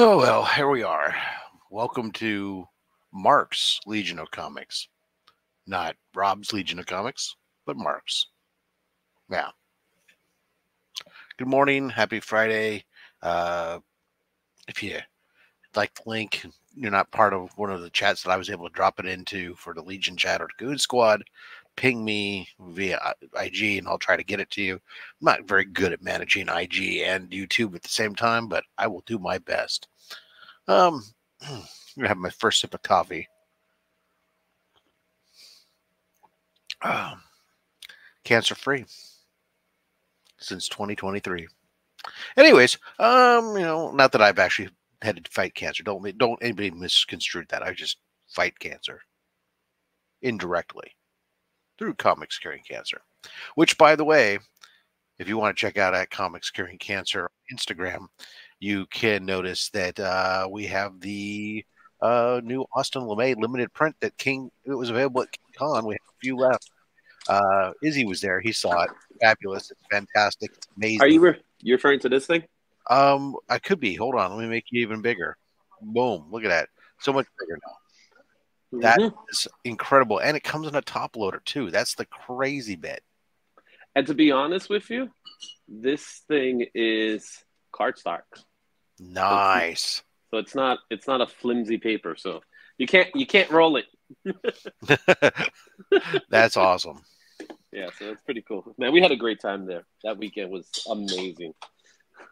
Oh, well, here we are. Welcome to Mark's Legion of Comics. Not Rob's Legion of Comics, but Mark's. Yeah. Good morning. Happy Friday. Uh, if you like the link, you're not part of one of the chats that I was able to drop it into for the Legion chat or the Goon Squad, ping me via IG and I'll try to get it to you. I'm not very good at managing IG and YouTube at the same time, but I will do my best. Um, I'm gonna have my first sip of coffee. Um, cancer free since 2023. Anyways, um, you know, not that I've actually had to fight cancer. Don't don't anybody misconstrue that. I just fight cancer indirectly through Comics Curing Cancer, which, by the way, if you want to check out at Comics Curing Cancer Instagram, you can notice that uh, we have the uh, new Austin LeMay limited print that King it was available at King Con. We have a few left. Uh, Izzy was there; he saw it. Fabulous! It's fantastic. It's amazing. Are you re- you referring to this thing? Um, I could be. Hold on, let me make you even bigger. Boom! Look at that. So much bigger now. That Mhm. is incredible, and it comes in a top loader too. That's the crazy bit. And to be honest with you, this thing is cardstock, Nice. so it's not it's not a flimsy paper. So you can't you can't roll it. That's awesome. Yeah, so that's pretty cool. Man, we had a great time there. That weekend was amazing.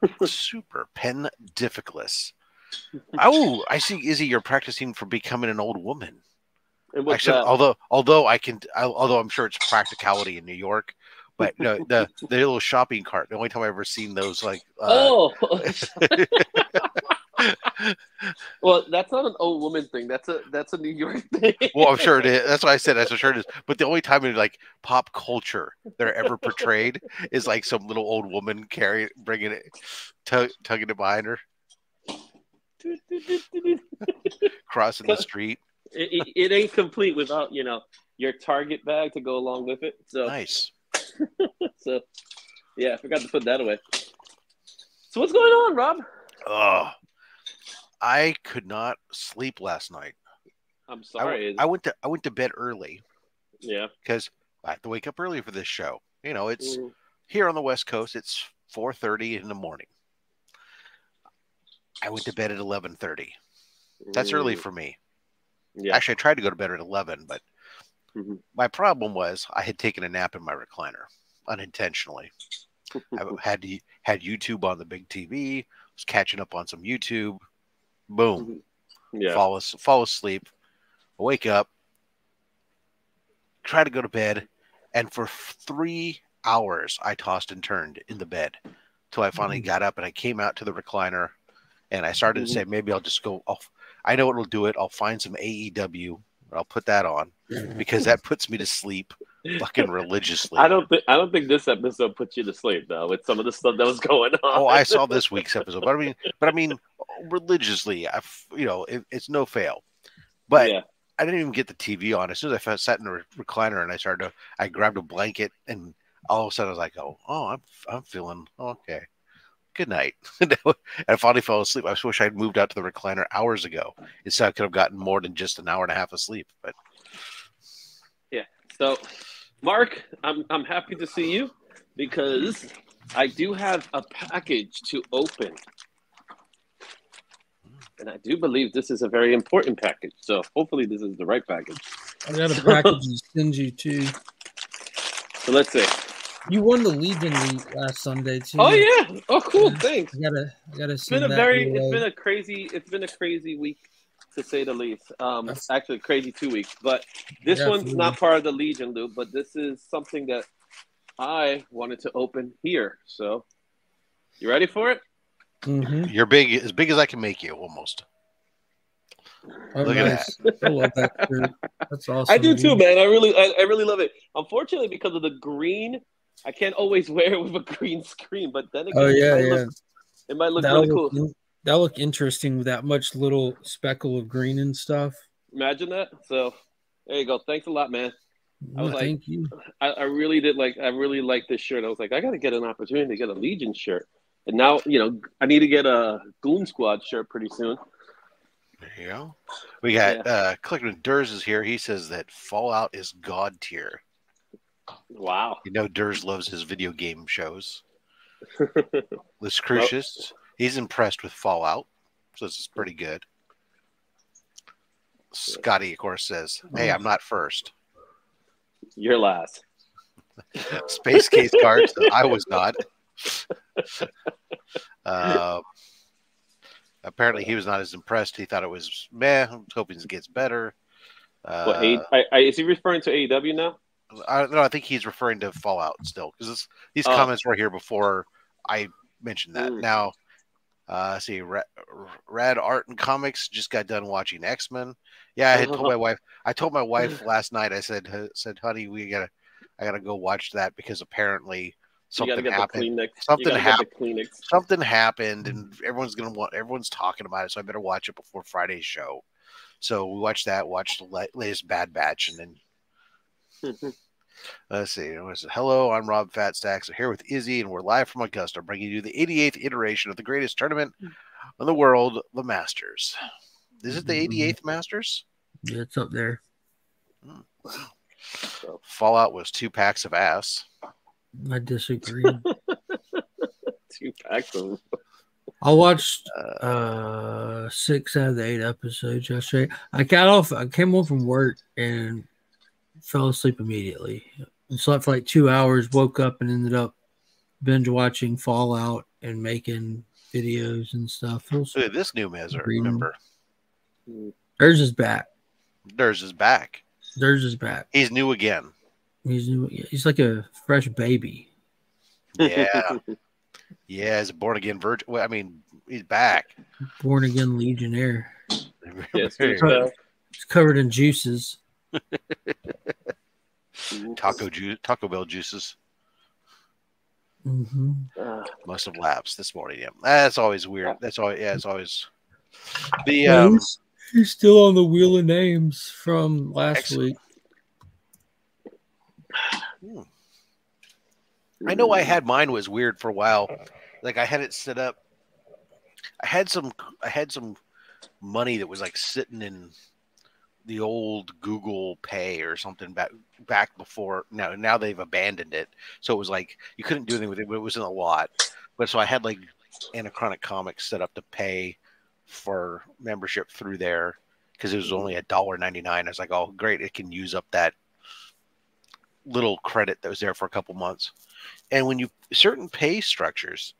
Super pendificlus. Oh, I see, Izzy. You're practicing for becoming an old woman. Actually, that? although although I can, I, although I'm sure it's practicality in New York, but no, the the little shopping cart. The only time I've ever seen those, like, uh, oh, well, that's not an old woman thing. That's a that's a New York thing. well, I'm sure it is. That's what I said. That's what sure it is. But the only time in like pop culture they're ever portrayed is like some little old woman carrying, bringing it, tug, tugging it behind her, crossing the street. it, it, it ain't complete without you know your Target bag to go along with it. So Nice. so yeah, I forgot to put that away. So what's going on, Rob? Oh, I could not sleep last night. I'm I, sorry. I went to I went to bed early yeah. because I have to wake up early for this show. You know, it's Mm, here on the West Coast. It's four thirty in the morning. I went to bed at eleven thirty. That's early mm, for me. Yeah. Actually, I tried to go to bed at 11, but Mhm. my problem was I had taken a nap in my recliner unintentionally. I had to, had YouTube on the big TV, was catching up on some YouTube. Boom, yeah. fall, fall asleep, wake up, try to go to bed, and for three hours I tossed and turned in the bed till I finally got up and I came out to the recliner and I started Mhm. to say maybe I'll just go. I'll, I know it'll do it. I'll find some AEW. I'll put that on because that puts me to sleep fucking religiously. I don't think I don't think this episode put you to sleep though with some of the stuff that was going on. Oh, I saw this week's episode, but I mean, but I mean, religiously, I, you know, it, it's no fail. But yeah. I didn't even get the TV on. As soon as I sat in the recliner and I started to, I grabbed a blanket and all of a sudden I was like, oh, oh, I'm, I'm feeling okay. Good night. and I finally fell asleep. I wish I'd moved out to the recliner hours ago. Instead, I could have gotten more than just an hour and a half of sleep. But yeah, So, Mark, I'm I'm happy to see you because I do have a package to open. And I do believe this is a very important package. So hopefully this is the right package. I got a package to send you too. So let's see. You won the Legion League last Sunday too. Oh yeah. Oh cool. Yeah. Thanks. I gotta, I gotta It's been a very your it's way. been a crazy it's been a crazy week to say the least. Um That's- actually crazy two weeks. But this Yeah, one's absolutely. not part of the Legion loop, but this is something that I wanted to open here. So you ready for it? Mhm. you're big, as big as I can make you, almost. Oh, Look at nice. I love that shirt. That's awesome. I do too, man. I really, I, I really love it. Unfortunately, because of the green, I can't always wear it with a green screen. But then again, Oh yeah, it, might yeah. Look, it might look That'll really cool. look, in- that'll look interesting with that much little speckle of green and stuff. Imagine that. So there you go. Thanks a lot, man. I was Well, like- thank you. I, I really did like. I really like this shirt. I was like, I got to get an opportunity to get a Legion shirt. And now, you know, I need to get a Goon Squad shirt pretty soon. There you go. We got uh Clickman Durs is here. He says that Fallout is god tier. Wow. You know Durs loves his video game shows. Liz Crucius, he's impressed with Fallout. So this is pretty good. Scotty, of course, says, Hey, I'm not first. You're last. Space case cards. I was not. Uh, apparently, he was not as impressed. He thought it was meh. I'm hoping it gets better. Uh, What, A- I, I, is he referring to AEW now? I no, I think he's referring to Fallout still because these Oh. comments were here before I mentioned that. Mm. Now, uh, see, Rad, Rad Art and Comics just got done watching X Men. Yeah, I had told my wife. I told my wife last night. I said, said, honey, we gotta, I gotta go watch that because apparently something happened. Something happened. Get the Kleenex. Something happened, and everyone's gonna want. Everyone's talking about it, so I better watch it before Friday's show. So we watched that. Watched the latest Bad Batch, and then Let's see. What is it? Hello, I'm Rob Fatstacks. I'm here with Izzy, and we're live from Augusta, bringing you the 88th iteration of the greatest tournament in the world, the Masters. Is it the 88th Masters? Yeah, it's up there. Fallout was two packs of ass. I disagree. Two packs of I watched Uh, uh six out of the eight episodes yesterday. I got off. I came home from work and fell asleep immediately. And slept for like two hours. Woke up and ended up binge watching Fallout and making videos and stuff. It look at this new Mezzer. Remember, Theirs is back. theirs is back. Theirs is back. He's new again. He's new. he's like a fresh baby. Yeah, yeah. He's a born again virgin. Well, I mean, he's back. Born again legionnaire. Yes, There you it's, go. It's covered in juices. Taco juice, Taco Bell juices hmm uh, must have lapsed this morning. Yeah, that's always weird. That's always yeah. It's always the um. he's, he's still on the wheel of names from last Excellent. week. I know I had mine was weird for a while. Like I had it set up. I had some I had some money that was like sitting in the old Google Pay or something back back before now now they've abandoned it. So it was like you couldn't do anything with it, but it was in a lot. But so I had like Anachronic Comics set up to pay for membership through there because it was only a dollar ninety nine. I was like, oh great, it can use up that little credit that was there for a couple months. And when you certain pay structures,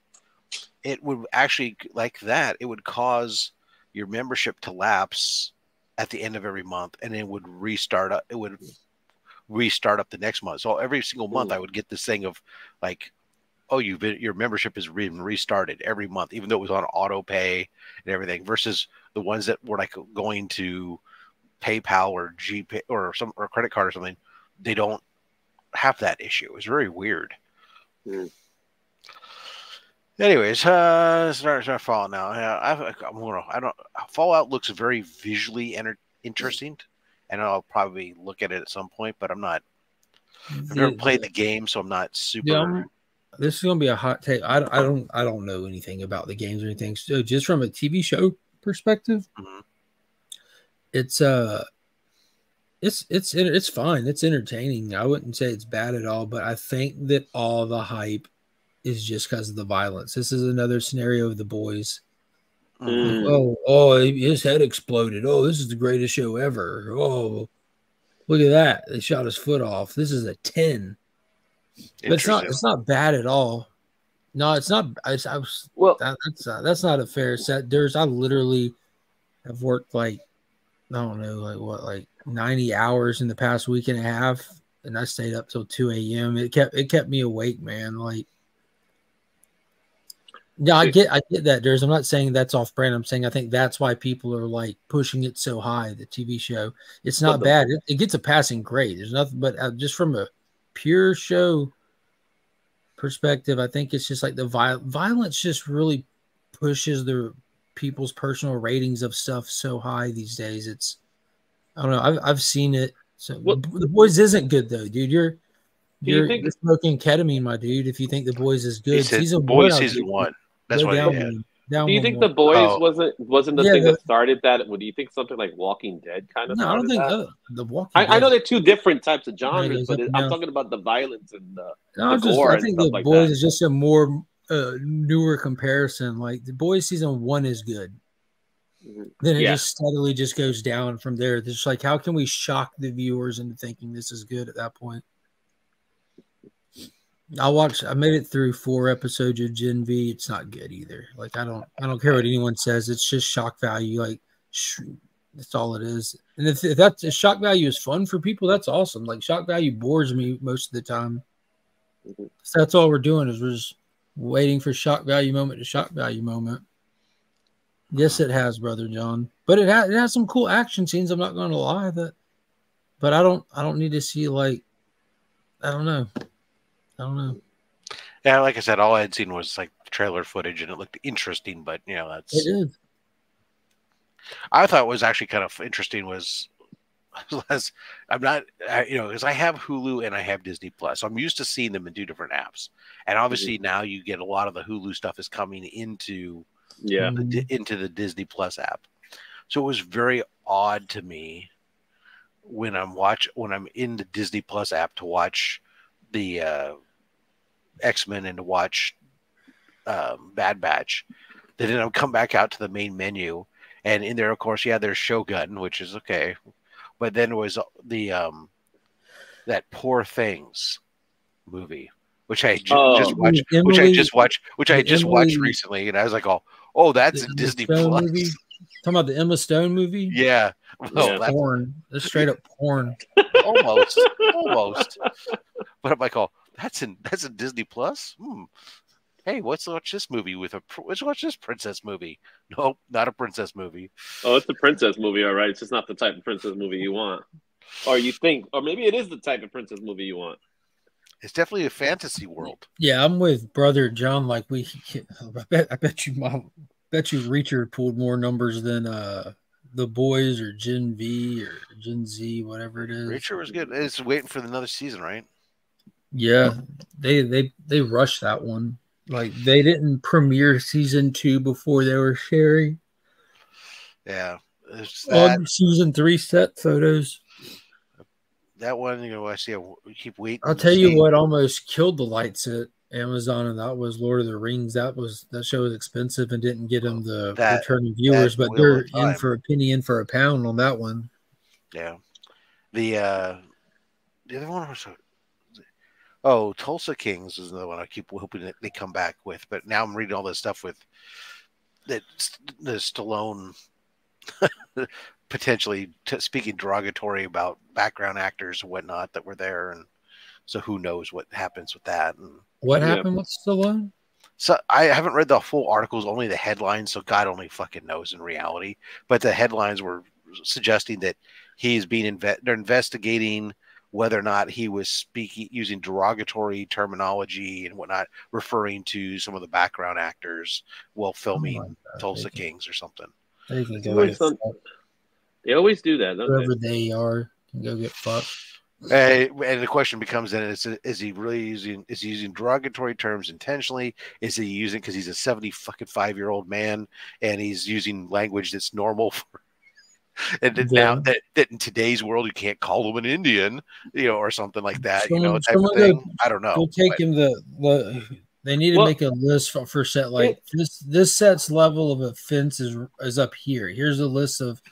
it would actually like that, it would cause your membership to lapse at the end of every month and it would restart up it would restart up the next month. So every single month I would get this thing of like, oh, you've been your membership is been restarted every month, even though it was on auto pay and everything, versus the ones that were like going to PayPal or GP or some or credit card or something, they don't have that issue. It's very weird. Hmm. Anyways, uh, start start Fallout now. Yeah, I've, I'm gonna. I don't. Fallout looks very visually enter, interesting, and I'll probably look at it at some point. But I'm not. I've never played the game, so I'm not super. Yeah, I'm- this is gonna be a hot take. I, don't- I don't I don't know anything about the games or anything. So just from a TV show perspective, Mhm. it's uh, it's it's it's fine. It's entertaining. I wouldn't say it's bad at all, but I think that all the hype is just because of the violence. This is another scenario of the boys. Mm. Oh, oh, his head exploded. Oh, this is the greatest show ever. Oh, look at that. They shot his foot off. This is a 10. But it's not it's not bad at all. No, it's not it's, I was, well, that, that's uh, that's not a fair set. There's I literally have worked like I don't know, like what, like 90 hours in the past week and a half, and I stayed up till 2 a.m. It kept it kept me awake, man. Like yeah, I get I get that. There's I'm not saying that's off brand. I'm saying I think that's why people are like pushing it so high. The TV show, it's not bad. It, it gets a passing grade. There's nothing, but uh, just from a pure show perspective, I think it's just like the viol- violence just really pushes the people's personal ratings of stuff so high these days. It's I don't know. I've I've seen it. So Well- the boys isn't good though, dude. You're you you're, think- you're smoking ketamine, my dude. If you think the boys is good, season boys one, season one. That's Go what. down yeah. one- down Do you think more. the boys Oh. wasn't wasn't the Yeah, thing the- that started that? Do you think something like Walking Dead kind of? No, I don't think that? the Walking. I, I know they're two different types of genres, it's but it, I'm talking about the violence and the. No, the just, gore I and think stuff the like boys that. is just a more uh, newer comparison. Like the boys season one is good. Mhm. Then it Yeah. just steadily just goes down from there. It's just like how can we shock the viewers into thinking this is good at that point? I watched. I made it through four episodes of Gen V. It's not good either. Like I don't. I don't care what anyone says. It's just shock value. Like sh- that's all it is. And if, if that's if shock value is fun for people, that's awesome. Like shock value bores me most of the time. Mhm. So that's all we're doing is we're just waiting for shock value moment to shock value moment. Yes, it has, brother John. But it has it has some cool action scenes. I'm not going to lie that, but I don't I don't need to see like I don't know. I don't know. Yeah, like I said, all I had seen was like trailer footage, and it looked interesting. But you know, that's It is. I thought was actually kind of interesting was was I'm not I, you know because I have Hulu and I have Disney Plus, so I'm used to seeing them in two different apps, and obviously now you get a lot of the Hulu stuff is coming into Yeah. the, into the Disney Plus app, so it was very odd to me when I'm watch when I'm in the Disney Plus app to watch the uh, X Men and to watch um, Bad Batch. They didn't come back out to the main menu, and in there, of course, yeah, there's Shogun, which is okay, but then it was the um, that Poor Things movie, which I ju- Oh. just watched, which I just watched, which I the just watched recently, and I was like, oh, oh, that's The a Disney Stone Plus. movie? Talking about the Emma Stone movie? Yeah, well, Yeah. that's Porn. That's straight up porn. almost, almost. But I'm like, oh, that's in that's a Disney Plus. Hmm. Hey, let's watch this movie with a. Let's watch this princess movie. Nope, not a princess movie. Oh, it's a princess movie, all right. It's just not the type of princess movie you want, or you think, or maybe it is the type of princess movie you want. It's definitely a fantasy world. Yeah, I'm with brother John. Like we, I bet, I bet you, my, bet you, Reacher pulled more numbers than uh the boys or Gen V or Gen Z, whatever it is. Reacher was good. It's waiting for another season, right? Yeah, they they they rushed that one. Like they didn't premiere season two before they were sharing Yeah. It's that, on season three set photos. that one, you know, I see. I keep waiting. I'll tell you what almost killed the lights at Amazon, and that was Lord of the Rings. That was that show was expensive and didn't get them the That- returning viewers, but they're in for a penny, in for a pound on that one. Yeah. The uh the other one was oh Tulsa Kings is another one I keep hoping that they come back with, but now I'm reading all this stuff with that the Stallone potentially t- speaking derogatory about background actors and whatnot that were there, and so who knows what happens with that. And What Yeah. happened with Stallone? so I haven't read the full articles, only the headlines. So God only fucking knows in reality. But the headlines were suggesting that he's being inve- they're investigating whether or not he was speaking using derogatory terminology and whatnot, referring to some of the background actors while filming Oh Tulsa they can- Kings or something. They can go Always some- They always do that, don't they? whoever they are can go get fucked. Uh, and the question becomes then is, is he really using is he using derogatory terms intentionally is he using because he's a 70 fucking five year old man and he's using language that's normal for and that now that, that in today's world you can't call him an indian you know or something like that you know type of someone go- i don't know Go take but- him the, the they need to Well- make a list for, for set like this this set's level of offense is is up here. Here's a list of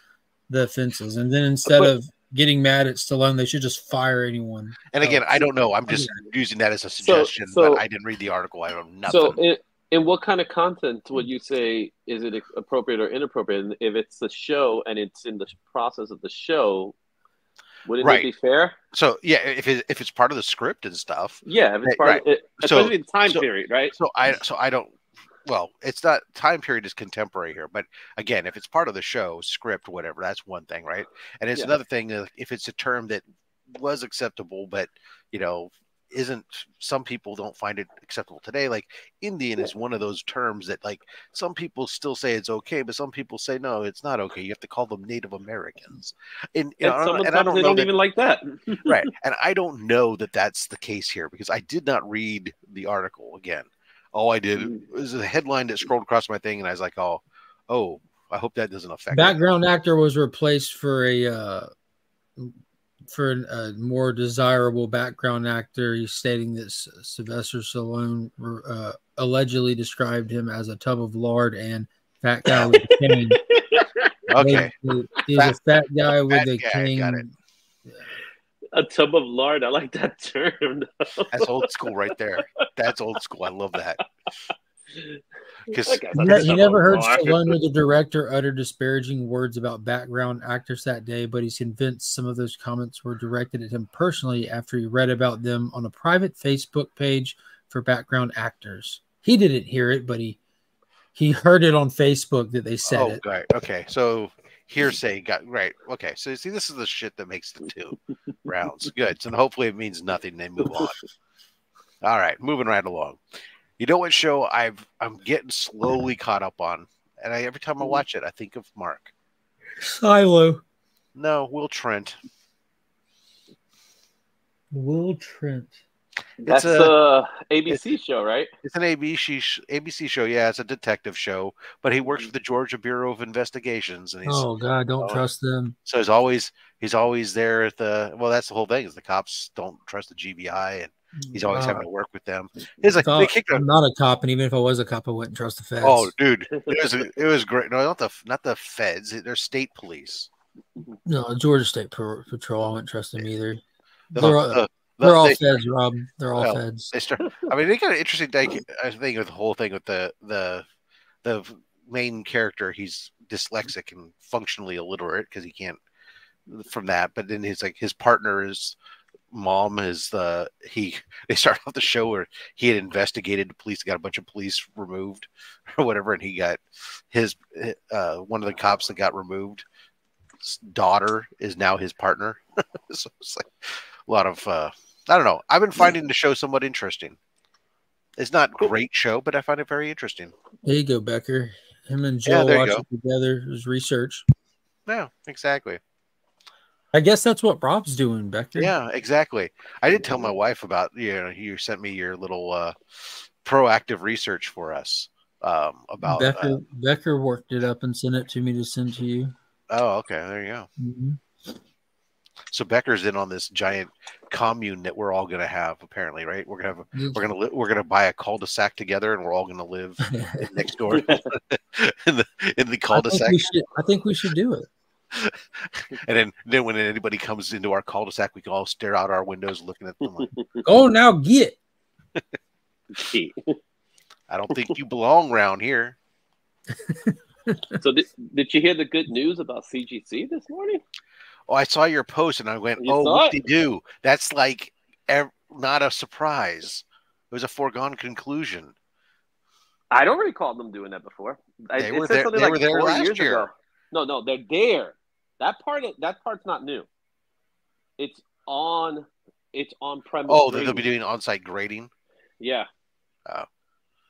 the offenses, and then instead But- of getting mad at Stallone, they should just fire anyone. and again else. i don't know i'm just using that as a suggestion so- but i didn't read the article i don't know nothing So, in, in what kind of content would mm. you say is it appropriate or inappropriate? And if it's the show and it's in the process of the show, wouldn't Right. it be fair? so yeah if, it, if it's part of the script and stuff Yeah, if it's Right, part of right. it, So- especially in time so- period, right? So I so I don't well, it's not time period is contemporary here, but again, if it's part of the show, script, whatever, that's one thing, right? And it's Yeah. another thing if it's a term that was acceptable, but you know, isn't some people don't find it acceptable today. Like Indian is one of those terms that like some people still say it's okay, but some people say no, it's not okay. You have to call them Native Americans. And, you And know, sometimes and I don't they don't that, even like that. right and i don't know that that's the case here because i did not read the article again all I did was a headline that scrolled across my thing, and I was like, "Oh, oh, I hope that doesn't affect." Background actor was replaced for a uh, for a more desirable background actor. He's stating that Sylvester Stallone uh, allegedly described him as a tub of lard and fat guy with a cane. okay, he's fat, a fat guy with fat a guy, cane. A tub of lard. I like that term. Though. That's old school right there. That's old school. I love that. Because he, never heard Stallone or the director utter disparaging words about background actors that day, but he's convinced some of those comments were directed at him personally after he read about them on a private Facebook page for background actors. He didn't hear it, but he he heard it on Facebook that they said oh, it. Right. Okay. So hearsay got right. Okay. So you see, this is the shit that makes the two rounds good. So hopefully it means nothing. They move on. All right, moving right along. You know what show I've I'm getting slowly caught up on, and I every time I watch it, I think of Mark. Silo. No, Will Trent. Will Trent. That's a, a ABC show, right? It's an ABC ABC show. Yeah, it's a detective show, but he works for the Georgia Bureau of Investigations, and he's oh god, don't uh, trust them. So he's always he's always there at the well. That's the whole thing is the cops don't trust the GBI, and He's always uh, having to work with them. He's like, they kicked I'm not a cop, and even if I was a cop, I wouldn't trust the feds. Oh, dude, it was it was great. No, not the not the feds. They're state police. No, Georgia State Patrol. I wouldn't trust them either. The, they're all, the, they're all they, feds, Rob. They're all well, feds. They start. I mean, they got an interesting thing. I think with the whole thing with the the the main character. He's dyslexic and functionally illiterate because he can't from that. But then his like his partner is mom is the he they start off the show where he had investigated the police got a bunch of police removed or whatever and he got his uh one of the cops that got removed daughter is now his partner. So it's like a lot of uh i don't know. I've been finding the show somewhat interesting. It's not great show but i find it very interesting. There you go becker. Him and joe yeah, watch it together his research. Yeah exactly I guess that's what Rob's doing, Becker. Yeah, exactly. I did tell my wife about you know you sent me your little uh, proactive research for us um, about Becker. Uh, Becker worked it up and sent it to me to send to you. Oh, okay. There you go. Mm-hmm. So Becker's in on this giant commune that we're all going to have. Apparently, right? We're gonna have a, we're gonna li- we're gonna buy a cul-de-sac together, and we're all going to live next door in the in the cul-de-sac. I think, should, I think we should do it. and then, then when anybody comes into our cul-de-sac, we can all stare out our windows looking at them. Like, oh, now get. I don't think you belong around here. so did, did you hear the good news about CGC this morning? Oh, I saw your post and I went, you "Oh, what they do?" That's like ev- not a surprise. It was a foregone conclusion. I don't recall them doing that before. They I, were there. They like were there last year. Ago. No, no, they're there. That part that part's not new. It's on it's on premise. Oh, grading. they'll be doing on-site grading. Yeah. Oh.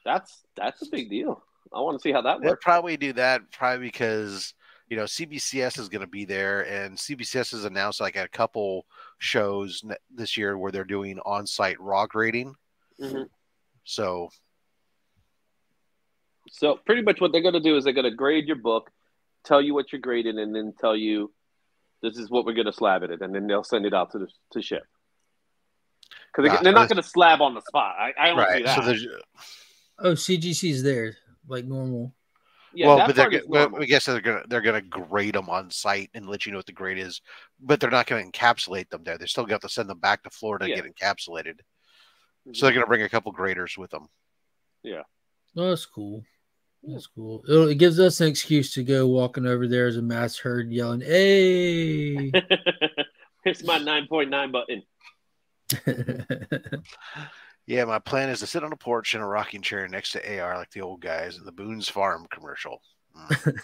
That's that's a big deal. I want to see how that works. They'll probably do that probably because you know CBCS is going to be there, and CBCS has announced like a couple shows this year where they're doing on-site raw grading. Mm-hmm. So, so pretty much what they're going to do is they're going to grade your book tell you what you're grading, and then tell you this is what we're going to slab it, and then they'll send it out to the, to ship. Because they're, uh, they're not going to slab on the spot. I, I don't right. see that. So there's, oh, CGC's there like normal. Yeah, well, but they're, well, I guess they're gonna they're gonna grade them on site and let you know what the grade is, but they're not gonna encapsulate them there. They're still gonna have to send them back to Florida yeah. to get encapsulated. Mm-hmm. So they're gonna bring a couple graders with them. Yeah, oh, that's cool. That's cool. It, it gives us an excuse to go walking over there as a mass herd yelling, "Hey!" Here's my nine point nine button. yeah, my plan is to sit on a porch in a rocking chair next to AR like the old guys in the Boone's Farm commercial. Mm.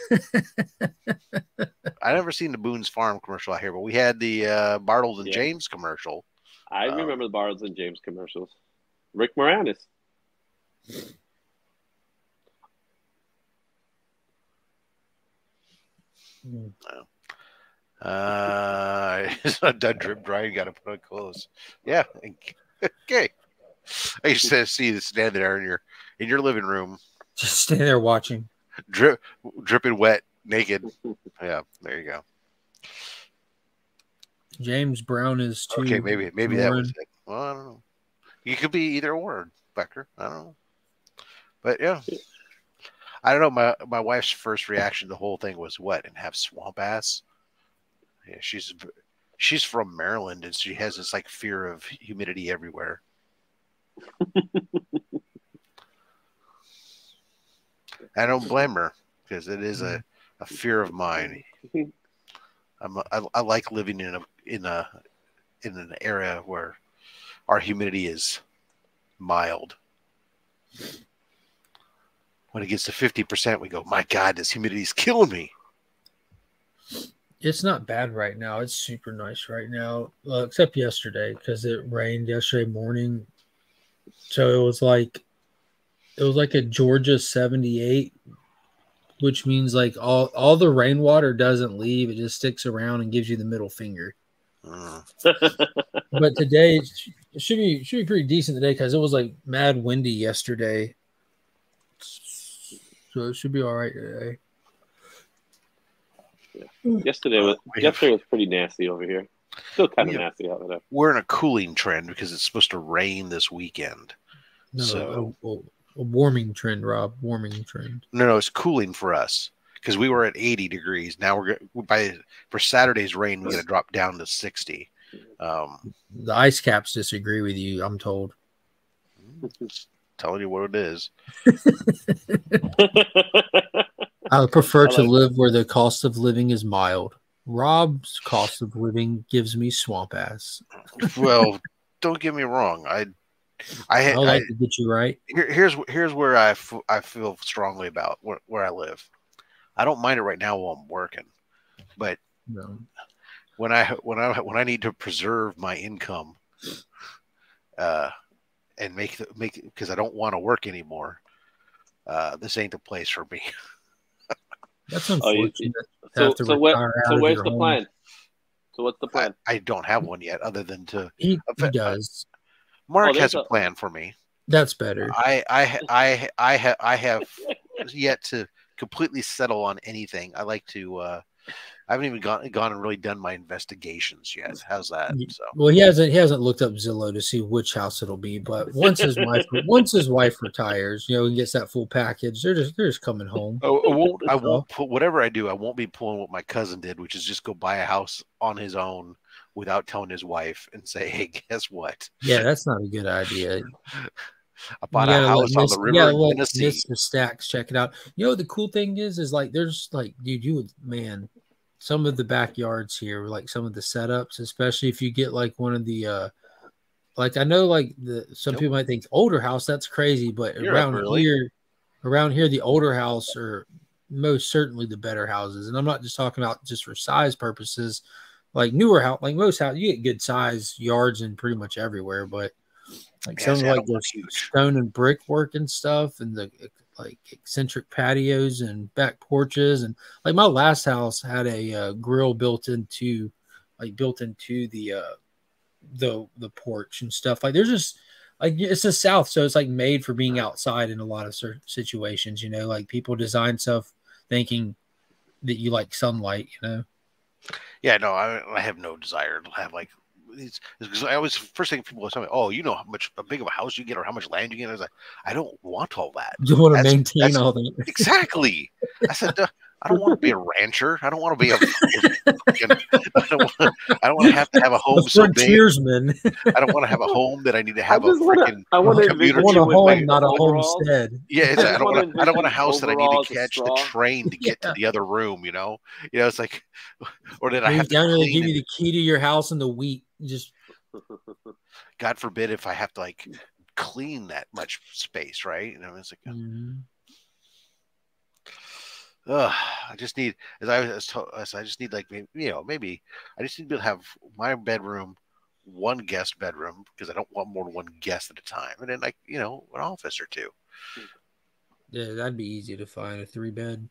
I never seen the Boone's Farm commercial out here, but we had the uh, Bartles and yeah. James commercial. I uh, remember the Bartles and James commercials. Rick Moranis. Mm. Uh, it's not done drip drying. Got to put on clothes. Yeah. Okay. I used to see you stand there in your in your living room, Just stay there watching. drip, dripping wet, naked. Yeah, there you go. James Brown is too. Okay, maybe maybe that was it. Well, I don't know. You could be either or, Becker. I don't know. But yeah. I don't know. My my wife's first reaction to the whole thing was what and have swamp ass. Yeah, she's she's from Maryland and she has this like fear of humidity everywhere. I don't blame her because it is a, a fear of mine. I'm a, I, I like living in a in a in an area where our humidity is mild. When it gets to fifty percent, we go, "My God, this humidity is killing me." It's not bad right now. It's super nice right now, uh, except yesterday because it rained yesterday morning. So it was like, it was like a Georgia seventy-eight, which means like all all the rainwater doesn't leave; it just sticks around and gives you the middle finger. Mm. But today it should be should be pretty decent today because it was like mad windy yesterday. So it should be all right today. Yeah. yesterday was We have- yesterday was pretty nasty over here. Still kind of We nasty out there. We're in a cooling trend because it's supposed to rain this weekend. No, So- a, a- a warming trend, Rob. Warming trend. No, no, it's cooling for us because we were at 80 degrees. Now we're go- by for Saturday's rain, we're gonna drop down to 60. Um, The ice caps disagree with you. I'm told. telling you what it is. I would prefer I to like live where the cost of living is mild. Rob's cost of living gives me swamp ass. Well, don't get me wrong. I, I, I I, like to get you right. here, here's here's where I, f- I feel strongly about where, where I live. I don't mind it right now while I'm working, but No. when I when I when I need to preserve my income, uh, and make the make because I don't want to work anymore. Uh, this ain't the place for me. That's Oh, you- unfortunate. so so what? So of where's the home. plan? So what's the plan? I don't have one yet, other than to He, he does. Mark Oh, has a a- plan for me. That's better. I I I I have I have yet to completely settle on anything. I like to. uh I haven't even gone gone and really done my investigations yet. How's that? So Well, he hasn't he hasn't looked up Zillow to see which house it'll be, but once his wife once his wife retires, you know, he gets that full package. They're just they're just coming home. I, I won't. I won't put whatever I do. I won't be pulling what my cousin did, which is just go buy a house on his own without telling his wife and say, "Hey, guess what? Yeah, that's not a good idea. I bought a house on Miss- the river gotta in Tennessee." Mr. Stacks check it out. You know what the cool thing is is like there's like dude, you would man, some of the backyards here, like some of the setups, especially if you get like one of the uh like I know like the some Nope. people might think older house, that's crazy, but You're around really? here around here the older house are most certainly the better houses. And I'm not just talking about just for size purposes. Like newer house, like most house, you get good size yards in pretty much everywhere, but like Yeah, some see, of I like the huge. stone and brick work and stuff, and the like eccentric patios and back porches, and like my last house had a uh, grill built into, like built into the uh the the porch and stuff. Like there's just like it's the South, so it's like made for being outside in a lot of situations. You know, like people design stuff thinking that you like sunlight. You know. Yeah, no, I, I have no desire to have like. It's, it's, I always first thing people tell me, "Oh, you know how much how big of a house you get or how much land you get." I was like, "I don't want all that." You want to maintain that's- all that. Exactly. I said, "Duh, I don't want to be a rancher. I don't want to be a. fucking- I don't want. I don't want to have to have a home The so big. frontiersman. I don't want to have a home that I need to have I a just wanna, freaking. I want to commuter I want a with my home, not a overalls. homestead. Yeah, it's, I I don't wanna I don't want a house that I need to catch the train to get Yeah. to the other room. You know. You know, it's like, or that I have to down there, they clean give you the key to your house and the wheat. Just God forbid if I have to like clean that much space, right? You know, it's like, Mhm. ugh, I just need, as I was told, as I just need like, maybe, you know, maybe I just need to have my bedroom, one guest bedroom, because I don't want more than one guest at a time, and then like, you know, an office or two. yeah, that'd be easy to find a three bed.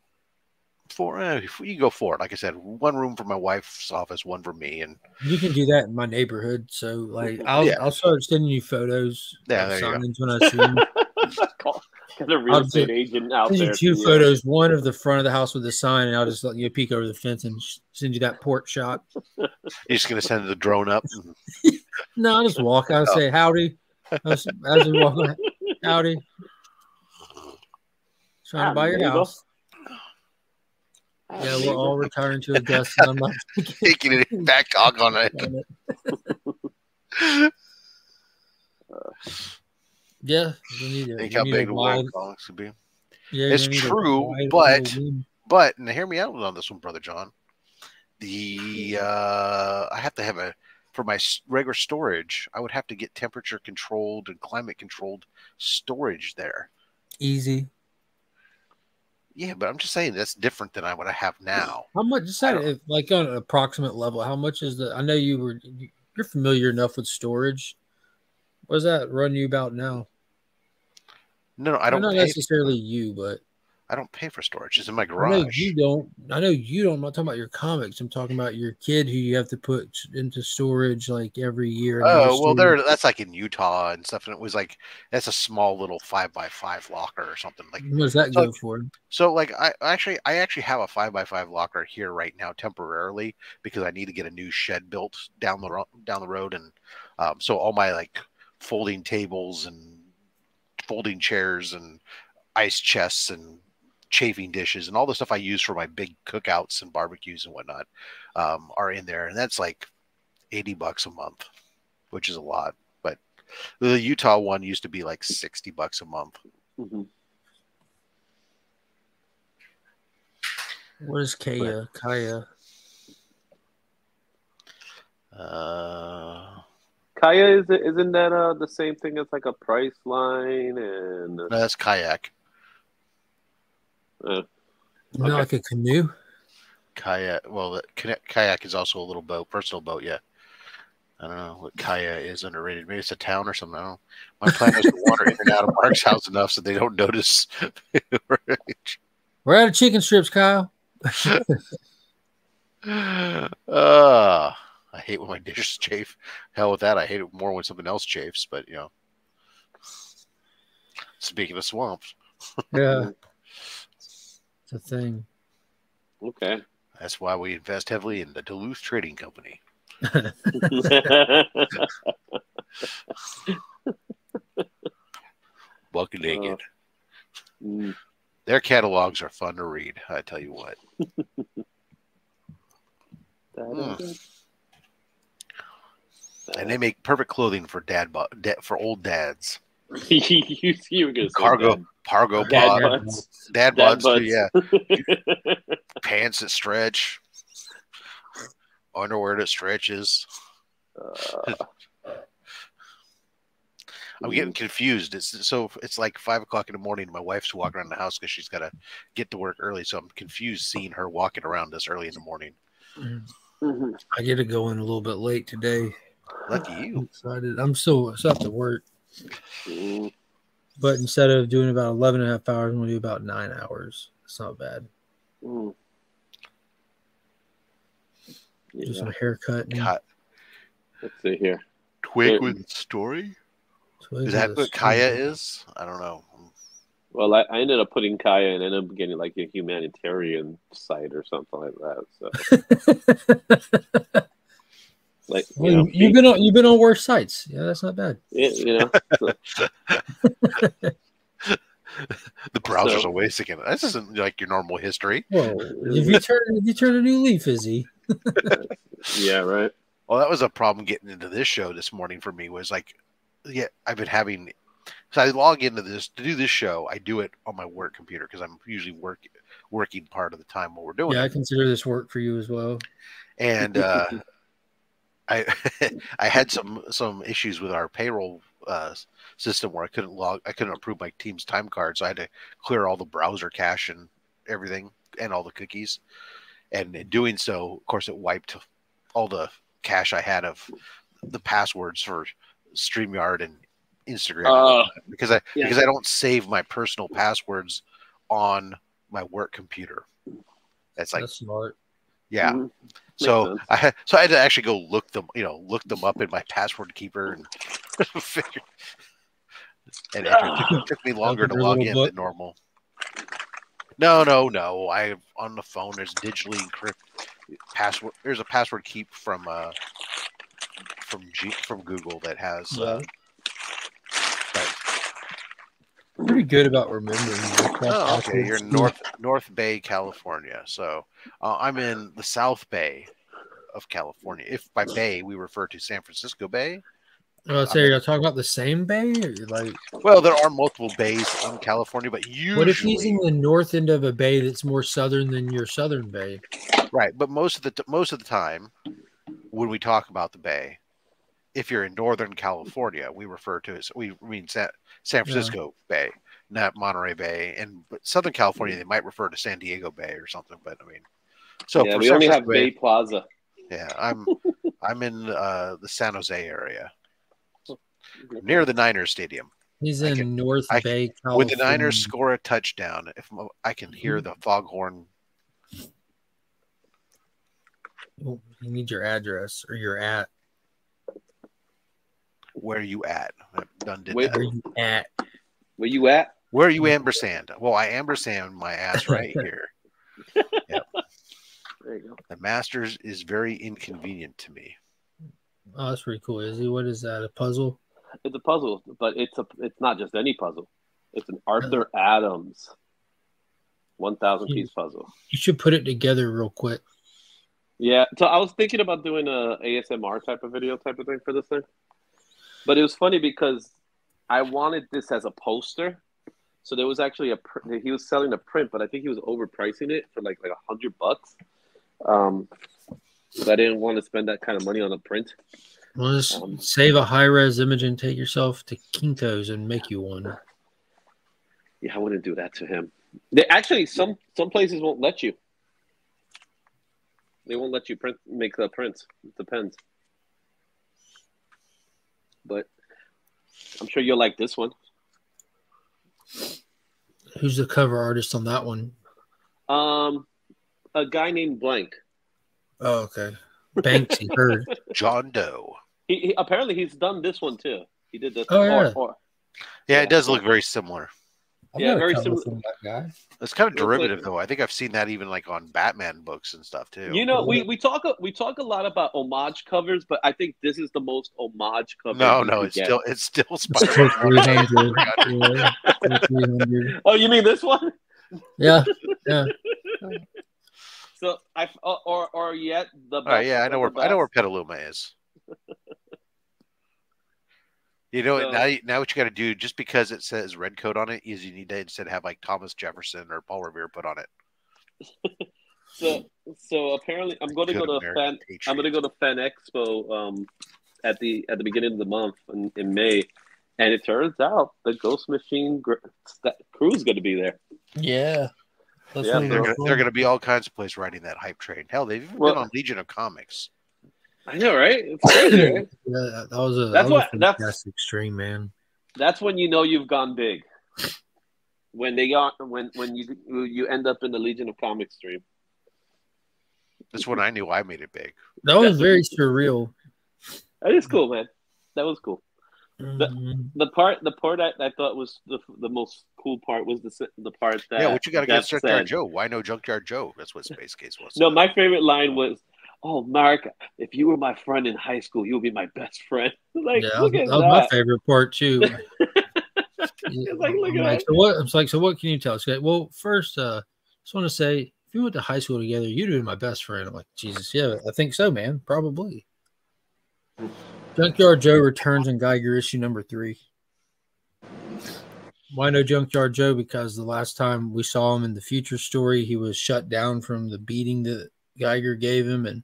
Four, eh, if you go for it. Like I said, one room for my wife's office, one for me, and You can do that in my neighborhood. So like, I'll Yeah. I'll start sending you photos. Yeah, there you go. signs when I see them. call, Get a real I'll estate agent out Send you there. two for you. photos. One of the front of the house with the sign, and I'll just let you peek over the fence and send you that port shot. You're just gonna send the drone up. No, I'll just walk out and say howdy. As, as we walk, out, howdy. Trying to buy your There you go. house. Ah, Yeah, we're all retiring to Augusta. I'm not Taking it back hog on it. Yeah, you need to. Think how big a the wing comics would be. yeah, It's true, but- But and hear me out on this one, brother John. The uh, I have to have a for my regular storage. I would have to get temperature controlled and climate controlled storage there. easy. Yeah, but I'm just saying that's different than I what I have now. How much? Just I if, like on an approximate level, how much is the? I know you were you- you're familiar enough with storage. What does that run you about now? No, no, I don't not pay. necessarily you, but I don't pay for storage. It's in my I garage. you don't. I know you don't. I'm not talking about your comics. I'm talking about your kid who you have to put into storage like every year. Oh well, there. That's like in Utah and stuff, and it was like that's a small little five by five locker or something. Like What does that So- go for? So like I actually I actually have a five by five locker here right now temporarily because I need to get a new shed built down the ro- down the road and um, so all my like folding tables and folding chairs and ice chests and chafing dishes and all the stuff I use for my big cookouts and barbecues and whatnot um, are in there and that's like eighty bucks a month, which is a lot. But the Utah one used to be like sixty bucks a month. Mhm. What is Kaya? Kaya. Uh, Kaya is isn't that uh the same thing as like a price line and no, that's kayak. Uh, Okay. like a canoe. Kayak. Well, kayak is also a little boat, personal boat. Yeah. I don't know what Kaya is underrated. Maybe it's a town or something. I don't know. My plan is to wander in and out of Mark's house enough so they don't notice. We're out of chicken strips, Kyle. uh, I hate when my dishes chafe. Hell with that. I hate it more when something else chafes, but you know. Speaking of swamps, Yeah, it's a thing. okay. that's why we invest heavily in the Duluth Trading Company. Buck naked. Mm, Their catalogs are fun to read. I tell you what. that is it. and they make perfect clothing for dad, bu- da- for old dads. you, you were gonna Cargo, that. cargo Dad bod, buds. dad Dad buds, too, yeah. Pants that stretch, underwear that stretches. Uh, I'm getting confused. It's so it's like five o'clock in the morning. and My wife's walking around the house because she's got to get to work early. So I'm confused seeing her walking around this early in the morning. mhm. I get to go in a little bit late today. Lucky I'm you. excited. I'm still, still have to work, Mm, but instead of doing about 11 and a half hours, I'm going to do about nine hours. It's not bad. mm. Do Yeah, some haircut. and God, let's see here. twig with story. twig Is that with a what Kaya is? I don't know. Well, I, I ended up putting Kaya and ended up getting like a humanitarian site or something like that. So, like, you Well, know, you, have been on you've been on worse sites. Yeah, that's not bad. yeah, you know, The browser's So- a waste again. This isn't like your normal history. Whoa! if you turn if you turn a new leaf, Izzy. yeah, right. Well, that was a problem getting into this show this morning for me. Was like, yeah, I've been having. So I log into this to do this show. I do it on my work computer because I'm usually work working part of the time while we're doing Yeah, I consider this work for you as well. And uh, I I had some some issues with our payroll uh, system where I couldn't log. I couldn't approve my team's time card, so I had to clear all the browser cache and everything and all the cookies. And in doing so, of course, it wiped all the cache I had of the passwords for StreamYard and Instagram Uh, whatnot, because I yeah. because I don't save my personal passwords on my work computer. That's like That's smart. Yeah. Mhm. So sense. I had so I had to actually go look them, you know, look them up in my password keeper and figure. and. It took, it took me longer to log in book? than normal. No, no, no. I on the phone. There's digitally encrypted password. There's a password keep from uh from G, from Google that has. Uh, that- Pretty good about remembering. oh, okay. You're in North North Bay, California. So uh, I'm in the South Bay of California. If by Bay we refer to San Francisco Bay. Oh, so you're talking about the same bay? Or like, Well, there are multiple bays in California, but usually what if he's in the north end of a bay that's more southern than your southern bay? Right, but most of the t- most of the time, when we talk about the Bay, if you're in Northern California, we refer to it. as we mean San, San Yeah. Francisco Bay, not Monterey Bay, and but Southern California they might refer to San Diego Bay or something. But I mean, so yeah, for we San only have Francisco Bay Plaza. yeah, I'm I'm in uh, the San Jose area, near the Niners Stadium. He's I in can- North I- Bay, California. When the Niners score a touchdown, if I can hear the foghorn, Oh, you need your address or your at. Where are you at? Done did Wait, that. Where you at? Where you at? Where are you ampersand? Well, I ampersand my ass right here. There you go. The Masters is very inconvenient to me. Oh, that's pretty cool. Is he? What is that? A puzzle? It's a puzzle, but it's a it's not just any puzzle. It's an Arthur Adams one thousand piece puzzle. You should put it together real quick. Yeah, so I was thinking about doing a ASMR type of video type of thing for this thing, but it was funny because I wanted this as a poster. So there was actually a pr- he was selling a print, but I think he was overpricing it for like like a hundred bucks. Um, so I didn't want to spend that kind of money on a print. Well, just Um, save a high res image and take yourself to Kinko's and make you one. Yeah, I wouldn't do that to him. They actually some some places won't let you. They won't let you print make the prints. It depends. But I'm sure you'll like this one. Who's the cover artist on that one? Um, a guy named Blank. Oh, okay. Banksy heard. John Doe. He, he apparently he's done this one too. He did this. Oh, or- yeah. or- Yeah, Yeah. it does look very similar. I've Yeah, very similar- from that guy. It's kind of Looks like- derivative, though. I think I've seen that even like on Batman books and stuff too. You know, we, we talk we talk a lot about homage covers, but I think this is the most homage cover. no, no, it's get. still it's still Spider-Man. for 300. Yeah, for 300. Oh, you mean this one? Yeah, yeah. So I or or, or yet the. All right, yeah, I know where I know where. Petaluma is. You know, So- now you- now what you got to do, just because it says red coat on it, is you need to instead have like Thomas Jefferson or Paul Revere put on it. So so apparently I'm going to go to American fan. I'm going to go to Fan Expo um, at the at the beginning of the month in, in May, and it turns out the Ghost Machine gr- st- crew is going to be there. Yeah. That's Yeah, They're gonna, they're gonna be all kinds of places riding that hype train. Hell, they've even Well- been on Legion of Comics. I know, right? It's crazy, right? Yeah, that was a, That's that was what- a that's- fantastic stream, man. That's when you know you've gone big. When they are when when you you end up in the Legion of Comics stream. That's when I knew I made it big. That was very surreal. That is cool, man. That was cool. Mhm. The part the part I, I thought was the the most cool part was the the part that yeah, what you got against Jeff Junkyard. Joe? Why no Junkyard Joe? That's what Space Case was. No, my favorite line was, "Oh, Mark, if you were my friend in high school, you would be my best friend." like, yeah, look that at was my favorite part too. It's like, look I'm at like, that. so what? It's like, so what can you tell us? Okay, Well, first, uh, just want to say, if we went to high school together, you'd be my best friend. I'm like, Jesus, yeah, I think so, man. Probably. Junkyard Joe returns in Geiger issue number three. Why no Junkyard Joe? Because the last time we saw him in the future story, he was shut down from the beating that Geiger gave him. And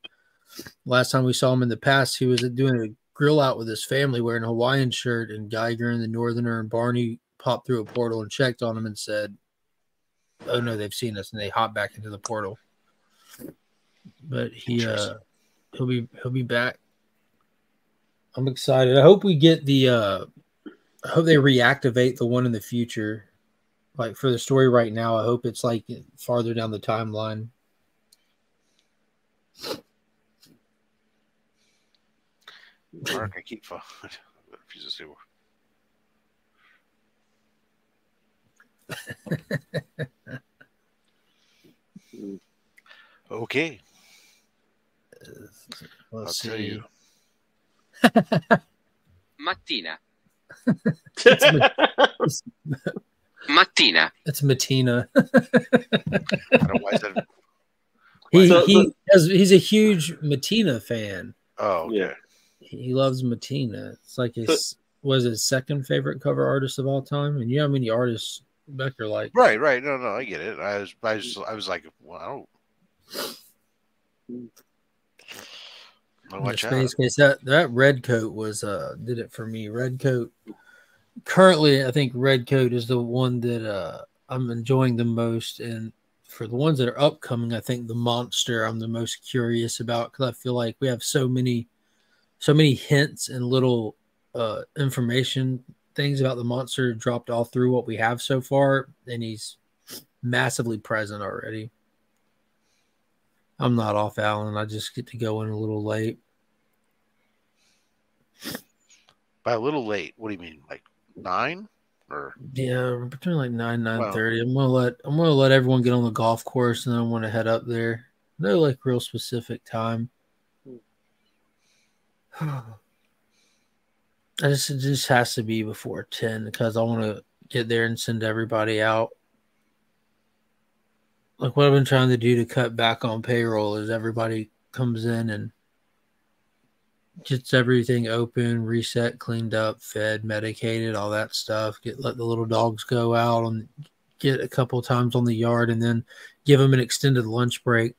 last time we saw him in the past, he was doing a grill out with his family wearing a Hawaiian shirt, and Geiger and the Northerner and Barney popped through a portal and checked on him and said, "Oh no, they've seen us," and they hopped back into the portal. But he uh, he'll be he'll be back. I'm excited. I hope we get the. uh I hope they reactivate the one in the future. Like for the story right now, I hope it's like farther down the timeline. Mark, I keep. fo- refuses to. Okay. Let's I'll see. tell you. Mattina. It's, Mattina. it's Mattina. I don't know why is that. He, So- he has, he's a huge Mattina fan. Oh, okay. Yeah. He loves Mattina. It's like his was his second favorite cover artist of all time. And you know how many artists Becker like? Right, right. No, no, I get it. I was, I was, I was like, well, I don't. I'll watch the out. space case that that red coat was uh did it for me. Red coat. Currently, I think red coat is the one that uh I'm enjoying the most, and for the ones that are upcoming, I think the monster I'm the most curious about because I feel like we have so many, so many hints and little uh information things about the monster dropped all through what we have so far, and he's massively present already. I'm not off Allen. I just get to go in a little late. By a little late. What do you mean? Like nine? Or Yeah, between like nine nine Well- thirty. I'm gonna let I'm gonna let everyone get on the golf course, and then I'm gonna head up there. No, like real specific time. I just it just has to be before ten because I want to get there and send everybody out. Like what I've been trying to do to cut back on payroll is everybody comes in and gets everything open, reset, cleaned up, fed, medicated, all that stuff. Get let the little dogs go out and get a couple times on the yard, and then give them an extended lunch break.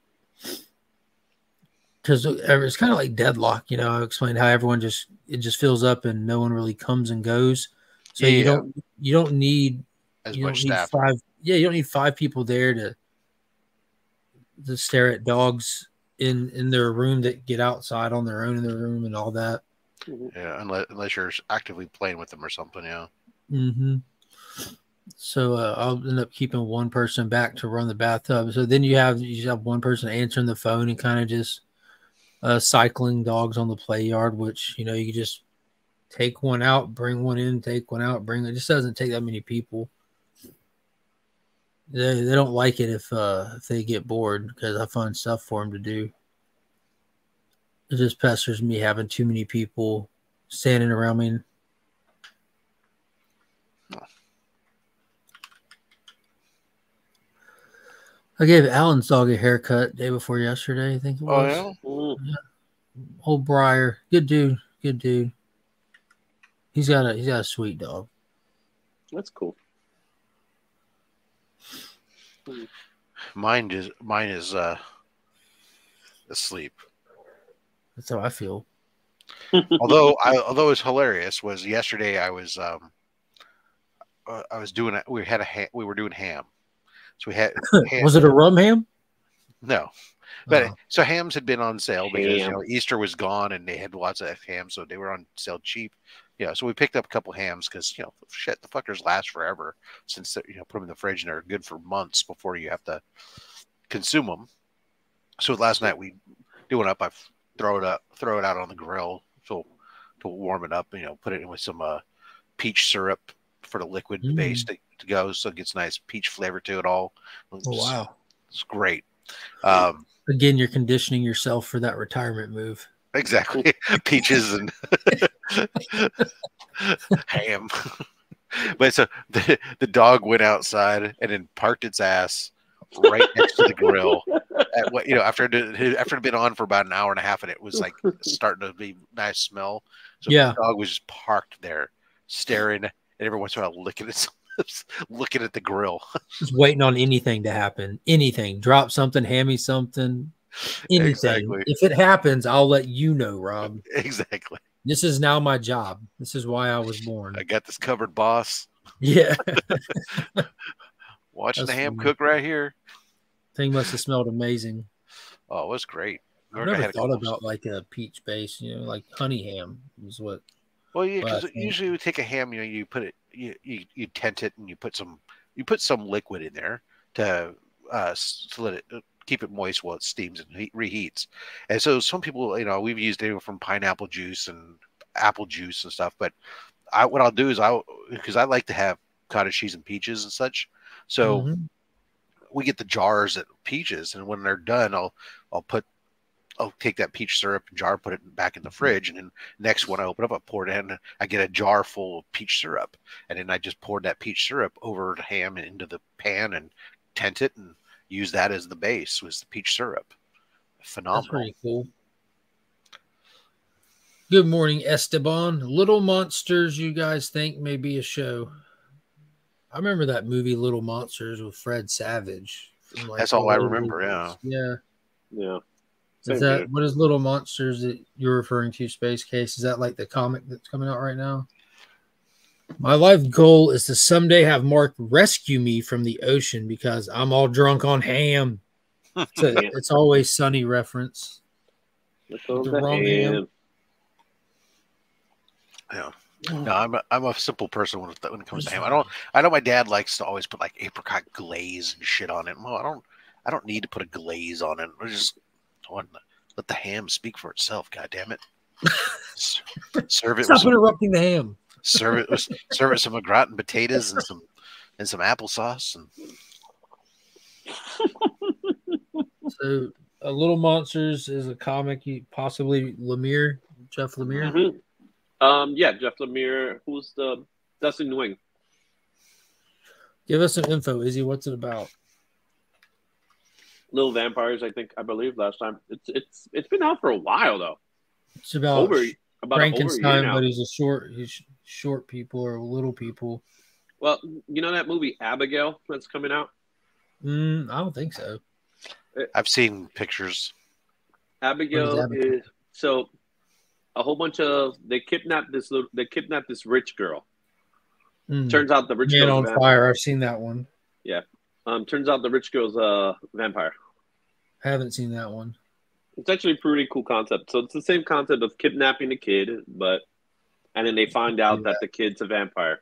Because er, it's kind of like deadlock, you know. I explained how everyone just it just fills up and no one really comes and goes. So you Yeah. don't you don't need as you don't much need staff? five. Yeah, you don't need five people there to to stare at dogs in in their room that get outside on their own in their room and all that. Yeah, unless unless you're actively playing with them or something. Yeah. Mm-hmm. So uh, I'll end up keeping one person back to run the bathtub. So then you have you have one person answering the phone and kind of just uh, cycling dogs on the play yard, which you know you just take one out, bring one in, take one out, bring it. Just doesn't take that many people. They they don't like it if uh if they get bored because I find stuff for them to do. It just pesters me having too many people standing around me. I gave Alan's dog a haircut day before yesterday. I think it was. Oh was. yeah. Mm. Old Briar, good dude, good dude. He's got a he's got a sweet dog. That's cool. Mine is mine is uh asleep. That's how I feel. although I although it's hilarious was yesterday I was um uh, I was doing it we had a ha- we were doing ham. So we had ham, Was it a rum ham? no. But Oh. so hams had been on sale because you know Easter was gone and they had lots of hams, so they were on sale cheap. Yeah, so we picked up a couple hams because you know shit, the fuckers last forever since they're, you know put them in the fridge and they're good for months before you have to consume them. So last night we do it up, I throw it up, throw it out on the grill so to warm it up. You know, put it in with some uh, peach syrup for the liquid Mm. base to, to go, so it gets nice peach flavor to it all. Oh wow. it's great. Um, Again, you're conditioning yourself for that retirement move. Exactly. Peaches and ham. but so the, the dog went outside and then parked its ass right next to the grill. At what you know, after it had- after it had been on for about an hour and a half, and it was like starting to be nice smell. So Yeah. the dog was just parked there, staring, and every once in a while licking its lips, looking at the grill. Just waiting on anything to happen. Anything. Drop something, hand me something. Anything. Exactly. If it happens, I'll let you know, Rob. exactly. This is now my job. This is why I was born. I got this covered, boss. Yeah. Watching That's the ham funny. cook right here. Thing must have smelled amazing. Oh, it was great. I never had thought about like a peach base, you know, like honey ham is what. Well, yeah, because usually we take a ham, you know, you put it, you, you you tent it, and you put some you put some liquid in there to uh to let it uh, keep it moist while it steams and heat, reheats. And so some people, you know, we've used it from pineapple juice and apple juice and stuff. But I what I'll do is I because I like to have cottage cheese and peaches and such. So Mhm. we get the jars at Peaches, and when they're done, I'll I'll put I'll take that peach syrup jar, put it back in the fridge, and then next one I open up, I pour it in. I get a jar full of peach syrup, and then I just poured that peach syrup over the ham and into the pan and tent it and use that as the base was the peach syrup. That's Phenomenal. pretty cool. Good morning, Esteban. Little Monsters, you guys think may be a show? I remember that movie Little Monsters with Fred Savage. like, That's all I remember, days. Yeah. Yeah. Is Same that here. what is Little Monsters that you're referring to, Space Case? Is that like the comic that's coming out right now? My life goal is to someday have Mark rescue me from the ocean because I'm all drunk on ham. It's, a, it's always sunny reference. The the wrong ham. ham. Yeah. No, I'm a, I'm a simple person when it, when it comes to ham. I don't I know my dad likes to always put like apricot glaze and shit on it. Well, I don't I don't need to put a glaze on it. I just want to let the ham speak for itself. God damn it! Serve it with Stop some, interrupting the ham. Serve it with serve it some au gratin potatoes and some and some applesauce and So, uh, Little Monsters is a comic, you possibly Lemire, Jeff Lemire. Mhm. Um, yeah, Jeff Lemire. Who's the Dustin Nguyen? Give us some info, Izzy. What's it about? Little Vampires. I think I believe last time. It's it's it's been out for a while though. It's about over about over a year Frankenstein, but he's a short, he's short people or little people. Well, you know that movie Abigail that's coming out. Mm, I don't think so. I've seen pictures. Abigail, Abigail? is so a whole bunch of they kidnapped this little they kidnapped this rich girl. Mm. Turns out the rich Man girl's on vampire. Fire. I've seen that one. Yeah. Um, turns out the rich girl's a vampire. Haven't seen that one. It's actually a pretty cool concept. So it's the same concept of kidnapping a kid, but and then they find out that the kid's a vampire.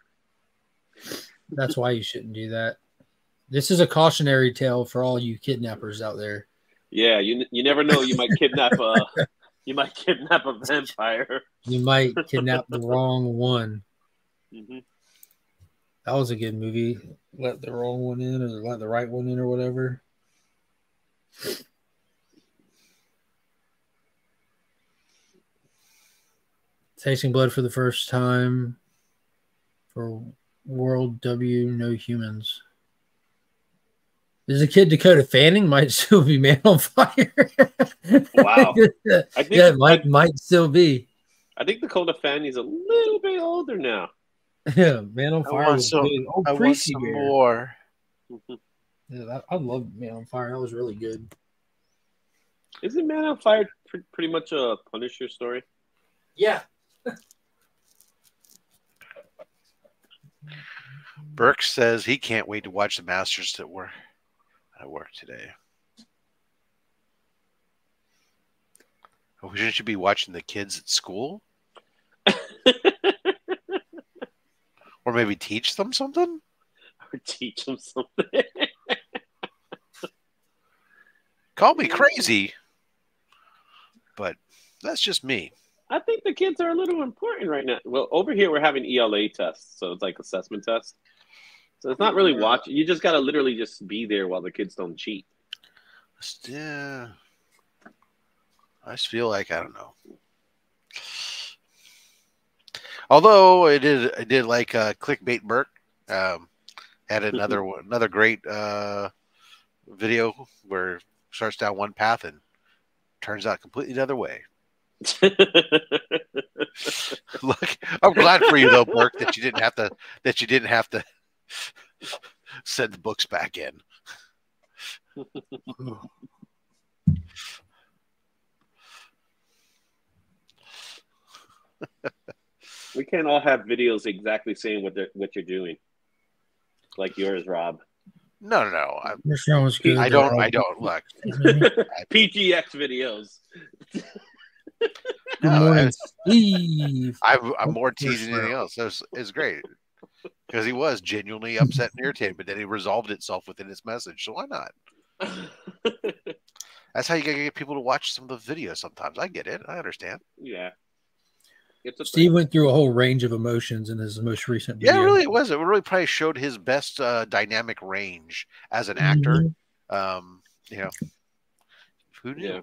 That's why you shouldn't do that. This is a cautionary tale for all you kidnappers out there. Yeah, you you never know. You might kidnap a you might kidnap a vampire. You might kidnap the wrong one. hmm That was a good movie. Let the wrong one in or let the right one in or whatever. Tasting blood for the first time for World W No Humans. There's a kid Dakota Fanning might still be man on fire. Wow. I think yeah, it might might still be. I think Dakota Fanning's a little bit older now. Yeah, man on I fire. want was some- good. Oh, I want some more. Mhm. Yeah, that, I love Man on Fire. That was really good. Isn't Man on Fire pr- pretty much a Punisher story? Yeah. Burke says he can't wait to watch the Masters at work. At work today. Shouldn't you be watching the kids at school, or maybe teach them something? or teach them something. Call me crazy, but that's just me. I think the kids are a little important right now. Well, over here we're having ELA tests, so it's like assessment tests. So it's not really watching. You just gotta literally just be there while the kids don't cheat. Yeah, I just feel like I don't know. Although I did, I did like uh, clickbait. Burke um, had another another great uh, video where it starts down one path and turns out completely the other way. Look, I'm glad for you though, Burke, that you didn't have to that you didn't have to send the books back in. we can't all have videos exactly saying what they're what you're doing, like yours, Rob. No, no, no. I, This one was good. I don't. I don't look. PGX videos. Good No, morning, Steve. I, I'm more teasing than anything else. It's, it's great because he was genuinely upset and irritated, but then he resolved itself within his message. So why not? That's how you get people to watch some of the videos. Sometimes I get it. I understand. yeah. It's a Steve went through a whole range of emotions in his most recent Yeah, video. really, it was. It really probably showed his best uh, dynamic range as an actor. Mhm. Um, you know, who knew? Yeah.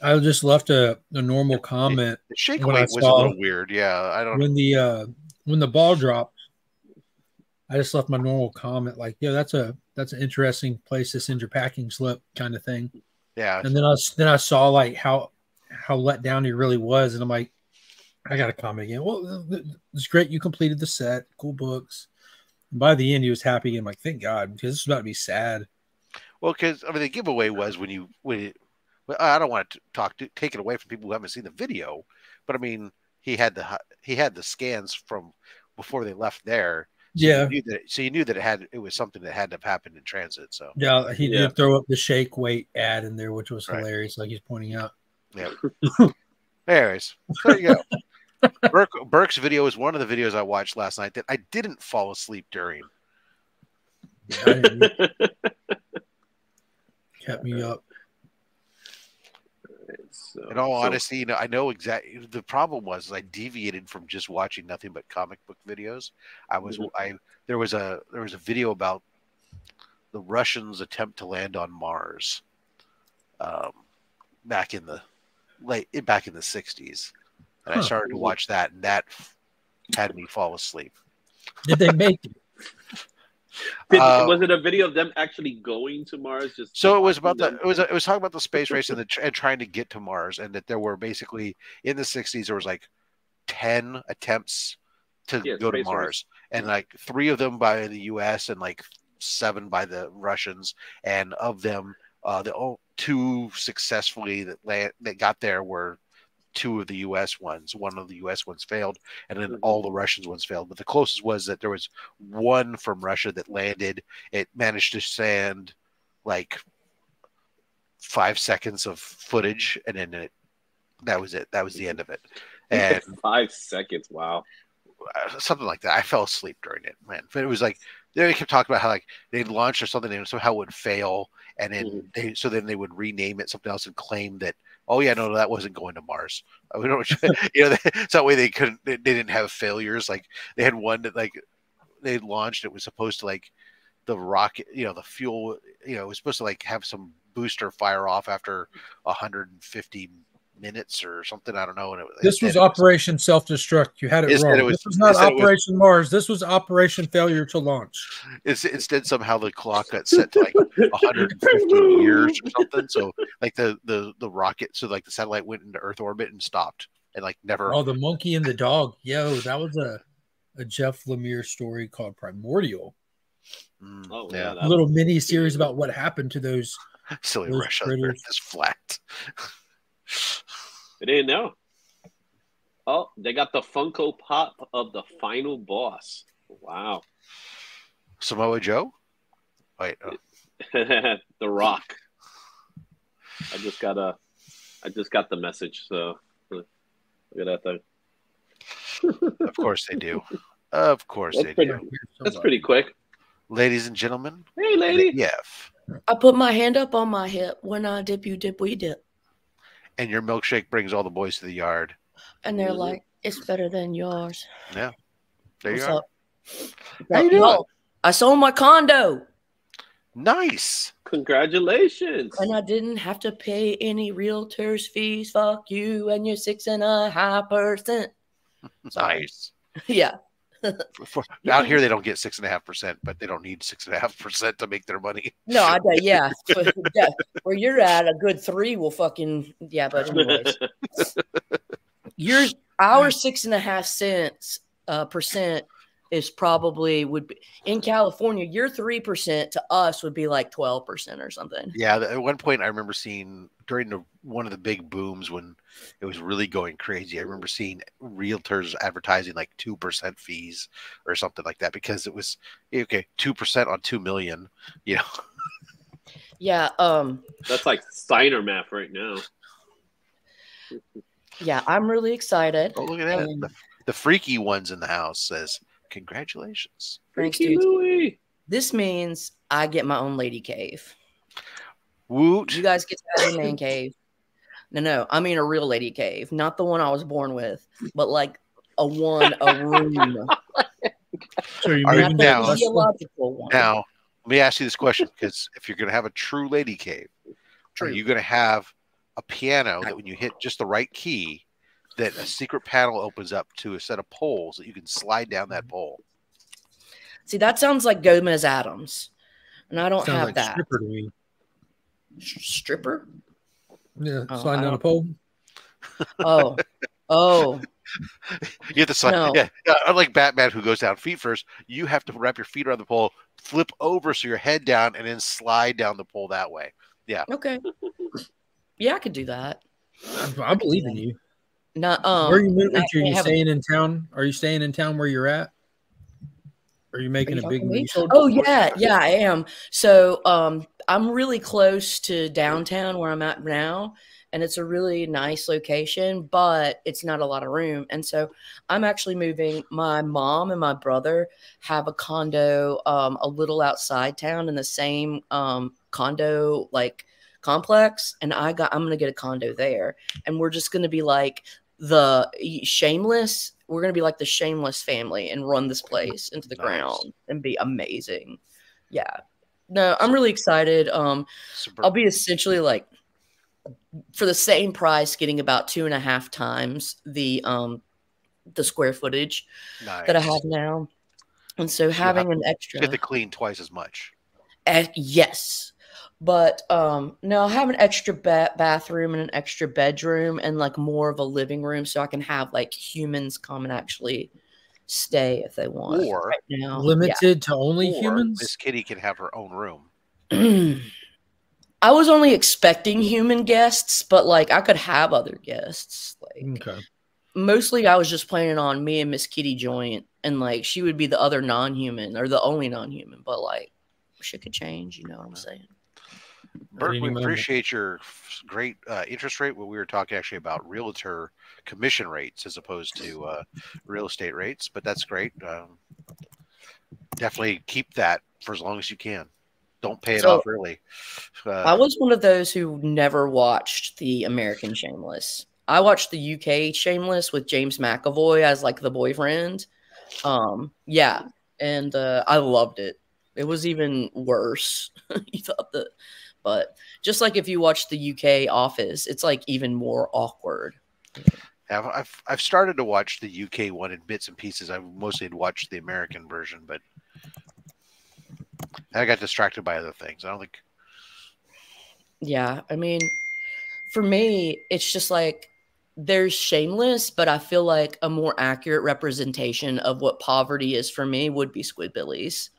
I just left a, a normal comment The shake When weight was a saw- little weird. Yeah, I don't. when the uh when the ball dropped. I just left my normal comment like, "Yeah, that's a that's an interesting place to send your packing slip," kind of thing. Yeah, And then I then I saw like how how let down he really was, and I'm like, I got to comment again. Well, it's great you completed the set, cool books. And by the end, he was happy. I'm like, thank God, because this is about to be sad. Well, because I mean, the giveaway was when you when it, well, I don't want to talk to take it away from people who haven't seen the video, but I mean, he had the he had the scans from before they left there. So Yeah, you knew that, so you knew that it had it was something that had to have happened in transit. So yeah, he Yeah. did throw up the shake weight ad in there, which was Right. hilarious. Like he's pointing out. yeah. Anyways, there you go. Burke, Burke's video is one of the videos I watched last night that I didn't fall asleep during. I didn't- kept me up. So, In all so- honesty, you know, I know exactly the problem was I deviated from just watching nothing but comic book videos. I was Mhm. I there was a there was a video about the Russians' attempt to land on Mars, um, back in the late back in the '60s, and I started to watch that, and that had me fall asleep. Did they make it? Did- Uh, was it a video of them actually going to Mars? Just So it was about the it was it was talking about the space race and the and trying to get to Mars, and that there were basically in the '60s there was like ten attempts to Yeah, go to space race. Mars, and like three of them by the U.S. and like seven by the Russians, and of them, uh, the oh, two successfully that land, that got there were two of the U.S. ones. One of the U.S. ones failed, and then Mhm. all the Russians ones failed. But the closest was that there was one from Russia that landed. It managed to send like five seconds of footage, and then it that was it. That was the end of it, and five seconds. Wow. uh, something like that. I fell asleep during it, man. But it was like they kept talking about how like they'd launch or something and somehow would fail, and then Mhm. they so then they would rename it something else and claim that oh yeah no that wasn't going to Mars. We don't you know it's that way they couldn't they didn't have failures like they had one that like they launched it was supposed to like the rocket you know the fuel you know it was supposed to like have some booster fire off after 150 minutes or something I don't know and it, This was instead it Operation Self Destruct. You had it Instead wrong. it was- this was not instead it was- Operation Mars. This was Operation Failure to Launch. It's, instead, somehow the clock got set to like 150 years or something. So, like the the the rocket, so like the satellite went into Earth orbit and stopped, and like never. Oh, the monkey and the dog. Yo, that was a, a Jeff Lemire story called Primordial. Mm, Oh, yeah, yeah, A little mini series about what happened to those. silly those Russia. critters. Earth is flat. They didn't know. Oh, they got the Funko Pop of the final boss. Wow. Samoa Joe. Wait, oh, the Rock. I just got a, I just got the message. So look at that thing. of course they do. Of course That's they pretty- do. That's pretty quick. Ladies and gentlemen, Hey, lady. yeah, I put my hand up on my hip. When I dip, you dip, we dip. And your milkshake brings all the boys to the yard. And they're Mhm. like, it's better than yours. Yeah. There you are. up? How you Yo, doing? I sold my condo Nice. Congratulations. and I didn't have to pay any realtor's fees. Fuck you and your six and a half percent. Sorry. Nice. Yeah. For, out here, they don't get six and a half percent, but they don't need six and a half percent to make their money. No, I bet. Yeah. Yeah. Where you're at, a good three will fucking. Yeah. But, anyways, your our six and a half cents uh, percent is probably would be in California. Your three percent to us would be like twelve percent or something. Yeah, at one point I remember seeing during the one of the big booms when it was really going crazy. I remember seeing realtors advertising like two percent fees or something like that because it was okay two percent on two million. You know, Yeah. Um. That's like signer math right now. Yeah. I'm really excited. oh look at that. The, the freaky ones in the house says congratulations. Thanks, Freaky dude. Louie. This means I get my own lady cave. Woot! You guys get to have your man cave. No, no, I mean a real lady cave, not the one I was born with, but like a one, a room, So you Are you not moving the now- to theological one. Now, let me ask you this question because if you're going to have a true lady cave, are you going to have a piano that when you hit just the right key, that a secret panel opens up to a set of poles that you can slide down that pole? See, that sounds like Gomez Addams, and I don't Sounds have like that. stripper to me. Stripper? Yeah, Oh, sliding down a pole. Oh, oh, You have to slide. No. Yeah, yeah, unlike Batman who goes down feet first, you have to wrap your feet around the pole, flip over so your head down, and then slide down the pole that way. Yeah. Okay. Yeah, I could do that. I believe in you. Not um. where are you moving I to? Are you have a- staying in town? Are you staying in town where you're at? Are you making Are you a big talking to me? move? Oh yeah, yeah, I am. So um I'm really close to downtown where I'm at now, and it's a really nice location, but it's not a lot of room. And so I'm actually moving. My mom and my brother have a condo um a little outside town in the same um condo like complex, and I got I'm gonna get a condo there, and we're just gonna be like the shameless we're gonna be like the shameless family and run this place into the Nice. ground and be amazing yeah no i'm really excited um Suburb- i'll be essentially like for the same price getting about two and a half times the um the square footage nice. that i have now and so having an extra get to clean twice as much. Eh, yes. But um no, I have an extra ba- bathroom and an extra bedroom and like more of a living room so I can have like humans come and actually stay if they want. Or- right now. Limited to only Or humans? Miss Kitty can have her own room. I was only expecting human guests, but like I could have other guests. Like Okay. mostly I was just planning on me and Miss Kitty joint and like she would be the other non-human or the only non-human, but like shit could change, you know what I'm saying? Bert, we appreciate your great uh, interest rate. Well, we were talking actually about realtor commission rates as opposed to uh, real estate rates, but that's great. Um, definitely keep that for as long as you can. Don't pay it So- off early. Uh, I was one of those who never watched the American Shameless. I watched the UK Shameless with James McAvoy as like the boyfriend. Um, yeah, and uh, I loved it. It was even worse. you thought that, but just like if you watch the UK Office, it's like even more awkward. I've, I've I've started to watch the UK one in bits and pieces. I mostly had watched the American version, but I got distracted by other things. I don't think Yeah, I mean, for me, it's just like there's shameless, but I feel like a more accurate representation of what poverty is for me would be Squidbillies.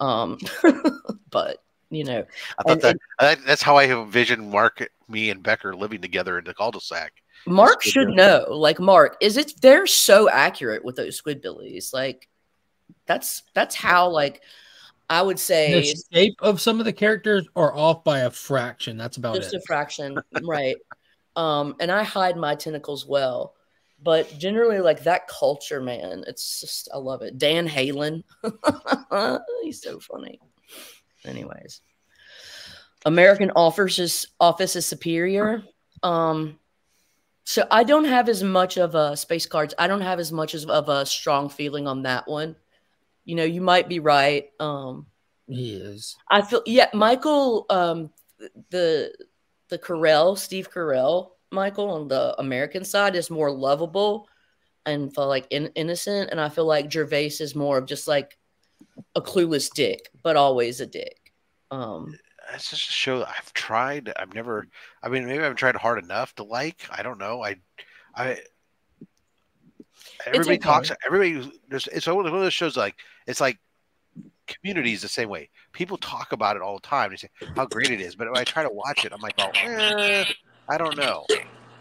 Um, but you know, I thought And- that I, that's how I envisioned Mark, me, and Becker living together in the cul-de-sac. Mark should know. Like Mark, is it? They're so accurate with those Squidbillies. Like that's that's how like I would say The say shape of some of the characters are off by a fraction. That's about just it. a fraction, right? Um, and I hide my tentacles well, but generally, like that culture, man, it's just I love it. Dan Halen, he's so funny. Anyways, American Office is Office is superior. Um, so I don't have as much of a space cards. I don't have as much as of a strong feeling on that one. You know, you might be right. Um, He is. I feel yeah, Michael, um, the the Carell, Steve Carell, Michael on the American side is more lovable and feel like in, innocent, and I feel like Gervais is more of just like a clueless dick, but always a dick. Um, It's just a show that I've tried. I've never. I mean, maybe I've tried hard enough to like. I don't know. I, I. Everybody okay. talks. Everybody. There's. It's one of those shows like it's like community is the same way. People talk about it all the time. They say how great it is, but when I try to watch it, I'm like, oh, eh, I don't know.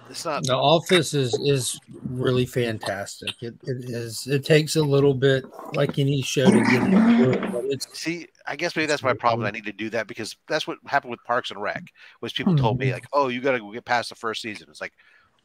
It's not. The Office is is really fantastic. It, it is. It takes a little bit, like any show, to get into it, but it's See, I guess maybe that's my problem. I need to do that because that's what happened with Parks and Rec. Was people hmm. told me like, "Oh, you got to get past the first season." It's like,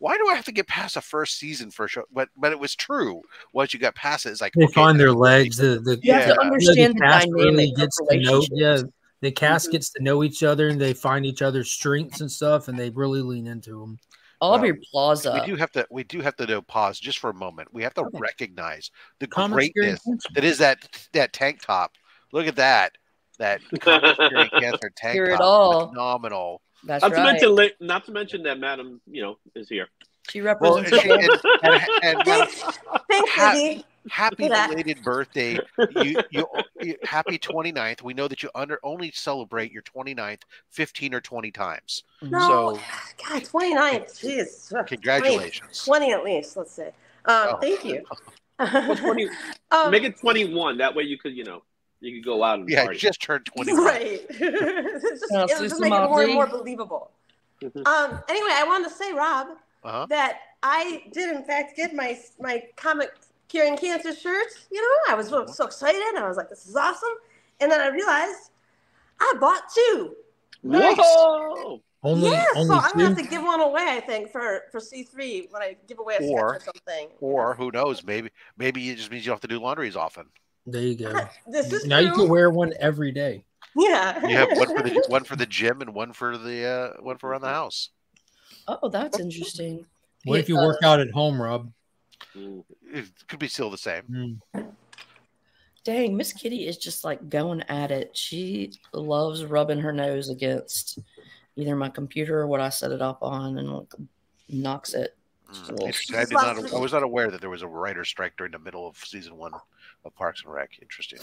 why do I have to get past the first season for a show? But but it was true. Once you got past it, it's like they okay, find their legs. The the you have Yeah. to understand the, cast dynamic really gets to know. Yeah, the cast mm-hmm. gets to know each other and they find each other's strengths and stuff, and they really lean into them. Aubrey Plaza. We do have to. We do have to do pause just for a moment. We have to Okay. recognize the Comics greatness that is that that tank top. Look at that. That Comics Curing cancer tank Hear it all. Phenomenal. That's Not to right. mention, not to mention that Madam, you know, is here. she Well, represents. and, and, and, and, uh, Thanks, thanks, Ha- Lizzie. Happy belated birthday. You, you, you happy 29th. We know that you under only celebrate your 29th 15 or 20 times. No, So- God, 29. Jeez. Ugh, Congratulations. 20, 20 at least, let's say. Um, Oh. Thank you. Well, 20, um, make it 21. That way you could, you know, you could go out and Yeah, party. just turned 21. Right. It's just, it'll just make it more and more believable. Mhm. Um, anyway, I wanted to say, Rob, Uh-huh. that I did in fact get my my comic curing cancer shirts. You know, I was so, uh-huh. so excited. I was like, "This is awesome!" And then I realized I bought two. Whoa! Only, yeah, only so I'm gonna have to give one away. I think for for C three when I give away a Or- sketch or something. Or who knows? Maybe maybe it just means you don't have to do laundry as often. There you go. this is Now you can wear one every day. Yeah. You have one for the one for the gym and one for the uh, one for around the uh-huh. house. Oh, that's interesting. What if you Yeah, work uh, out at home, Rob? Mm. It could be still the same. Mm. Dang, Miss Kitty is just like going at it. She loves rubbing her nose against either my computer or what I set it up on and like, knocks it. Mm, interesting. I did not. I was not aware that there was a writer strike during the middle of season one of Parks and Rec. Interesting.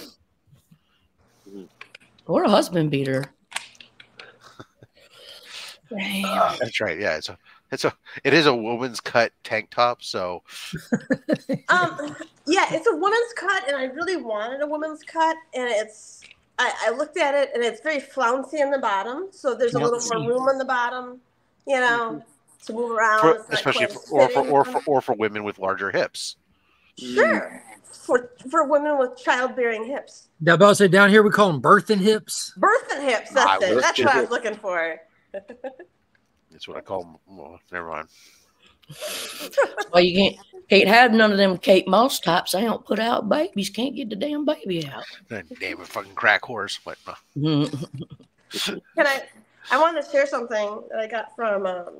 Or a husband beater. Damn. That's right. Yeah, it's a it's a it is a woman's cut tank top. So um, yeah, it's a woman's cut, and I really wanted a woman's cut, and it's. I, I looked at it, and it's very flouncy in the bottom, so there's a little more room on the bottom, you know, to move around. for, especially for, or for or for or for women with larger hips. sure for for women with childbearing hips, Now, about say down here we call them birthing hips. birthing hips. I That's it. That's what I was looking for. That's what I call them. Well, never mind. Well, you can't can't have none of them Kate Moss types. They don't put out babies. Can't get the damn baby out. Name a fucking crack horse. But uh, Mhm. Can I? I wanted to share something that I got from um,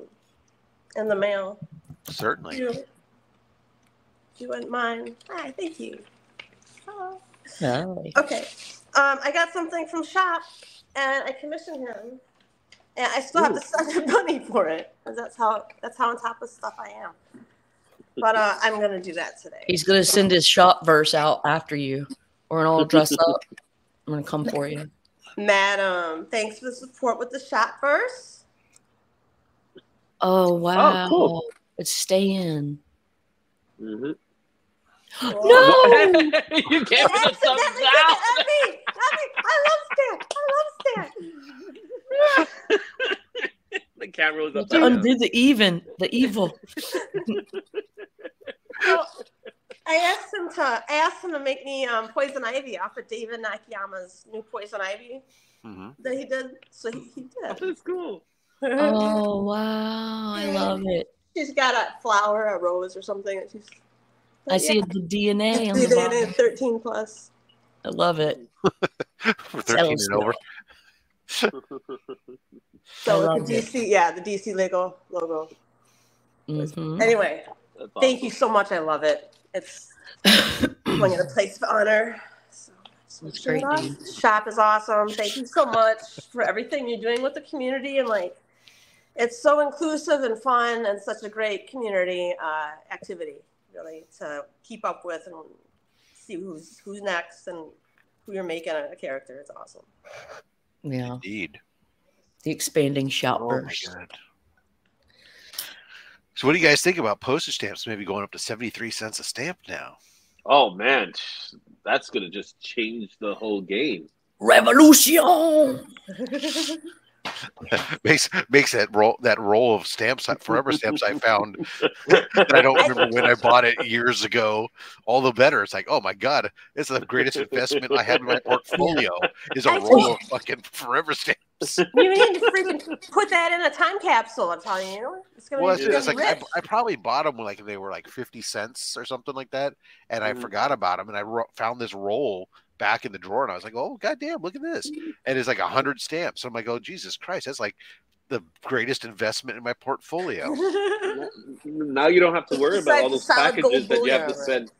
in the mail. certainly. You, if you wouldn't mind. Hi, thank you. Oh. Golly. Okay. Um, I got something from shop, and I commissioned him, and I still have to send him money for it. 'cause that's how that's how on top of stuff I am. But uh, I'm gonna do that today. He's gonna send his shop verse out after you, or an all dressed up. I'm gonna come for you. Madam, thanks for the support with the shop verse. Oh wow, Oh, cool. it's staying. Mhm. No, you can't put the thumbs Accidentally out. did it, Effie! Effie, I love Stan. I love Stan. the camera was to upside down. undo the even, the evil. So I asked him to I asked him to make me um, poison ivy off of David Nakayama's new poison ivy hmm that he did. So he, he did. That's cool. Oh wow, I love it. She's got a flower, a rose, or something. that She's. I see the DNA on See the that bottom. 13 plus. I love it. For thirteen and over. So I with love the it. DC, yeah, the DC logo. logo. Mhm. Anyway, That's thank you so much. I love it. It's going in a place of honor. So, so That's great, shop- Shop is awesome. Thank you so much for everything you're doing with the community and like. It's so inclusive and fun and such a great community uh, activity, really, to keep up with and see who's who's next and who you're making a, a character. It's awesome. Yeah, Indeed. the expanding shop Oh my verse. god. So, what do you guys think about postage stamps? Maybe going up to seventy-three cents a stamp now. Oh man, that's gonna just change the whole game. Revolution. makes makes that roll that roll of stamps, forever stamps I found that I don't remember when I bought it years ago. All the better. It's like, oh my god, it's the greatest investment I have in my portfolio is a roll of fucking forever stamps. You need to freaking put that in a time capsule. I'm telling you, it's gonna Well, be it's, it's like I. I probably bought them like they were like fifty cents or something like that, and I Mhm. forgot about them, and I ro- found this roll back in the drawer, and I was like, oh goddamn, look at this, and it's like a hundred stamps. So I'm like, oh Jesus Christ, that's like the greatest investment in my portfolio. now you don't have to worry It's about like all those packages that you have to send.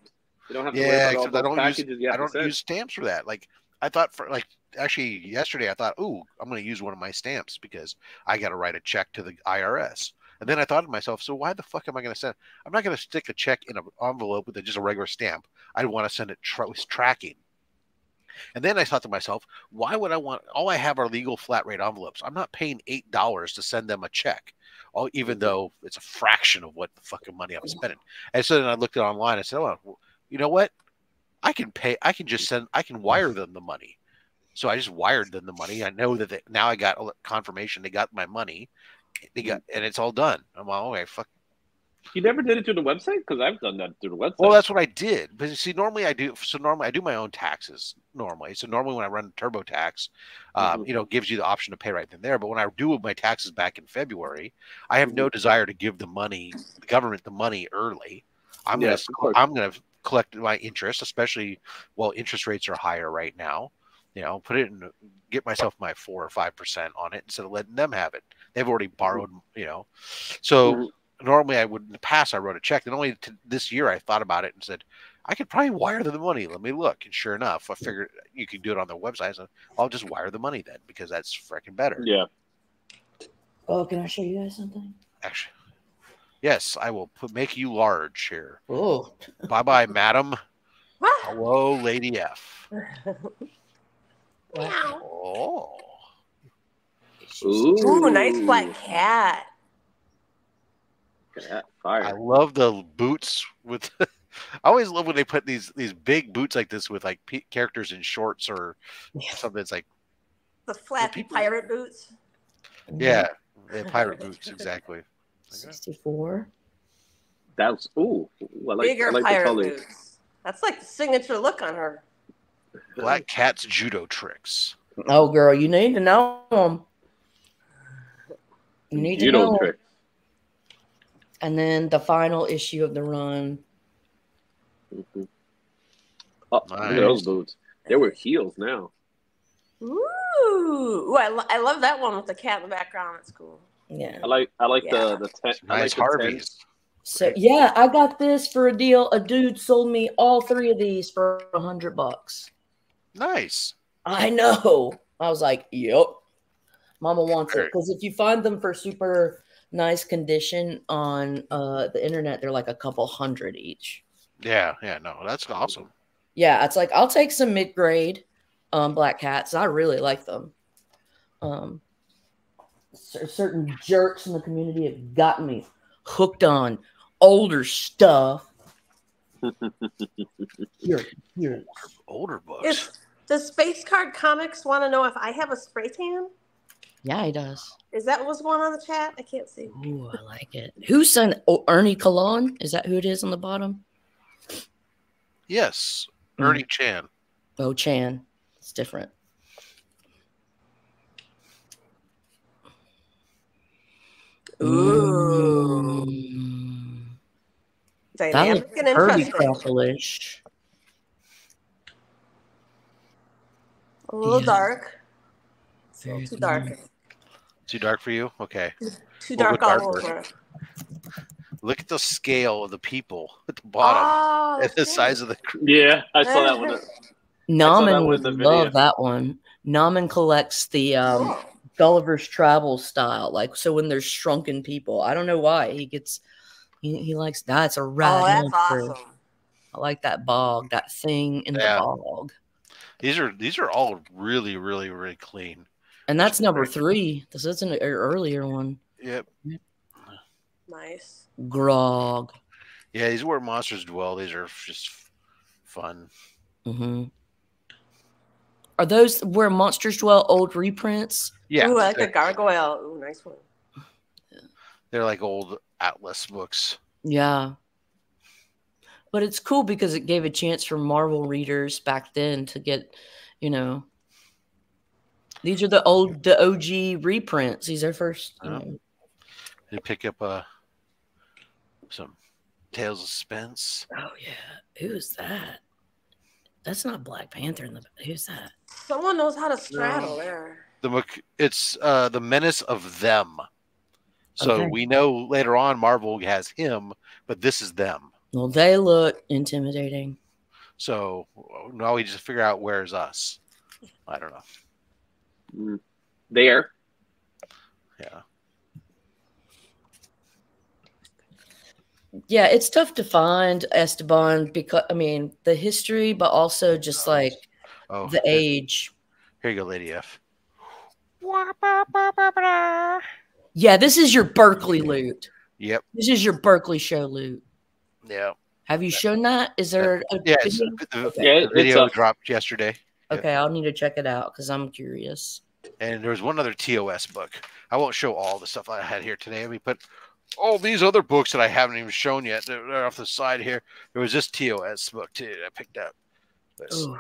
You don't have to worry Yeah, about all except I those don't use packages you I don't use stamps for that. Like I thought for like actually yesterday I thought, oh, I'm going to use one of my stamps because I got to write a check to the IRS. And then I thought to myself, so why the fuck am I going to send? I'm not going to stick a check in an envelope with a, just a regular stamp. I want to send it tra- with tracking. And then I thought to myself, why would I want? All I have are legal flat rate envelopes. I'm not paying eight dollars to send them a check, all, even mm-hmm. though it's a fraction of what the fucking money I'm spending. And so then I looked it online. I said, oh, well, you know what? I can pay. I can just send. I can wire them the money. So I just wired them the money. I know that they, now I got a confirmation they got my money. They got and it's all done. I'm like, okay, fuck. You never did it through the website because I've done that through the website. Well, that's what I did. But you see, normally I do. So normally I do my own taxes. Normally, so normally when I run TurboTax, um, Mhm. you know, gives you the option to pay right then there. But when I do my taxes back in February, I have no desire to give the money, the government, the money early. I'm Yes, gonna. I'm gonna collect my interest, especially while interest rates are higher right now. You know, put it in, get myself my four or five percent on it instead of letting them have it. They've already borrowed, you know. So Mhm. Normally I would in the past I wrote a check, and only to this year I thought about it and said I could probably wire them the money. Let me look, and sure enough, I figured you can do it on their website. So I'll just wire the money then because that's freaking better. yeah. Oh, can I show you guys something? Actually, yes, I will put make you large here. Oh, bye bye, madam. Hello, Lady F. Meow. Oh, Ooh, Ooh, nice black cat. Look at. I love the boots with. I always love when they put these these big boots like this with like pe- characters in shorts or something. It's like The flappy people- pirate boots. yeah, yeah pirate boots exactly. sixty-four. That's ooh. ooh, I like, Bigger I like the pirate color. boots. That's like the signature look on her. Black Cat's judo tricks. Oh, girl, you need to know them. You need to know. Judo 'em. trick. And then the final issue of the run. Mhm. Oh, look Nice. at those boots. They were heels now. Ooh, Ooh I, lo- I love that one with the cat in the background. That's cool. Yeah. I like I like Yeah. the the ten, I Nice like the ten- Harveys. So yeah, I got this for a deal. A dude sold me all three of these for a hundred bucks. Nice. I know. I was like, "Yep." Mama wants it because if you find them for super nice condition on uh, the internet, they're like a couple hundred each. Yeah, yeah, no, that's awesome. Yeah, it's like I'll take some mid grade um, black cats. I really like them. Um, certain jerks in the community have gotten me hooked on older stuff. Here, here. Older books. Is, does Space Card Comics want to know if I have a spray tan? Yeah, he does. Is that what's going on in the chat? I can't see. Ooh, I like it. Who's son? Oh, Ernie Colon? Is that who it is on the bottom? yes, Mm. Ernie Chan. Bo Chan. It's different. Ooh. Mm. That Dynamic looks and Herbie interesting. Crackle-ish. A little Yeah. dark. It's a Very little too cool. dark. Too dark for you? Okay. Too We'll dark all over. Look at the scale of the people at the bottom Oh, and the shit. size of the. cr- Yeah, I saw that one. Namen one would in the love video. that one. Namen collects the um, Cool. Gulliver's Travel style, like so when there's shrunken people. I don't know why he gets. He, he likes that. It's a rad Oh, that's monster. awesome. I like that bog, that thing in Yeah. the bog, These are these are all really really really clean. And that's That's number three. This isn't an earlier one. Yep. Nice. Grog. Yeah, these are where monsters dwell. These are just f- fun. hmm Are those where monsters dwell? Old reprints. Yeah, Ooh, I like the they're, gargoyle. Ooh, nice one. they're like old atlas books. Yeah. But it's cool because it gave a chance for Marvel readers back then to get, you know, these are the old, the OG reprints. These are first. You Yeah. know. They pick up uh some Tales of Suspense. Oh yeah, who's that? That's not Black Panther in the. Who's that? Someone knows how to straddle there. The it's uh, the menace of them. So Okay. we know later on Marvel has him, but this is them. Well, they look intimidating. So now we just figure out where's us. I don't know. There. Yeah. Yeah, it's tough to find Esteban because I mean the history, but also just oh, like Oh, the here, age. here you go, Lady F. Yeah, this is your Berkeley loot. Yep. This is your Berkeley show loot. Yeah. Have you shown that? Is there uh, a Yeah. Video? the, Okay. Yeah, the it's video dropped yesterday, Okay, I'll need to check it out because I'm curious. and there was one other TOS book. I won't show all the stuff I had here today. Let me put all these other books that I haven't even shown yet. They're, off the side here. There was this TOS book too that I picked up. This- Ooh,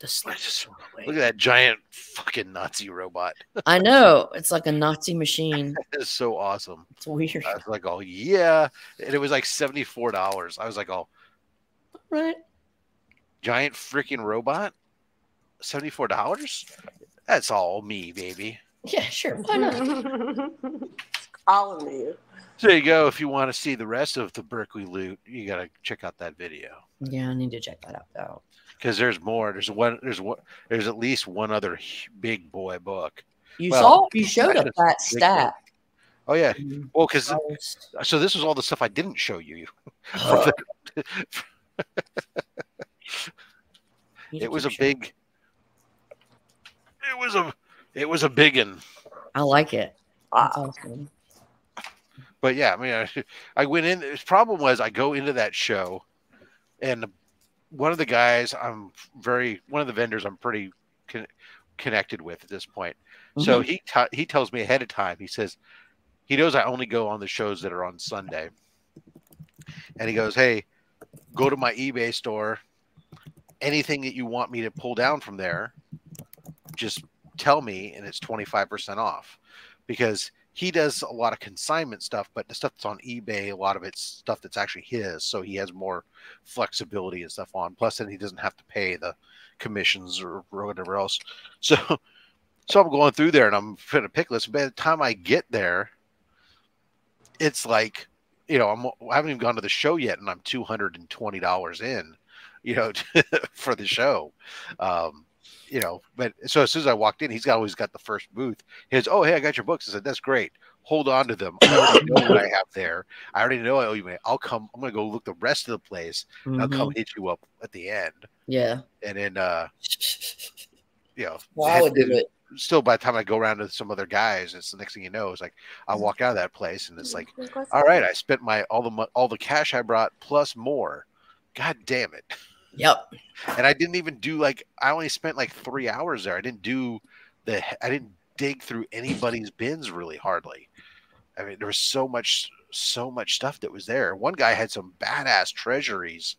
just-. Look at that giant fucking Nazi robot. I know it's like a Nazi machine. It's so awesome. It's weird, I was like, oh yeah, and it was like seventy four dollars. I was like, oh, right? giant freaking robot, seventy four dollars. That's all me, baby. Yeah, sure. Why not? All of you. So there you go. If you want to see the rest of the Berkeley loot, you gotta check out that video Yeah, I need to check that out. Though. because there's more. There's one. There's one. There's at least one other big boy book. You Well, saw, you showed I up that stack. stat. Oh yeah. Mhm. Well, because so this was all the stuff I didn't show you. From the- Need to it was a keep showing. big. It was a. It was a big one. I like it. Ah. That's Wow. awesome. but yeah, I mean, I, I went in. The problem was I go into that show, and one of the guys I'm very one of the vendors I'm pretty con- connected with at this point. So mm-hmm. he t- he tells me ahead of time. He says he knows I only go on the shows that are on Sunday, and he goes, "Hey, go to my eBay store. Anything that you want me to pull down from there, just tell me, and it's twenty five percent off." Because he does a lot of consignment stuff, but the stuff that's on eBay, a lot of it's stuff that's actually his, so he has more flexibility and stuff on. Plus, then he doesn't have to pay the commissions or, whatever else. So, so I'm going through there and I'm trying to pick list. By the time I get there, it's like, you know, I'm I haven't even gone to the show yet, and I'm two hundred and twenty dollars in, you know, for the show. Um, you know, but so as soon as I walked in, he's got always got the first booth. He goes, "Oh, hey, I got your books." I said, "That's great. Hold on to them. I already know what I have there. I already know I owe you money. I'll come. I'm gonna go look the rest of the place. and I'll come Mhm. hit you up at the end." Yeah. And then, uh, you know, Well, I would do it. still by the time I go around to some other guys, it's the next thing you know, it's like I Mm-hmm. walk out of that place and it's like, all right, I spent my all the all the cash I brought plus more. God damn it! Yep. And I didn't even do like I only spent like three hours there. I didn't do the I didn't dig through anybody's bins really hardly. I mean, there was so much so much stuff that was there. One guy had some badass treasuries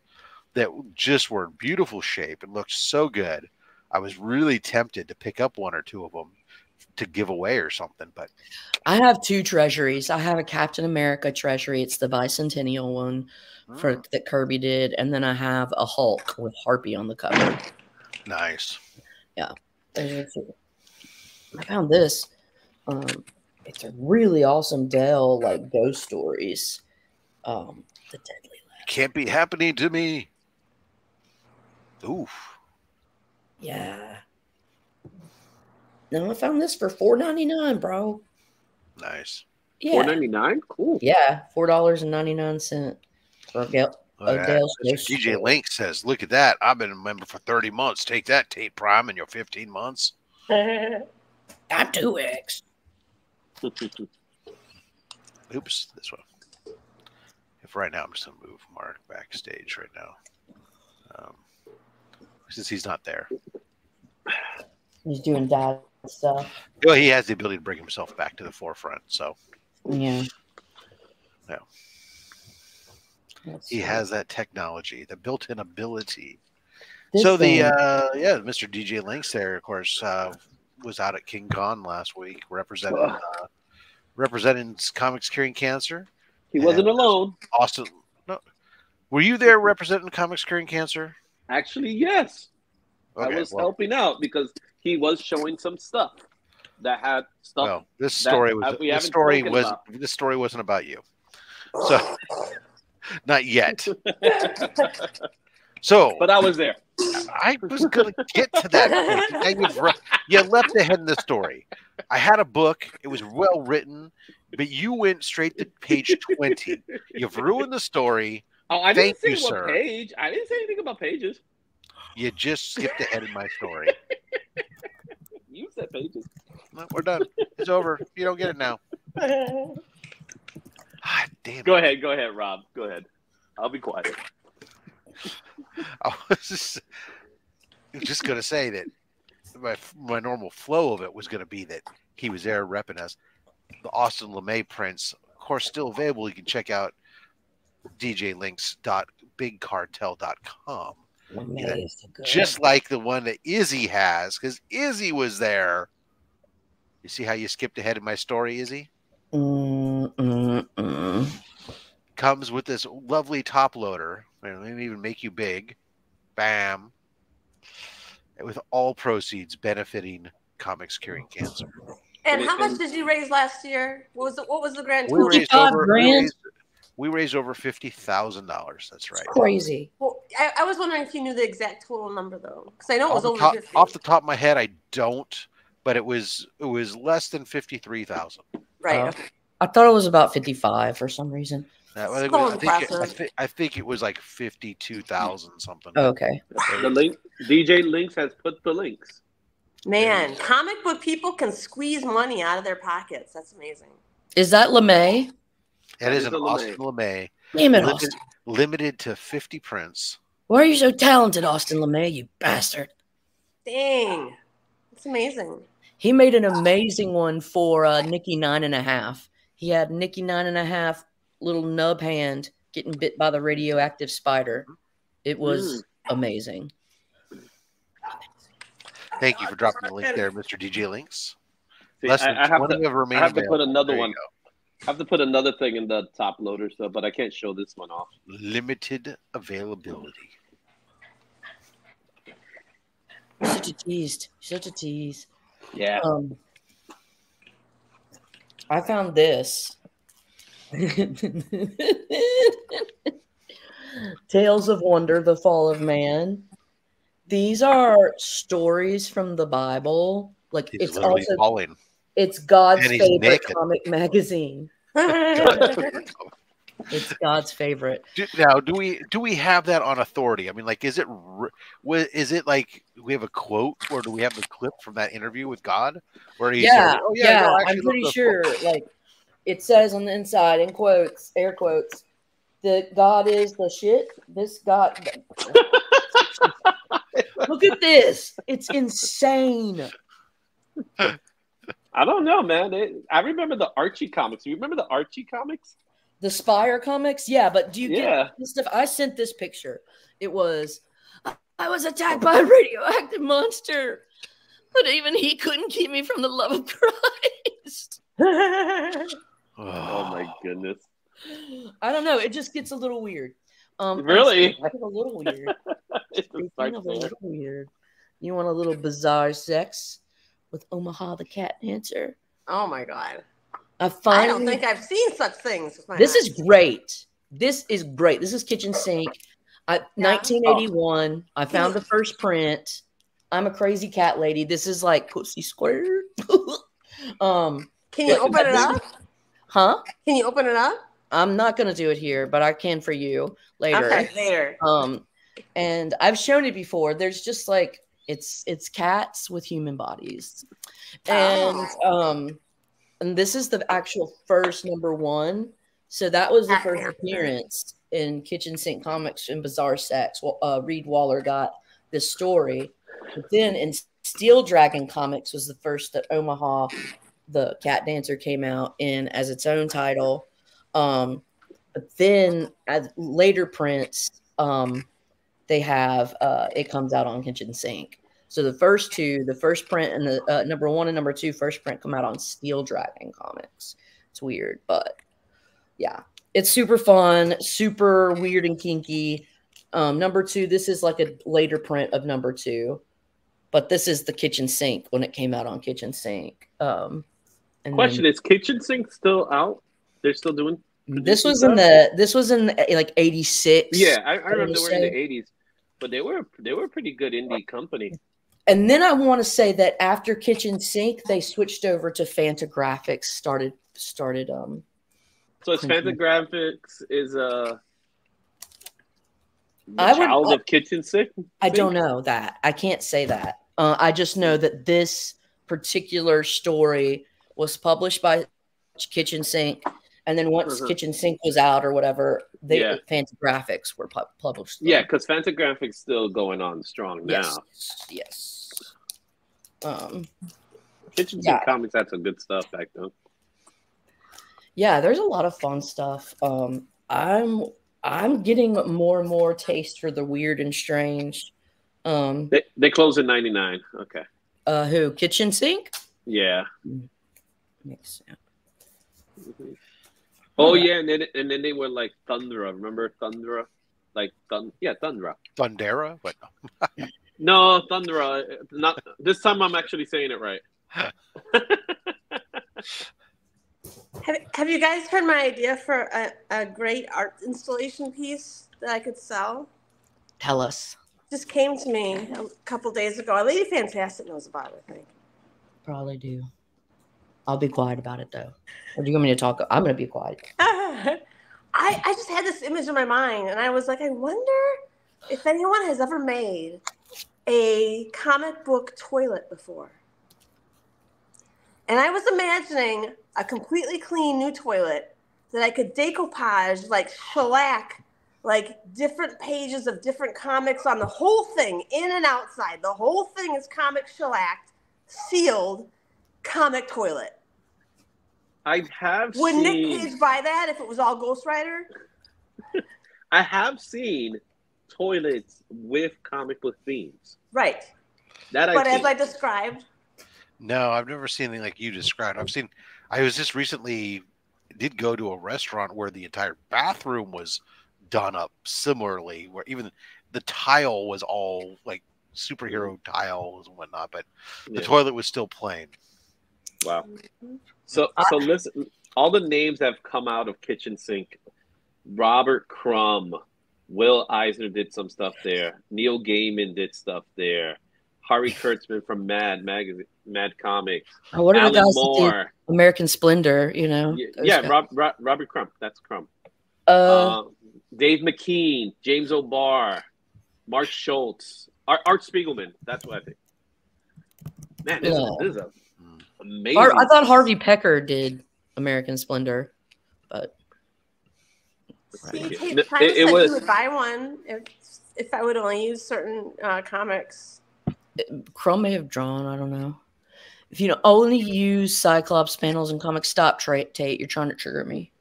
that just were in beautiful shape and looked so good. I was really tempted to pick up one or two of them to give away or something, but I have two treasuries. I have a Captain America treasury. It's the bicentennial one for mm, that Kirby did, and then I have a Hulk with Harpy on the cover. nice. Yeah. I found this. Um, it's a really awesome Dell like ghost stories. Um, the Deadly Lab. Can't be happening to me. Oof. Yeah. No, I found this for four ninety nine, bro. Nice. Yeah. Four ninety nine. Cool. Yeah, four dollars and ninety nine cent. Yep. Look at that. Odell's Mr. DJ Link says, "Look at that! I've been a member for 30 months. Take that, Tate Prime, in your 15 months." I'm two X. Oops, this one. If right now I'm just gonna move Mark backstage right now, um, since he's not there. He's doing dad stuff. Well, he has the ability to bring himself back to the forefront, so Yeah. Yeah. Let's he see. has that technology, the built-in ability. This so the uh, yeah, Mr. DJ Links there, of course, uh, was out at King Con last week representing Ugh. uh, representing Comics Curing Cancer. He wasn't alone. Austin, no, were you there representing Comics Curing Cancer? Actually, yes. I was well, helping out because he was showing some stuff. that had stuff. Well, this story was this story was about. this story wasn't about you. So not yet. So but I was there. I was gonna get to that. point. Now you've ru- you leapt ahead in the story. I had a book. It was well written, but you went straight to page twenty. You've ruined the story. Oh, I didn't say you, what sir. page. I didn't say anything about pages. You just skipped ahead in my story. You said pages. No, we're done. It's over. You don't get it now. Ah, damn. Go ahead. Go ahead, Rob. Go ahead. I'll be quiet. I was just, just going to say that my my normal flow of it was going to be that he was there repping us. The Austin LeMay prints, of course, still available. You can check out djlinks.bigcartel.com. Yeah. Just like the one that Izzy has, because Izzy was there. You see how you skipped ahead in my story, Izzy? Mm, mm, mm. Comes with this lovely top loader. They didn't even make you big. Bam. With all proceeds benefiting comics curing cancer. And how much did you raise last year? What was the, what was the grand We total? raised 55 over we raised, we raised over fifty thousand dollars. That's right. Crazy. Well, I, I was wondering if you knew the exact total number though, because I know it was the, over top, 50. off the top of my head, I don't, but it was it was less than fifty three thousand. right. Uh, okay. I thought it was about 55 for some reason. That, So I, think, it- I, impressive. thi- I think it was like fifty-two thousand something. Oh, okay. The link. DJ Links has put the links. Man, comic book people can squeeze money out of their pockets. That's amazing. Is that LeMay? It That is is an. Austin LeMay, Damn it, limited, Austin. limited to fifty prints. Why are you so talented, Austin LeMay, you bastard? Dang, it's amazing. He made an amazing one for uh, Nikki Nine and a Half. He had Nikki Nine and a Half little nub hand getting bit by the radioactive spider. It was amazing. Thank you for dropping the link there, Mr. DJ Links. See, Less I, than I have twenty to. of I have to put another one. go. I have to put another thing in the top loader, so but I can't show this one off. Limited availability. You're such a tease. You're such a tease. Yeah. Um, I found this. Tales of Wonder, The Fall of Man. These are stories from the Bible. Like He's it's literally also falling. It's God's favorite naked. comic magazine. It's God's favorite. Do, now, do we do we have that on authority? I mean, like, is it r- is it like we have a quote, or do we have the clip from that interview with God, where he yeah, said, "Oh yeah, no, I'm pretty look, sure. Like it says on the inside, in quotes, air quotes, that God is the shit. This God. Look at this. It's insane. I don't know, man. It, I remember the Archie comics. You remember the Archie comics? The Spire comics, yeah, but do you Yeah. get this stuff? I sent this picture. It was I was attacked by a radioactive monster, but even he couldn't keep me from the love of Christ. Oh my goodness. I don't know. It just gets a little weird. Um, Really? it's a little weird. It's just Speaking like of a little weird, you want a little bizarre sex with Omaha the cat dancer? oh my god! I I don't think I've seen such things. with my this eyes. is great. This is great. This is kitchen sink. I, Yeah. 1981. I found the first print. I'm a crazy cat lady. This is like pussy Square. um, Can you open it up? huh? Can you open it up? I'm not gonna do it here, but I can for you later. Okay, later. Um, and I've shown it before. There's just like it's it's cats with human bodies, and um, and this is the actual first number one. So that was the first appearance in Kitchen Sink Comics and Bizarre Sex. Well, uh, Reed Waller got this story, but then in Steel Dragon Comics was the first that Omaha, the cat dancer, came out in as its own title. Um, but then as later prints, um, they have uh, it comes out on Kitchen Sink. So the first two, the first print and the uh, number one and number two first print come out on Steel Dragon Comics. It's weird, but yeah, it's super fun, super weird and kinky. Um, number two, this is like a later print of number two. but this is the kitchen sink when it came out on kitchen sink. Um, and Question: Is Kitchen Sink still out? They're still doing. this was in the this was in like '86. Yeah, I, I remember they were in the eighties, but they were they were a pretty good indie company. And then I want to say that after Kitchen Sink, they switched over to Fantagraphics. Started started um So it's. Fantagraphics is a the I would- child of Kitchen Sink. I don't know that. I can't say that. Uh, I just know that this particular story was published by Kitchen Sink, and then once Mhm. Kitchen Sink was out or whatever, they Yeah. Fantagraphics were pu- published. Yeah, because Fantagraphics still going on strong Yes. now. Yes. Um. Kitchen Yeah. Sink comics had some good stuff back then. Yeah, there's a lot of fun stuff. Um. I'm I'm getting more and more taste for the weird and strange. Um. They they closed in '99. Okay, Uh. Who? Kitchen Sink. yeah. Makes sense. Oh Yeah. yeah, and then and then they were like Thundra. Remember Thundra? Like Thun yeah, Thundra. Thundera, What? No, Thundra. Not this time. I'm actually saying it right. Have, have you guys heard my idea for a, a great art installation piece that I could sell? Tell us. Just came to me a couple days ago. A Lady Fantastic knows about it, I think. Probably do. I'll be quiet about it though. Or do you want me to talk? I'm gonna be quiet. I, I just had this image in my mind, and I was like, I wonder if anyone has ever made a comic book toilet before. And I was imagining a completely clean new toilet that I could decoupage, like shellac, like different pages of different comics on the whole thing, in and outside. The whole thing is comic shellac, sealed, comic toilet. I have Would Nick seen. Cage buy that if it was all Ghost Rider? I have seen toilets with comic book themes. Right. That But I as I described, no, I've never seen anything like you described. I've seen. I was just recently did go to a restaurant where the entire bathroom was done up similarly, where even the tile was all like superhero tiles and whatnot, but the toilet was still plain. Wow. So so listen, all the names that have come out of Kitchen Sink. Robert Crumb, Will Eisner did some stuff there. Neil Gaiman did stuff there. Harvey Kurtzman from Mad magazine, Mad Comics. Oh, what are the Alan guys Moore. American Splendor? You know. Yeah, yeah. Rob, Rob, Robert Crumb. That's Crumb. Uh, Uh, Dave McKean, James O'Barr, Mark Schultz, Art, Art Spiegelman. That's what I think. Man, this, Yeah. is, this is a. amazing. Har- I thought Harvey Pekar did American Splendor, but Steve Right. Tate It- Price it said he was- would buy one if if I would only use certain uh, comics. Crumb may have drawn. I don't know. If you don't only use Cyclops panels and comics, stop Tate. You're trying to trigger me.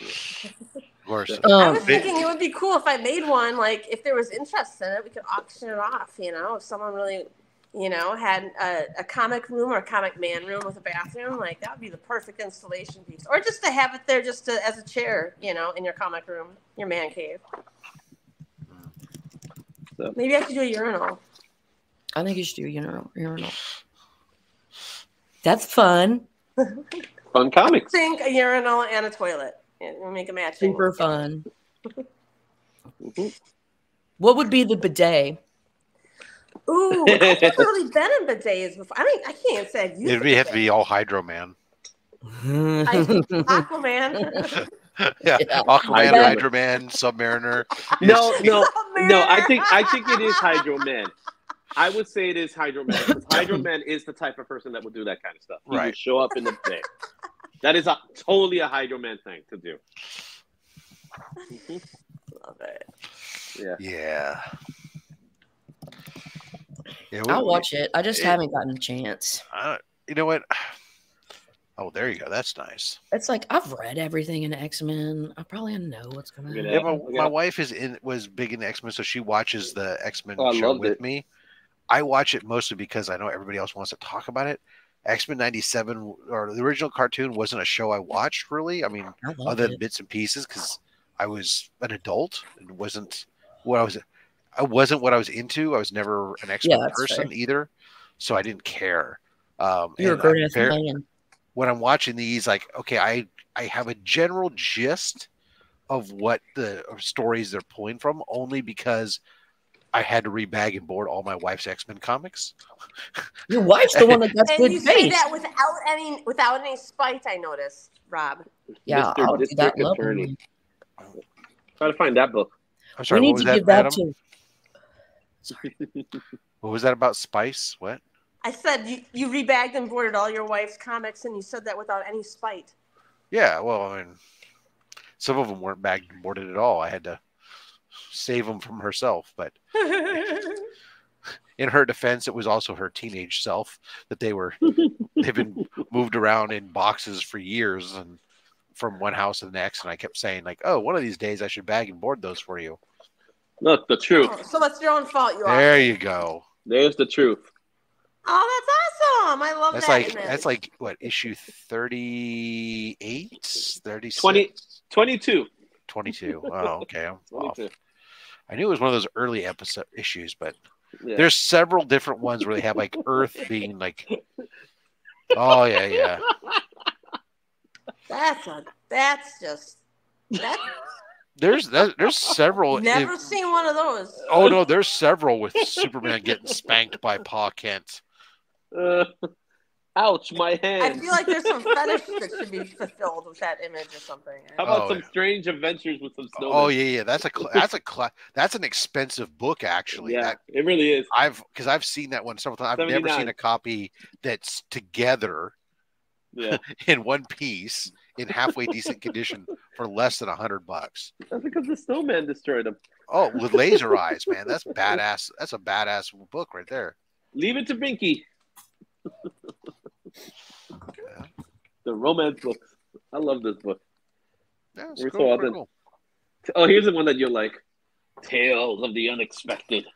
Of course. Yeah. I Um, was thinking it would be cool if I made one. Like if there was interest in it, we could auction it off. You know, if someone really, you know, had a, a comic room or a comic man room with a bathroom, like that would be the perfect installation piece. Or just to have it there, just to, as a chair, you know, in your comic room, your man cave. So- Maybe I should do a urinal. I think you should do a urinal. urinal. That's fun. fun comics. Sink, a urinal, and a toilet. And we'll make a match. Super fun. Mhm. What would be the bidet? Ooh, I've never really been in bidets before. I mean, I can't say I've It'd be, have to be all Hydro Man. Aquaman. Yeah, Yeah. Aquaman, Hydro- Hydro Man, Submariner. No, no, no. I think I think it is Hydro Man. I would say it is Hydro Man because Hydro Man is the type of person that would do that kind of stuff. He would Right. show up in the day. That is a totally a Hydro Man thing to do. Love it. Yeah. Yeah. Yeah, I'll we- watch it. I just it- haven't gotten a chance. I- you know what? Oh, there you go. That's nice. It's like I've read everything in X Men. I probably know what's going Look at to Yeah, my, my wife is in was big in X Men, so she watches the X Men Oh, show with it. me. I watch it mostly because I know everybody else wants to talk about it. X Men '97 or the original cartoon wasn't a show I watched really. I mean, I love other than bits and pieces because I was an adult and wasn't what I was. I wasn't what I was into. I was never an X Men person fair. either. so I didn't care. Um, You're a and I'm great ass when I'm watching these, like, okay, I I have a general gist of what the stories they're pulling from, only because I had to rebag and board all my wife's X Men comics. Your wife's the one that got And good you say that without any without any spite. I noticed, Rob. Yeah, Mr. I'll do that District lovingly. Attorney. Try to find that book. I'm sorry, we what need was to that, give that Adam? to. What was that about Spice? What? I said you, you rebagged and boarded all your wife's comics, and you said that without any spite. Yeah, well, I mean, some of them weren't bagged and boarded at all. I had to save them from herself, but in her defense, it was also her teenage self that they were they've been moved around in boxes for years and from one house to the next. And I kept saying like, "Oh, one of these days I should bag and board those for you." Look, the truth. Oh, so that's your own fault. You are. There you go. There's the truth. Oh, that's awesome! I love That's that. like image. that's like what issue 38, 36? 20 22. 22. Oh, okay. I'm off. I knew it was one of those early episode issues, but Yeah. there's several different ones where they have like Earth being like, oh yeah, yeah. That's a. That's just. That, There's that, there's several. never if- seen one of those. oh no, there's several with Superman getting spanked by Pa Kent. Uh, ouch, my hand. I hand. feel like there's some fetish that should be fulfilled with that image or something. How about Oh, some yeah. strange adventures with some snowmen? Oh yeah, yeah. That's a cl- that's a cl- that's an expensive book actually. yeah, That, it really is. I've because I've seen that one several times. I've never seen a copy that's together Yeah, in one piece in halfway decent condition for less than a hundred bucks. that's because the snowman destroyed them. Oh, with laser eyes, man. That's badass. That's a badass book right there. Leave it to Binky. the romance books. I love this book. Yeah, We're cool, so often- cool. Oh, here's the one that you're like. Tales of the unexpected.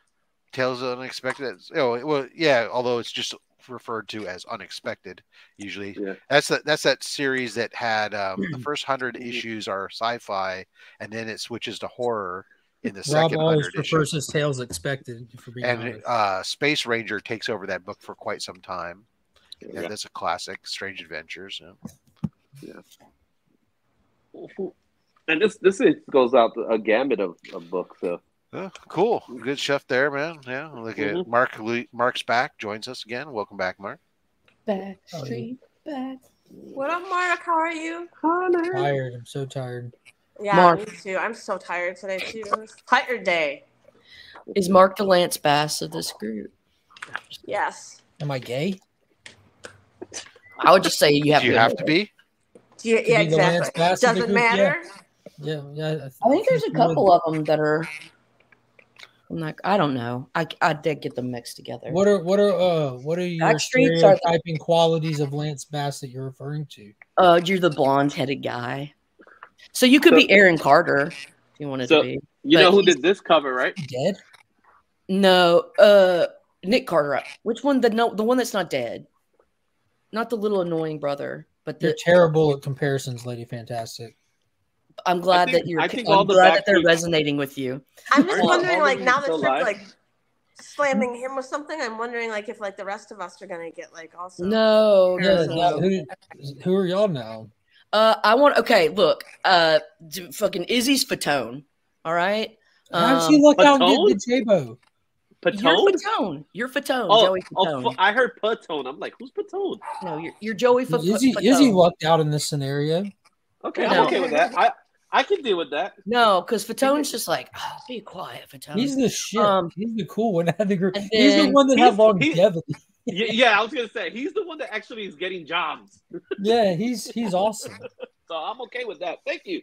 Tales of Unexpected. Oh, well, yeah. Although it's just referred to as unexpected usually. Yeah. That's that. That's that series that had um, the first hundred issues are sci-fi, and then it switches to horror in the Rob second always prefers issues. his tales expected. For being And uh, Space Ranger takes over that book for quite some time. Yeah. And that's a classic. Strange Adventures. yeah. And this this goes out a gamut of, of books. So Yeah, cool. Good stuff there, man. Yeah. Look at Mhm. Mark. Lee- Mark's back. Joins us again. Welcome back, Mark. Back Oh, street, back. What up, Mark? How are you? I'm tired. I'm so tired. Yeah, Mark. me too. I'm so tired today too. It's tired day. Is Mark the Lance Bass of this group? Yes. Am I gay? I would just say you have. Do you good have to be? Yeah, yeah be exactly. Bass of the Doesn't matter. Yeah, yeah. I think there's a couple of them that are. I'm like, I don't know. I I did get them mixed together. What are what are uh what are your Backstreets are- stereotyping qualities of Lance Bass that you're referring to? Uh, you're the blonde-headed guy. So you could be Aaron Carter if you wanted So- to be. you But know who did this cover, right? Dead? No, uh, Nick Carter. Which one? The no, the one that's not dead. Not the little annoying brother, but You're terrible at comparisons, Lady Fantastic. I'm glad think- that you're. I think I'm all the glad that they're Backstreet- resonating with you. I'm just wondering, like, now them that you're like slamming him with something, I'm wondering, like, if like the rest of us are gonna get like also. No, no, no. who who are y'all now? Uh, I want. Okay, look. Uh, fucking Izzy's Fatone. All right. How'd Um, she look out Patone? good to J-Bo? You're Patone? Fatone. You're Fatone. Oh, Joey oh, Fatone. fu- I heard Patone. I'm like, who's Patone? no, you're, you're Joey Fa- Izzy, Fatone. Izzy lucked out in this scenario. Okay, No. I'm okay with that. I I can deal with that. No, because Fatone's just like, oh, be quiet, Fatone. He's the shit. Um, He's the cool one out of the group. and He's the one that had He's- longevity. Y- yeah, I was gonna say he's the one that actually is getting jobs, yeah, he's he's awesome. so I'm okay with that. Thank you.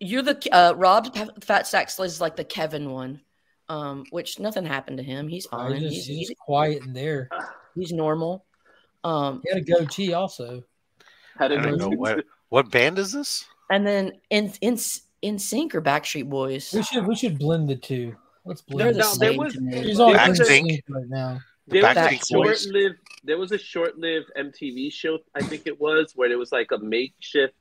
You're the uh, Rob Fat Sacks is like the Kevin one, um, which nothing happened to him. He's fine. he's, just, He's, he's he's, quiet in there. he's normal. Um, He had a goatee also. Had I it don't know what what band is this? And then in in NSYNC or Backstreet Boys. We should we should blend the two. Let's They're the No, there same was- to me. He's on there was in a- sync right now. There was a Backstreet Boys. short-lived. There was a short-lived MTV show, I think it was, where there was like a makeshift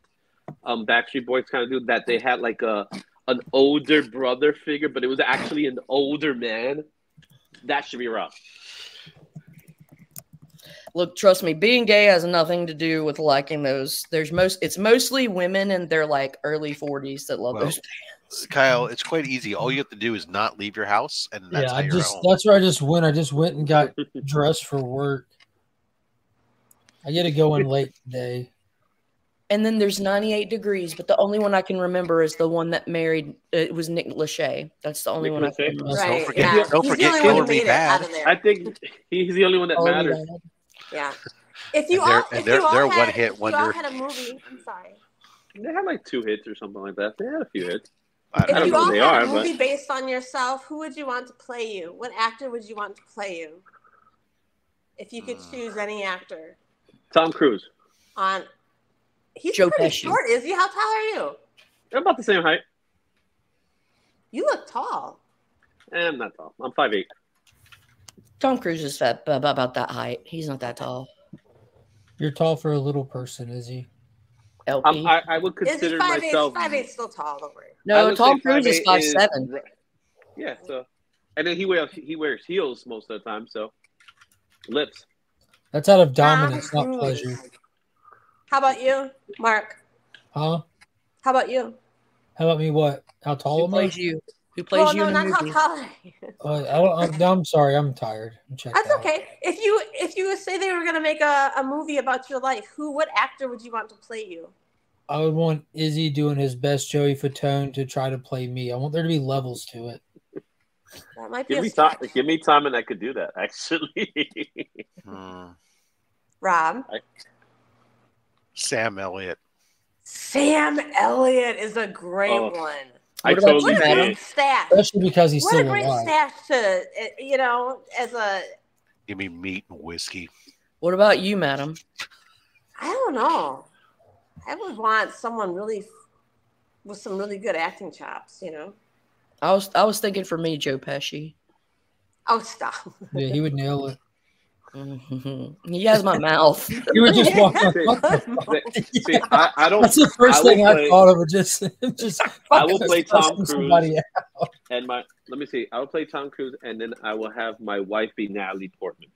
um Backstreet Boys kind of dude that they had like a an older brother figure, but it was actually an older man. That should be rough. Look, trust me, being gay has nothing to do with liking those. There's most it's mostly women in their like early 40s that love Well, those. Kyle, it's quite easy. All you have to do is not leave your house, and that's yeah, how I you're just home. that's where I just went. I just went and got dressed for work. I get to go in late today. And then there's 98 degrees, but the only one I can remember is the one that married it was Nick Lachey. That's the only Nick one I Lachey? can remember. Right. forget- yeah. don't He's forget the only one Killer who Me it Bad. out of there. I think he's the only one that Oh, matters. yeah. Yeah. If you And they're- all, and if they're- you all they're had, one-hit if you all had a movie, I'm sorry. They had like two hits or something like that. They had a few hits. I If don't don't you know all they had are, a but- movie based on yourself, who would you want to play you? What actor would you want to play you? If you could Hmm. choose any actor Tom Cruise. on, he's Joe pretty Pesci. short, is he? How tall are you? They're about the same height. You look tall. Eh, I'm not tall. I'm five eight. Tom Cruise is fat, about that height. He's not that tall. You're tall for a little person, is he? LP. Um, I, I would Is he consider five eight? myself. Five eight still tall. Don't worry. No, Tom Cruise is 5'8" five seven. Yeah, so and then he wears he wears heels most of the time, so lips. That's out of Tom dominance, not Cruise. pleasure. How about you, Mark? Huh? How about you? How about me? What? How tall Who am I? you? Who plays Well, you no, in the not movie? how tall. are you? Uh, I, am I'm sorry. I'm tired. I'm That's out. okay. If you if you say they were gonna make a, a movie about your life, who what actor would you want to play you? I would want Izzy doing his best Joey Fatone to try to play me. I want there to be levels to it. That might be Give a me time. Give me time, and I could do that. Actually, Hmm. Rob. Sam Elliott. Sam Elliott is a great Oh. one. I What about totally you, What a did. great stash. Especially because he's What a still great alive. stash to uh, you know as a Give me meat and whiskey. What about you, madam? I don't know. I would want someone really with some really good acting chops. You know. I was I was thinking for me, Joe Pesci. Oh stop. Yeah, he would nail it. Mhm. he has my mouth. He would just walk. Like, what the fuck? See, I, I don't. That's the first I will thing I play- thought of. Just, just. I will play Tom Cruise. And my let me see. I will play Tom Cruise, and then I will have my wife be Natalie Portman.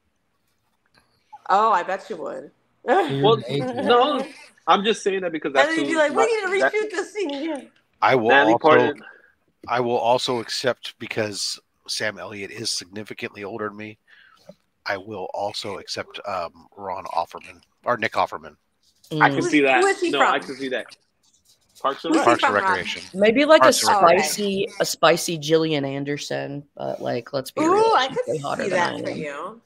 Oh, I bet you would. Well, no, I'm just saying that because that's then you'd be like, my- "We need to that- reshoot this scene again." I will Natalie also Portman. I will also accept because Sam Elliott is significantly older than me. I will also accept um, Ron Offerman or Nick Offerman. I can Mm. see that. Who is he no, from? I can see that. Parks and Who's he Rec. Parks and from, Rob? Recreation. Maybe like a Parks and Recreation. spicy, a spicy Gillian Anderson, but like let's be Ooh, real, I could way hotter see than that for you.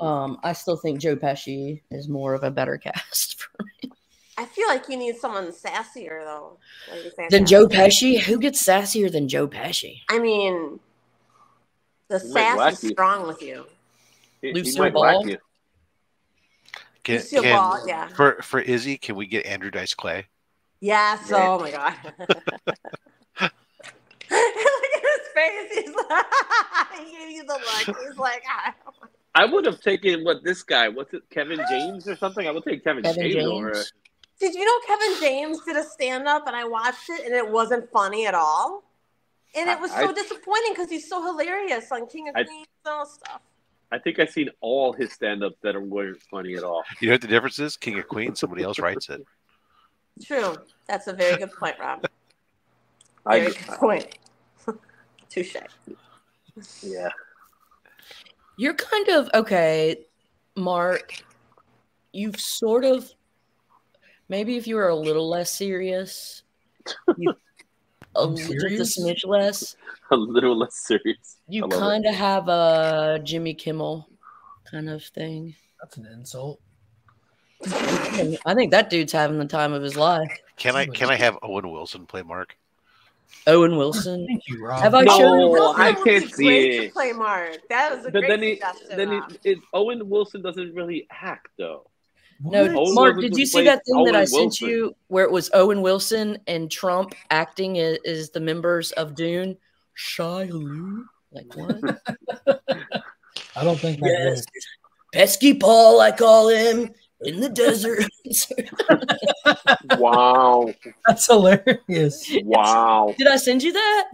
Um, I still think Joe Pesci is more of a better cast for me. I feel like you need someone sassier though. Like than Joe Pesci. Who gets sassier than Joe Pesci? I mean, the He might sass whack is strong with you. He, he Lucille might Ball? whack you. Can, Lucille can- Ball, yeah. for for Izzy, can we get Andrew Dice Clay? Yes. Right. Oh my god. Look at his face. He's like, he gave you the look. He's like, ah. I would have taken what this guy. What's it? Kevin James or something? I would take Kevin, Kevin James, over. James. Did you know Kevin James did a stand up and I watched it and it wasn't funny at all? And it was so I- disappointing because he's so hilarious on King of I- Queens and all stuff. I think I've seen all his stand-ups that weren't funny at all. You know what the difference is? King of Queens, somebody else writes it. True. That's a very good point, Rob. I, Very good point. Touche. yeah. You're kind of okay, Mark. You've sort of maybe if you were a little less serious, you, a, I'm just a serious? smidge less. A little less serious. You I love it. kind of have a Jimmy Kimmel kind of thing. That's an insult. I think that dude's having the time of his life. Can I can I have Owen Wilson play Mark? Owen Wilson. Thank you, Rob. Have I No, shown you? I can't see great it. To play Mark. That was a But great then he, then Rob. it, it, Owen Wilson doesn't really act though. No, Owen Mark, Wilson did you see that thing that Owen I sent you where it was Owen Wilson and Trump acting as, as the members of Dune? Shia Lu? Like what? I don't think that yes. is. Pesky Paul, I call him in the desert. Wow. That's hilarious. Wow. Did I send you that?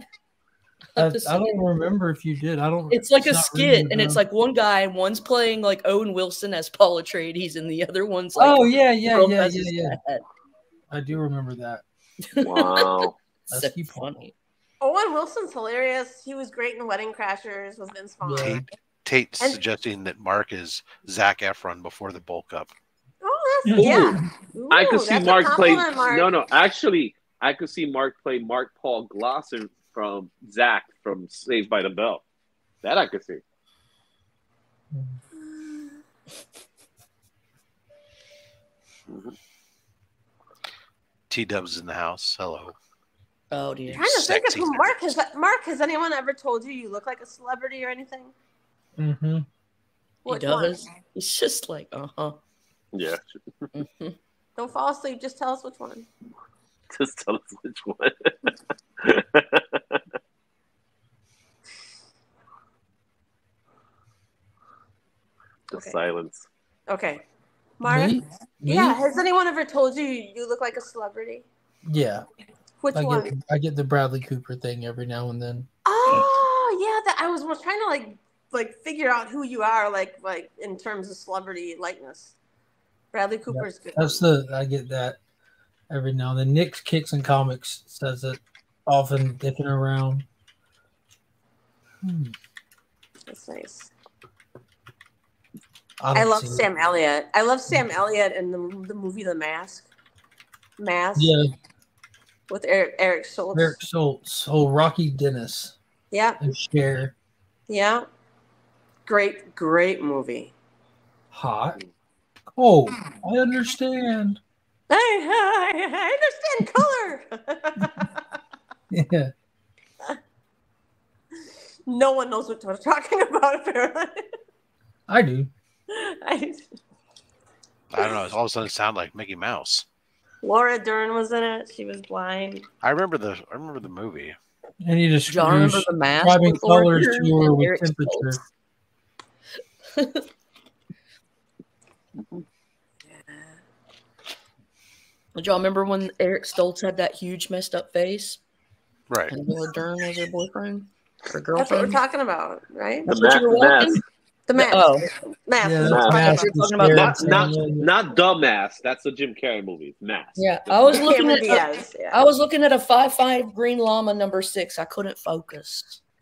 I, I don't it. remember if you did. I don't. It's like a skit, ringing and it's like one guy, one's playing like Owen Wilson as Paul Atreides, and the other one's like oh yeah, yeah, yeah, yeah, yeah. dad. I do remember that. Wow. So That's key point. funny. Owen Wilson's hilarious. He was great in Wedding Crashers with Vince Vaughn. Tate, Tate And- suggesting that Mark is Zac Efron before the bulk up. Oh, that's yeah. I Ooh, could see Mark play. Mark. No, no. Actually, I could see Mark play Mark Paul Gosselaar from Zach from Saved by the Bell. That I could see. T Dubs in the house. Hello. Oh dear. trying to think of who Mark has. Mark, has anyone ever told you you look like a celebrity or anything? Mm-hmm. He does. one? He's just like, uh huh. Yeah. Don't fall asleep. Just tell us which one. Just tell us which one. the Okay. silence. Okay, Mark. Me? Me? Yeah, has anyone ever told you you look like a celebrity? Yeah. Which I one? get I get the Bradley Cooper thing every now and then. Oh, yeah. That I was, was trying to like like figure out who you are, like like in terms of celebrity likeness. Bradley Cooper's good. That's the I get that every now and then. Nick's Kicks and Comics says it often dipping around. Hmm. That's nice. don't I love see it. Sam Elliott. I love Sam Elliott in the, the movie The Mask. Mask Yeah, with Eric Eric Stoltz. Eric Stoltz. Oh, Rocky Dennis Yeah, and Cher. yeah. Great, great movie. Hot. Oh, I understand. I, I, I understand color. Yeah. no one knows what we're talking about, apparently. I do. I, I don't know. It's all of a sudden, it sounded like Mickey Mouse. Laura Dern was in it. She was blind. I remember the. I remember the movie. And you Do just y'all remember the mask? describing colors to her with temperature. Stoltz? Did y'all remember when Eric Stoltz had that huge messed up face Right. and Laura Dern was her boyfriend or That's what we're talking about, right? The, That's what you were the watching? mask. The mask. Oh. Mask. Yeah, is that's what we're talking mask. You're talking about Not, not, Yeah, yeah. not the mask. That's a Jim Carrey movie. It's Mask. Yeah, I was about. looking Cameron at Diaz. Yeah. I was looking at a five five green llama number six. I couldn't focus.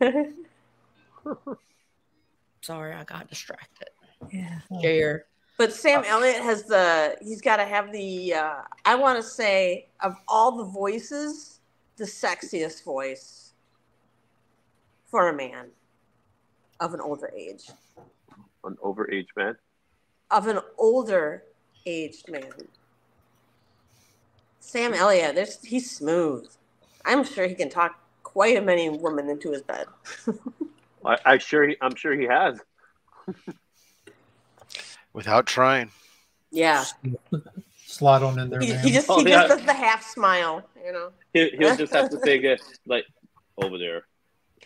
Sorry, I got distracted. Yeah. Share. But Sam Elliott has the he's got to have the uh, I want to say of all the voices, the sexiest voice for a man of an older age, An overage man. of an older aged man. Sam Elliott, there's he's smooth. I'm sure he can talk quite a many women into his bed. I, I sure. He, I'm sure he has. Without trying. Yeah, Slot on in there, he, man. he just Oh, he yeah. just does the half smile, you know. He, he'll just have to say again, like over there,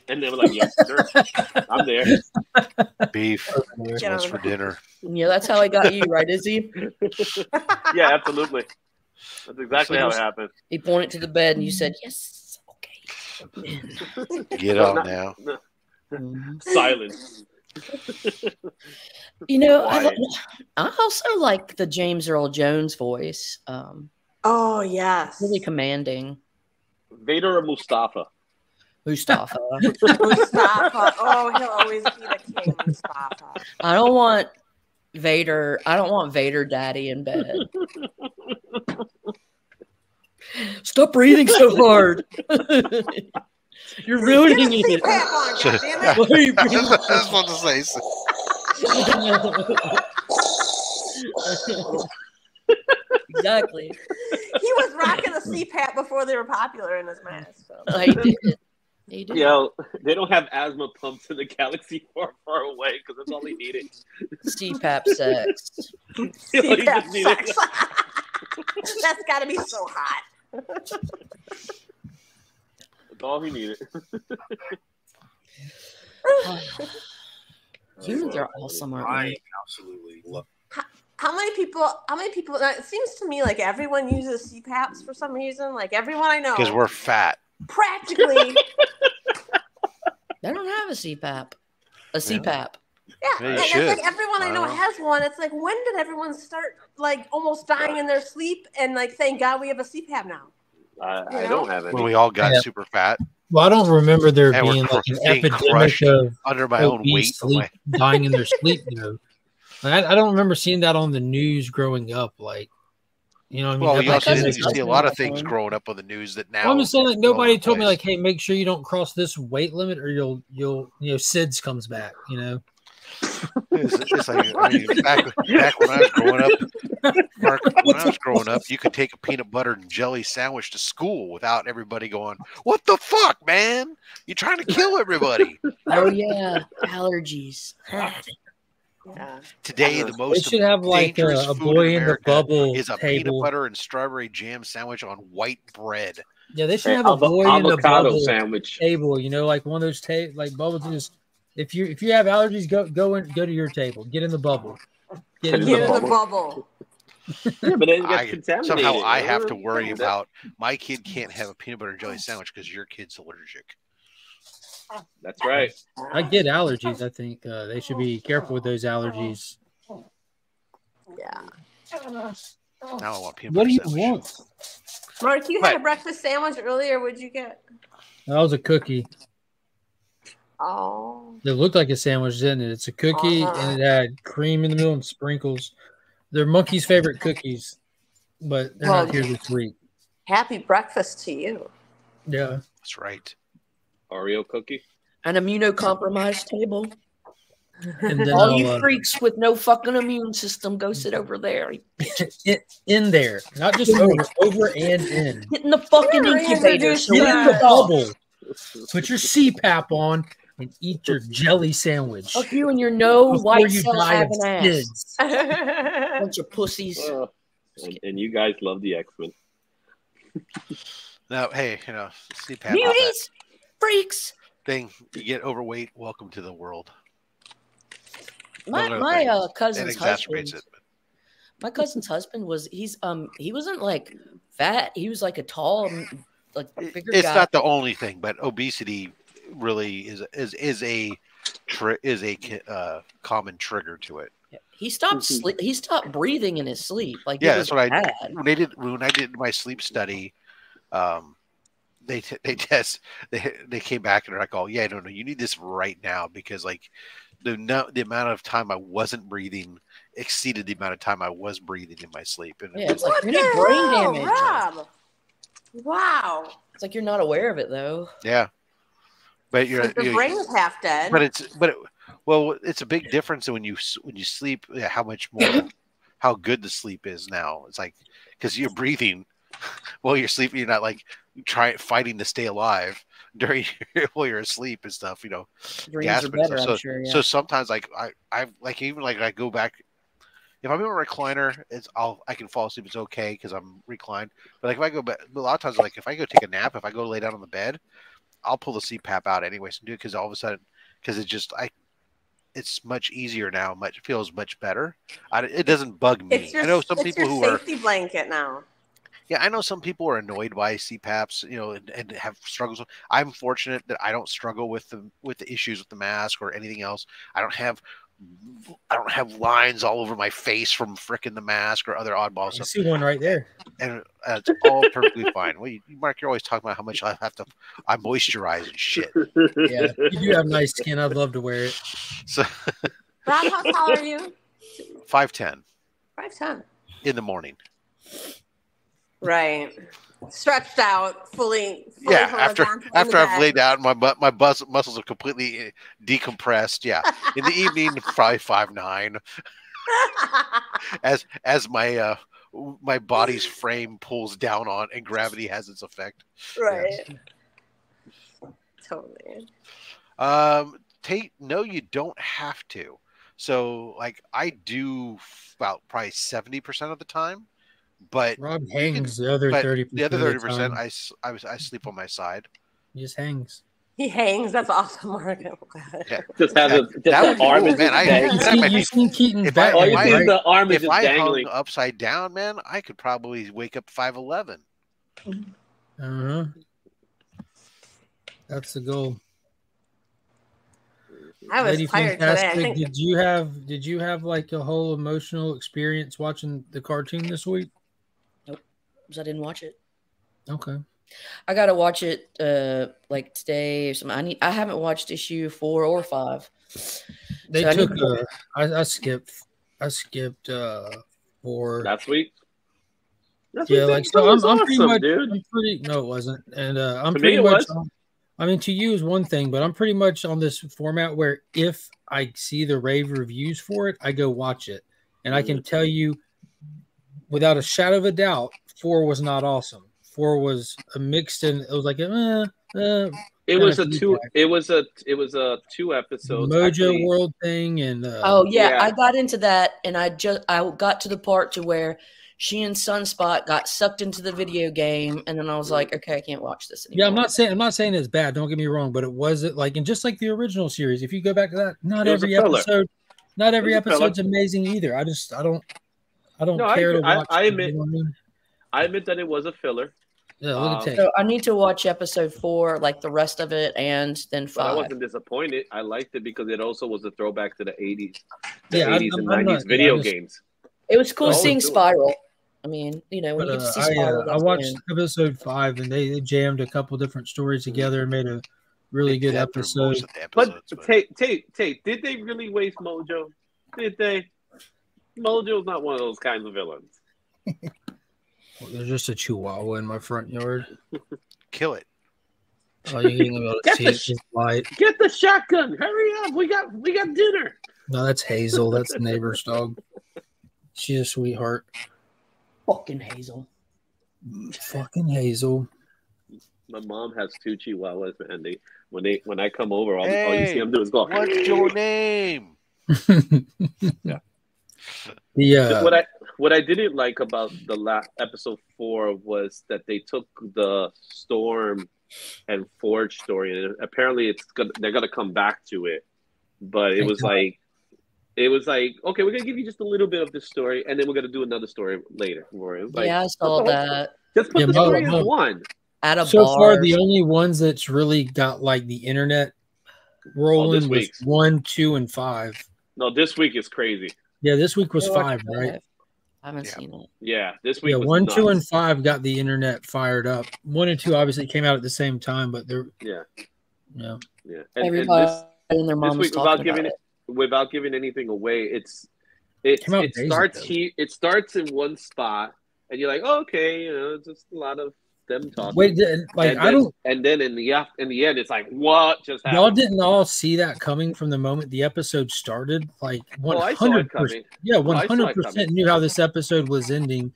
and they were like, "Yes, sir, I'm there." Beef. There. Get What's for dinner? Yeah, that's how I got you, right, Izzy? Yeah, absolutely. That's exactly how it happened. He pointed to the bed and you said, Yes, okay. Get No, on not- now. no, Mhm. Silence. You know, I, I also like the James Earl Jones voice. Um, Oh yes. really commanding. Vader or Mufasa? Mufasa. Mufasa. Oh, he'll always be the king, Mufasa. I don't want Vader. I don't want Vader daddy in bed. Stop breathing so hard. You're ruining Get it. CPAP on, goddammit. Are you I was just about to say. so- exactly. He was rocking a CPAP before they were popular in his mask. So. Oh, I did. He did. Yo, they don't have asthma pumps in the galaxy far, far away because that's all they needed. CPAP sex. You know, CPAP just sex. That's got to be so hot. That's all he needed. Humans are awesome, aren't I they? absolutely love. How many people? How many people? Uh, it seems to me like everyone uses CPAPs for some reason. Like everyone I know, Because we're fat. practically They don't have a CPAP. A CPAP. Yeah, Yeah, you and it's like everyone I know Wow. has one. It's like when did everyone start like almost dying in their sleep and like thank God we have a CPAP now? I, I don't have any. When we all got Yeah. super fat Well, I don't remember there And being like an being epidemic crushed of under my own weight. sleep, dying in their sleep. Though, Like, I, I don't remember seeing that on the news growing up. Like, you know, what I mean, Well, you might also didn't like- see a lot of things one. growing up on the news that now. Well, I'm just saying, like nobody the told me, like, hey, make sure you don't cross this weight limit, or you'll, you'll, you know, SIDS comes back. You know, It's, it's like I mean, back, back when I was growing up, Mark, when I was growing up, you could take a peanut butter and jelly sandwich to school without everybody going, "What the fuck, man? You're trying to kill everybody." Oh yeah, allergies. Yeah. Today, the they most should have like a, a boy in in the bubble is a peanut butter and strawberry jam sandwich on white bread. Yeah, they should have a avo- boy in the bubble sandwich. table. You know, like one of those ta- like bubble just. If you if you have allergies, go go in, go to your table. Get in the bubble. Get in the Get in the bubble. bubble. Yeah, but then it I- contaminated. Somehow, I have to worry about my kid can't have a peanut butter and jelly sandwich because your kid's allergic. That's right. I get allergies. I think uh, they should be careful with those allergies. Yeah. Now I want peanut What butter do you sandwich. want? Mark, you had But- a breakfast sandwich earlier. What'd you get? That was a cookie. Oh. It looked like a sandwich, didn't it? It's a cookie Uh-huh. and it had cream in the middle and sprinkles. They're Monkey's favorite cookies, but they're Well- not here this week. Happy breakfast to you. Yeah. That's right. Oreo cookie. An immunocompromised table. And then All I'll, you uh, freaks with no fucking immune system, go sit over there. in, in there, not just over, over and in. Get in the fucking incubator. Get in the bubble. Put your CPAP on and eat your jelly sandwich Fuck you and your no before white you cell die of having ass. kids. Bunch of pussies. Uh, and, and you guys love the X Men. Now, hey, you know, CPAP all that Beauties, freaks. thing. You get overweight. Welcome to the world. My Other my uh, cousin's exacerbates husband. it. My cousin's husband was he's um he wasn't like fat. He was like a tall like bigger It's guy. not the only thing, but obesity really is is is a tri- is a uh, common trigger to it. he stopped Mhm. sleep. He stopped breathing in his sleep. Like Yeah, that's what I- bad. When they did when I did my sleep study, um, they t- they test they they came back and they're like, oh yeah, no no, you need this right now because like the no, the amount of time I wasn't breathing exceeded the amount of time I was breathing in my sleep, and Yeah, it's like what you the need brain damage. Rob? Wow. It's like you're not aware of it though. yeah, but you're, Like, the you brain is half dead. but it's but it, well it's a big difference when you when you sleep yeah, how much more how good the sleep is now it's like because you're breathing while you're sleeping you're not like trying fighting to stay alive during while you're asleep and stuff you know Dreams are better, stuff. I'm sure. Yeah. so sometimes like i i like even like i go back if i'm in a recliner it's i'll i can fall asleep it's okay because i'm reclined but like if i go back a lot of times like if i go take a nap if i go lay down on the bed i'll pull the cpap out anyways and do it because all of a sudden because it just i it's much easier now much feels much better I, it doesn't bug me your, i know some people who are safety blanket now. yeah, I know some people are annoyed by CPAPs, you know, and, and have struggles. with- I'm fortunate that I don't struggle with the with the issues with the mask or anything else. I don't have I don't have lines all over my face from fricking the mask or other oddball I stuff, see one right there. and uh, it's all perfectly fine. Well, you, Mark, you're always talking about how much I have to I moisturize and shit. Yeah, you do have nice skin. I'd love to wear it. So Rob, how tall are you? Five ten. Five ten. in the morning. Right. Stretched out, fully. fully Yeah, after after I've bed. laid down, my my buzz, muscles are completely uh, decompressed. Yeah, in the evening, probably five nine. as as my uh my body's frame pulls down on and gravity has its effect. right. Totally. Um Tate, no, you don't have to. So like I do about probably seventy percent of the time, but Rob hangs the other thirty. the other thirty percent I I, s- I was I sleep on my side. he just hangs. He hangs. That's awesome, Mark. I'm just have a just That the would be arm cool, is man. I- You dangling. see, might you seen Keaton's if I- All you see is the arm is If just I dangling. hung upside down, man, I could probably wake up five eleven. Uh huh. That's the goal. I was Lady tired today. I think did you have did you have like a whole emotional experience watching the cartoon this week? Because I didn't watch it. Okay. I gotta watch it uh like today or something. I need. I haven't watched issue four or five. They So I took need- uh, I, I skipped I skipped uh four Last week. Last yeah, like so I'm, I'm pretty much dude. I'm pretty no it wasn't. And uh I'm To me, pretty it much was. on- I mean to you is one thing, but I'm pretty much on this format where if I see the rave reviews for it, I go watch it. And I Mm. can tell you without a shadow of a doubt, four was not awesome. Four was a mixed and it was like eh, uh, It was a two. feedback. It was a. It was a two episodes. Mojo actually. World thing and uh, Oh yeah, yeah. I got into that, and I just I got to the part to where she and Sunspot got sucked into the video game, and then I was like, okay, I can't watch this anymore. Yeah, I'm not saying I'm not saying it's bad. Don't get me wrong, but it wasn't like and just like the original series. If you go back to that, not It was a every episode, not every was a filler. episode's amazing either. I just I don't I don't No, I care to agree. I- watch. I admit- you know I mean? I admit that it was a filler, Yeah, look Um, at Tate. So I need to watch episode four, like the rest of it, and then but I wasn't disappointed. I liked it because it also was a throwback to the '80s, the Yeah, I'm- '80s and I'm '90s not- yeah, video I just- games. It was cool seeing cool. Spiral. I mean, you know, when But, you get uh, to see I, Spiral, uh, I watched when- episode five and they, they jammed a couple different stories together and made a really They good episode. most But episodes, but- Tate, Tate, Tate, did they really waste Mojo? Did they? Mojo's not one of those kinds of villains. Well, There's just a chihuahua in my front yard. kill it. Oh, you can able to Get see the it. Light. Get the shotgun! Hurry up! We got we got dinner. No, that's Hazel. That's the neighbor's dog. She's a sweetheart. fucking Hazel. Fucking Hazel. My mom has two chihuahuas, and they when they when I come over, all, all you see Hey, them do is go. What's your name? Yeah. The uh, what I what I didn't like about the last episode four was that they took the storm and forge story and apparently it's gonna they're gonna come back to it but it Thank was God. like it was like okay we're gonna give you just a little bit of this story and then we're gonna do another story later for it. It was like, yeah, I saw that just put Yeah, the Mo- story Mo- in one at a so bar. far the only ones that's really got like the internet rolling was week's. one, two, and five. no this week is crazy Yeah, this week was five, right? I haven't Yeah. seen it. yeah this week Yeah, was one, two, and five got the internet fired up. One and two obviously came out at the same time, but they're yeah yeah. yeah and, and Everybody this, and their mom was week without giving about it without giving anything away it's it, Came out it starts ago. here it starts in one spot and you're like oh, okay you know just a lot of them talking Wait, th- like and I then, don't. and then in the in the end it's like what just happened Y'all didn't all see that coming from the moment the episode started. Like one oh I saw hundred it percent. Yeah, Oh, one I saw it hundred percent knew how this episode was ending.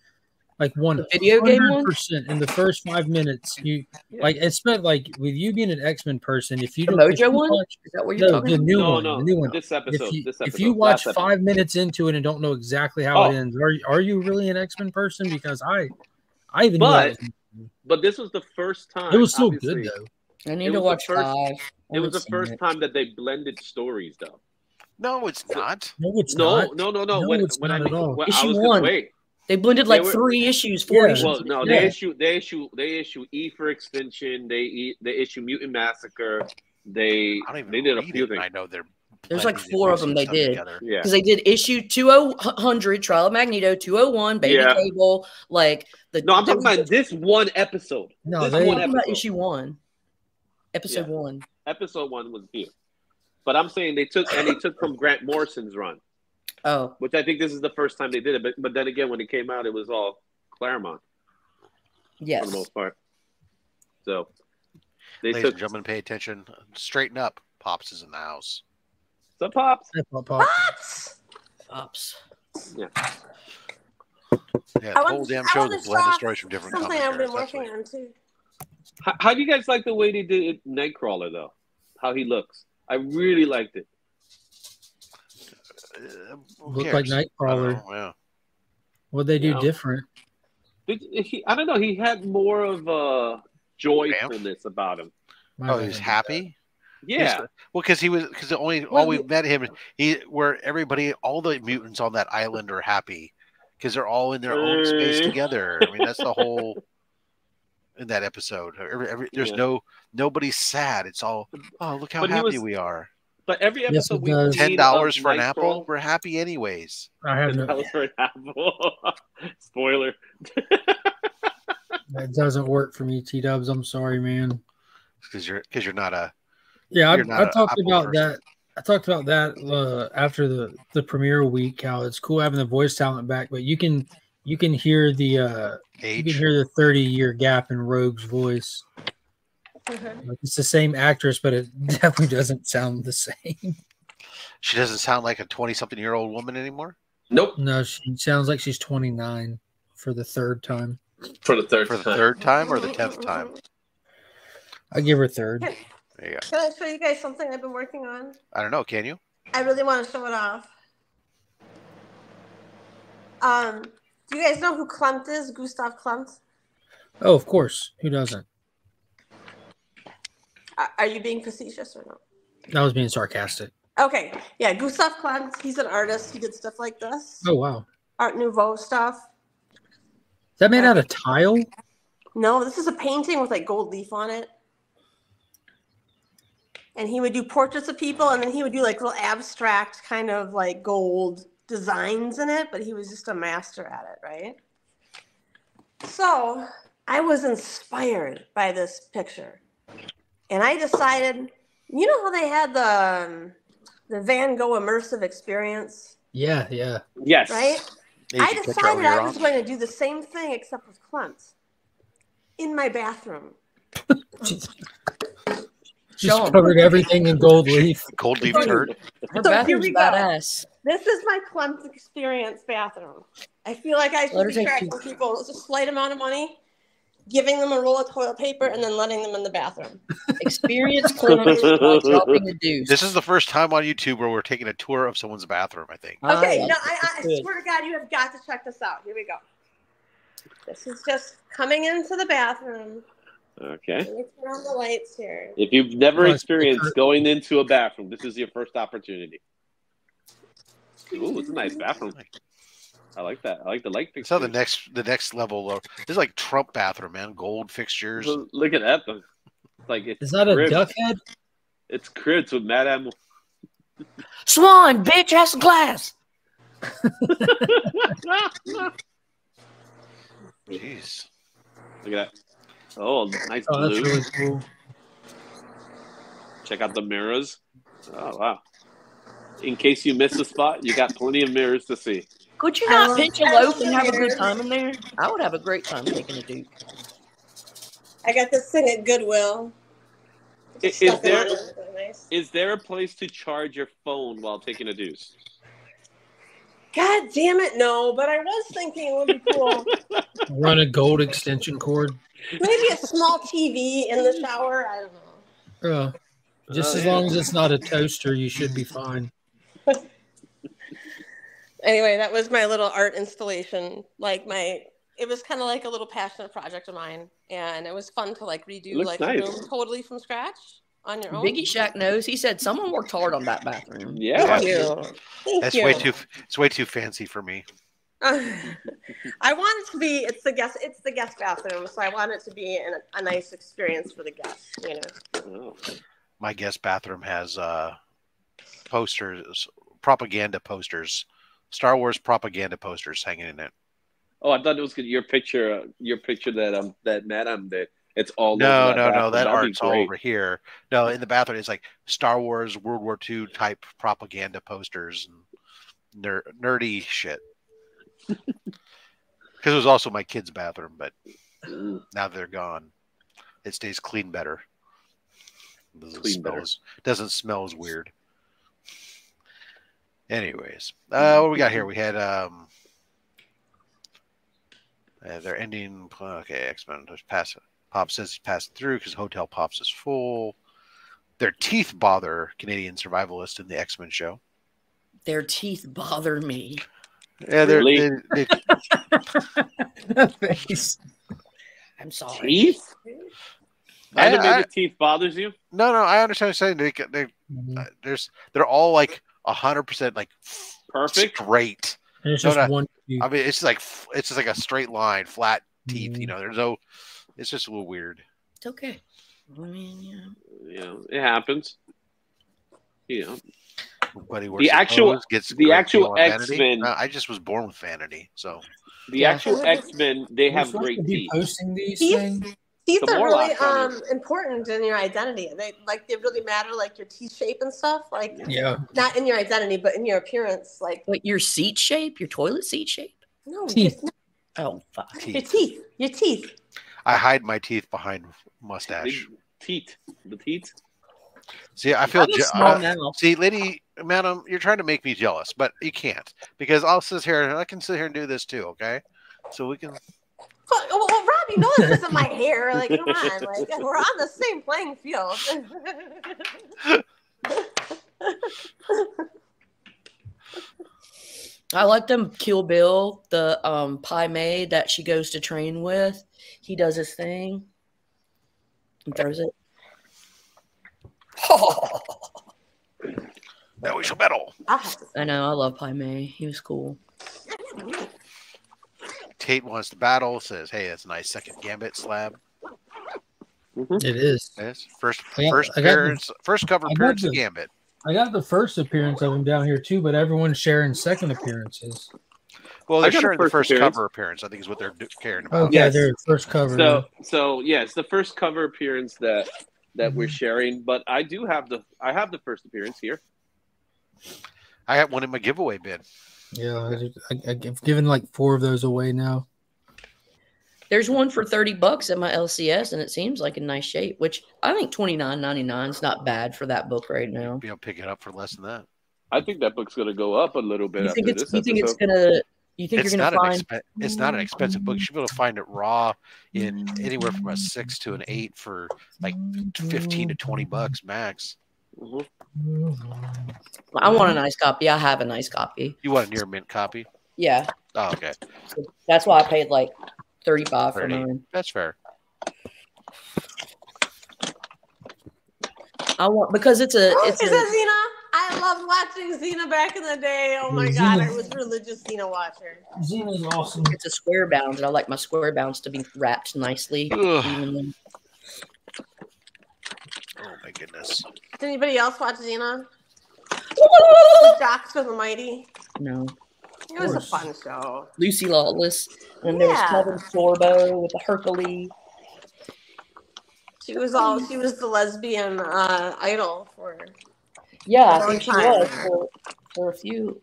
Like one The video game one? percent in the first five minutes. You Yeah. like it's been like with you being an X Men person. If you The don't, if Mojo you one? watch- Is that what you're no, talking the about? new no one, no the new one. this episode If you, this if you watch last episode. five minutes into it and don't know exactly how Oh. it ends, are you- are you really an X Men person? Because I, I even But knew but this was the first time it was still obviously. good though. I need to watch the first- five. I it was the first it. time that they blended stories though No, it's not. No, it's no not. no no no No, when, it's when not I at all. when Issue one. wait They blended They like were- three issues, four Yeah. issues. Well, no, Yeah. they issue they issue they issue E for Extinction. They e, they issue Mutant Massacre. They I don't even they did a few it, things. I know they're. There's like four of them they did. together. Yeah, because they did issue 200 trial of magneto 201 baby Yeah. cable like the no, I'm talking about this one episode. No, this they- one I'm talking about episode. issue one episode Yeah. one Episode one was here, but I'm saying they took and they took from Grant Morrison's run, oh which I think this is the first time they did it. But but then again, when it came out, it was all Claremont Yes, for yes the most part. So they Ladies took and gentlemen, pay attention. Straighten up. Pops is in the house. some pops. Pops. pop, pop. Ops. Yeah, I the whole damn show want is a blend of stories from different Something I've been commentaries. That's working on too. How, how do you guys like the way they did Nightcrawler though? How he looks? I really liked it. Uh, who Look like Nightcrawler. don't Yeah. What they do You know? different? Did, he, I don't know. He had more of a joyfulness about him. My Oh, bad. he's happy. Yeah, Well, because he was because the only Well, all we he- met him he where everybody all the mutants on that island are happy because they're all in their own space together. I mean that's the whole in that episode. Every, every, there's Yeah. no nobody's sad. It's all oh look how But happy was- we are. But every episode it we ten dollars for an apple. We're happy anyways. I have Ten no. dollars for an apple. Spoiler. That doesn't work for me, T Dubs. I'm sorry, man. Because you're because you're not a Yeah, You're I, not I a talked about person. that. I talked about that uh, after the the premiere week. How it's cool having the voice talent back, but you can you can hear the uh, you can hear the 30 year gap in Rogue's voice. Like, it's the same actress, but it definitely doesn't sound the same. She doesn't sound like a twenty-something-year-old woman anymore. Nope. No, she sounds like she's 29 for the third time. For the third For the time. third time or the tenth time. I give her third. There you go. Can I show you guys something I've been working on? I don't know. Can you? I really want to show it off. Um, do you guys know who Klimt is? Gustav Klimt? Oh, of course. Who doesn't? Are- Are you being facetious or no? That was being sarcastic. Okay, yeah, Gustav Klimt. He's an artist. He did stuff like this, Oh wow. Art Nouveau stuff. Is that made out of tile? No, this is a painting with like gold leaf on it. And he would do portraits of people, and then he would do like little abstract kind of like gold designs in it. But he was just a master at it, right? So I was inspired by this picture, and I decided, you know how they had the um, the Van Gogh immersive experience, Yeah, yeah. Yes. right? I decided I was going to do the same thing except with Klimt in my bathroom. Just Show 'em. covered everything in gold leaf. Gold leaf So- turd. Her So here we go. badass. This is my Klimt experience bathroom. I feel like I Let should her be take charging two. people a slight amount of money, giving them a roll of toilet paper, and then letting them in the bathroom. Experience clinics by dropping a deuce. This is the first time on YouTube where we're taking a tour of someone's bathroom. I think. I Okay, like no. I, I, I swear to God, you have got to check this out. Here we go. This is just coming into the bathroom. Okay. Let me turn on the lights here. If you've never Right. experienced going into a bathroom, this is your first opportunity. Ooh, it's a nice bathroom. I like that. I like the light fixtures. So fixtures. the next the next level of this is like Trump bathroom, man. Gold fixtures. Look- Look at that. though. Like it's Is that a cribs. duck head? It's cribs with Madame. Swan, bitch, has glass. Jeez. Look at that. Oh, nice Oh, that's blue. really cool. Check out the mirrors. Oh wow. In case you miss a spot, you got plenty of mirrors to see. Could you not love- pinch a I loaf and have a good time in there? I would have a great time taking a duke. I got this thing at Goodwill. Is- Stuck is there- it on. It's really nice. Is there a place to charge your phone while taking a deuce? God damn it, no. But I was thinking it would be cool. Run a gold extension cord. Maybe a small TV in the shower. I don't know. Uh, just Oh, as yeah. long as it's not a toaster, you should be fine. Anyway, that was my little art installation. Like my, it was kind of like a little passionate project of mine, and it was fun to like redo like nice. room totally from scratch on your own. Biggie Shack knows. He said someone worked hard on that bathroom. Yeah. Thank you. Thank That's you. way too. It's way too fancy for me. I want it to be. It's the guest. It's the guest bathroom, so I want it to be an, a nice experience for the guests. You know. My guest bathroom has uh, posters, propaganda posters, Star Wars propaganda posters hanging in it. Oh, I thought it was your picture. Uh, your picture that um that Madame did. It's all No, over no, no. bathroom. That That'd art's all over here. No, in the bathroom, it's like Star Wars, World War II type propaganda posters and ner- nerdy shit. Because it was also my kid's bathroom, but now they're gone. It stays clean better. Doesn't Clean smell better. as doesn't smell as weird. Anyways, uh, what we got here? We had um, uh, they're ending. Okay, X Men. Pass. Pop says he's passing through because Hotel Pops is full. Their teeth bother Canadian survivalists in the X Men show. Their teeth bother me. Yeah, they're, Really? they, they, That face. I'm sorry. Teeth? I- Animated I- teeth bothers you? no, no, I understand what you're saying. They, they, Mhm. uh, there's, they're all like hundred percent like Perfect. straight. And it's No, just no. one. tooth. I mean, it's like it's just like a straight line, flat teeth. You Mhm. know, there's no. It's just a little weird. It's okay. I mean, yeah. You know, it happens. you know, But he wears The actual- clothes, gets the actual deal of vanity. X-Men- Uh, I just was born with vanity, so the Yeah. actual X Men they We're have great be teeth. posting these Teeth? things. Teeth The are really um, important in your identity. They like they really matter, like your teeth shape and stuff. Like Yeah. not in your identity, but in your appearance. Like What your seat shape, your toilet seat shape? no, Teeth. your, Oh fuck. your teeth. teeth, your teeth. I hide my teeth behind mustache. Big teeth. The teeth. See, I feel I'm je- small uh, mouth. See, lady, madam, you're trying to make me jealous, but you can't because I'll sit here. And I can sit here and do this too. Okay, so we can. Well, well, Rob, you know this isn't my hair. Like, come on, like we're on the same playing field. I like them Kill Bill, the um Pai Mei that she goes to train with. He does his thing and throws it. Now we shall battle. I'll have to I know, I love Pai Mei. He was cool. Tate wants to battle. Says, "Hey, that's a nice second gambit slab." Mm-hmm. It is. Yes, first I got- first I got the- appearance, first cover I got appearance of gambit. I got the first appearance of him down here too, but everyone's sharing second appearances. Well, I they're got sharing the first first appearance. cover appearance. I think is what they're caring about. Yeah, Yes. their first cover. So so yeah, it's the first cover appearance that that we're mm-hmm. sharing. But I do have the I have the first appearance here. I got one in my giveaway bin. yeah, I, I've given like four of those away now. There's one for 30 bucks at my LCS and it seems like in nice shape, which I think 29.99 is not bad for that book right now. You know, pick it up for less than that. I think that book's gonna go up a little bit You think after it's this you think it's gonna you think It's you're not gonna an find expen- It's not an expensive book. You should be able to find it raw in anywhere from a six to an eight for like fifteen to twenty bucks max. Mhm. I want a nice copy. I have a nice copy. You want a near mint copy? Yeah. Oh, okay, That's why I paid like 35 for 30. mine. that's fair. I want because it's a Oh, it's is a, that Xena? I loved watching Xena back in the day. Oh my Yeah, god, I was a religious Xena watcher. Xena's awesome. it's a square bound and I like my square bounds to be wrapped nicely. Ugh. evenly. Oh my goodness. Did anybody else watch Xena? The Jocks for the Mighty. No. It was a fun show. Lucy Lawless. And there was Kevin Sorbo with the Hercules. She was all she was the lesbian uh, idol for Yeah, I think she time. was for, for a few.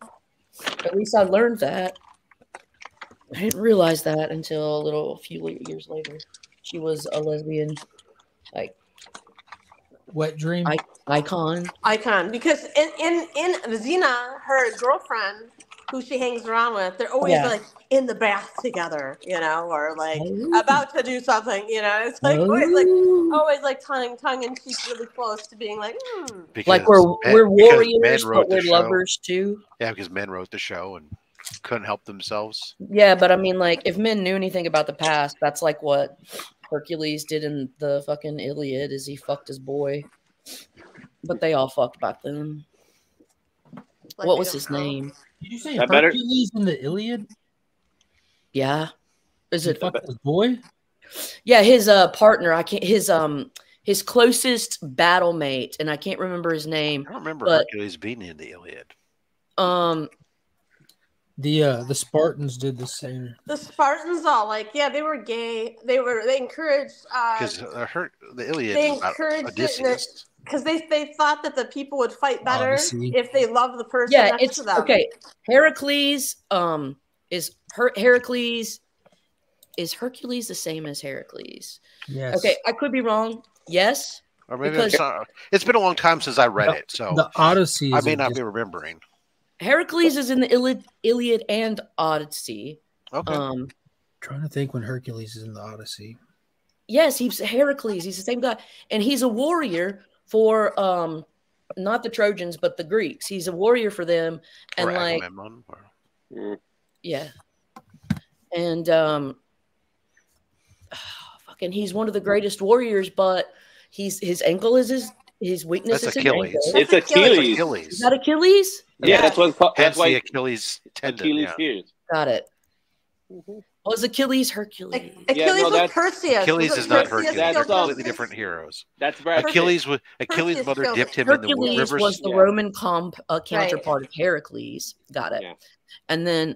At least I learned that. I didn't realize that until a little a few years later. She was a lesbian like Wet dream. I- icon. icon because in in in Xena, her girlfriend, who she hangs around with, they're always Yeah. like in the bath together, you know, or like Oh. about to do something, you know. It's like always like Oh. always like tongue tongue in cheek, really close to being like, hmm. Like we're men- we're warriors, men wrote but we're show. lovers too. Yeah, because men wrote the show and couldn't help themselves. Yeah, but I mean, like, if men knew anything about the past, that's like what Hercules did in the fucking Iliad. Is he fucked his boy? But they all fucked back then. Like what was his know. name? Did you say I better- Hercules in the Iliad? Yeah, is it? fucked his boy? Yeah, his uh partner. I can't. His um his closest battle mate, and I can't remember his name. I don't remember But- Hercules being in the Iliad. Um, The uh the Spartans did the same. The Spartans all like, yeah, they were gay. They were they encouraged uh Because uh, her the Iliad they is about encouraged it in a- Odysseus. Because they they thought that the people would fight better Odyssey. if they love the person yeah, next it's to them. okay. Heracles. Um, is Her- Heracles. Is Hercules the same as Heracles? Yes. Okay, I could be wrong. Yes, Or maybe because- it's not. It's been a long time since I read it, so The Odyssey. I may not dis- be remembering. Heracles is in the Iliad, Iliad and Odyssey. Okay. Um, trying to think when Hercules is in the Odyssey. yes, he's Heracles. He's the same guy, and he's a warrior for um, not the Trojans, but the Greeks. He's a warrior for them, and or like Agamemnon, or- Mm. yeah, and um, fucking, he's one of the greatest warriors, but he's his ankle is his his weakness That's is Achilles. his ankle. It's That's Achilles. Achilles. Is Achilles. that Achilles? Yeah, that's what. That's the why Achilles tendon. Achilles yeah. Got it. Was Achilles Hercules? Achilles was Perseus. Achilles Was it is not Perseus Hercules. That's They're completely Perseus? different heroes. That's right. Achilles was Achilles' Perseus mother killed dipped him in the Hercules river. was the Yeah. Roman comp uh, counterpart of Heracles. Got it. Yeah. And then,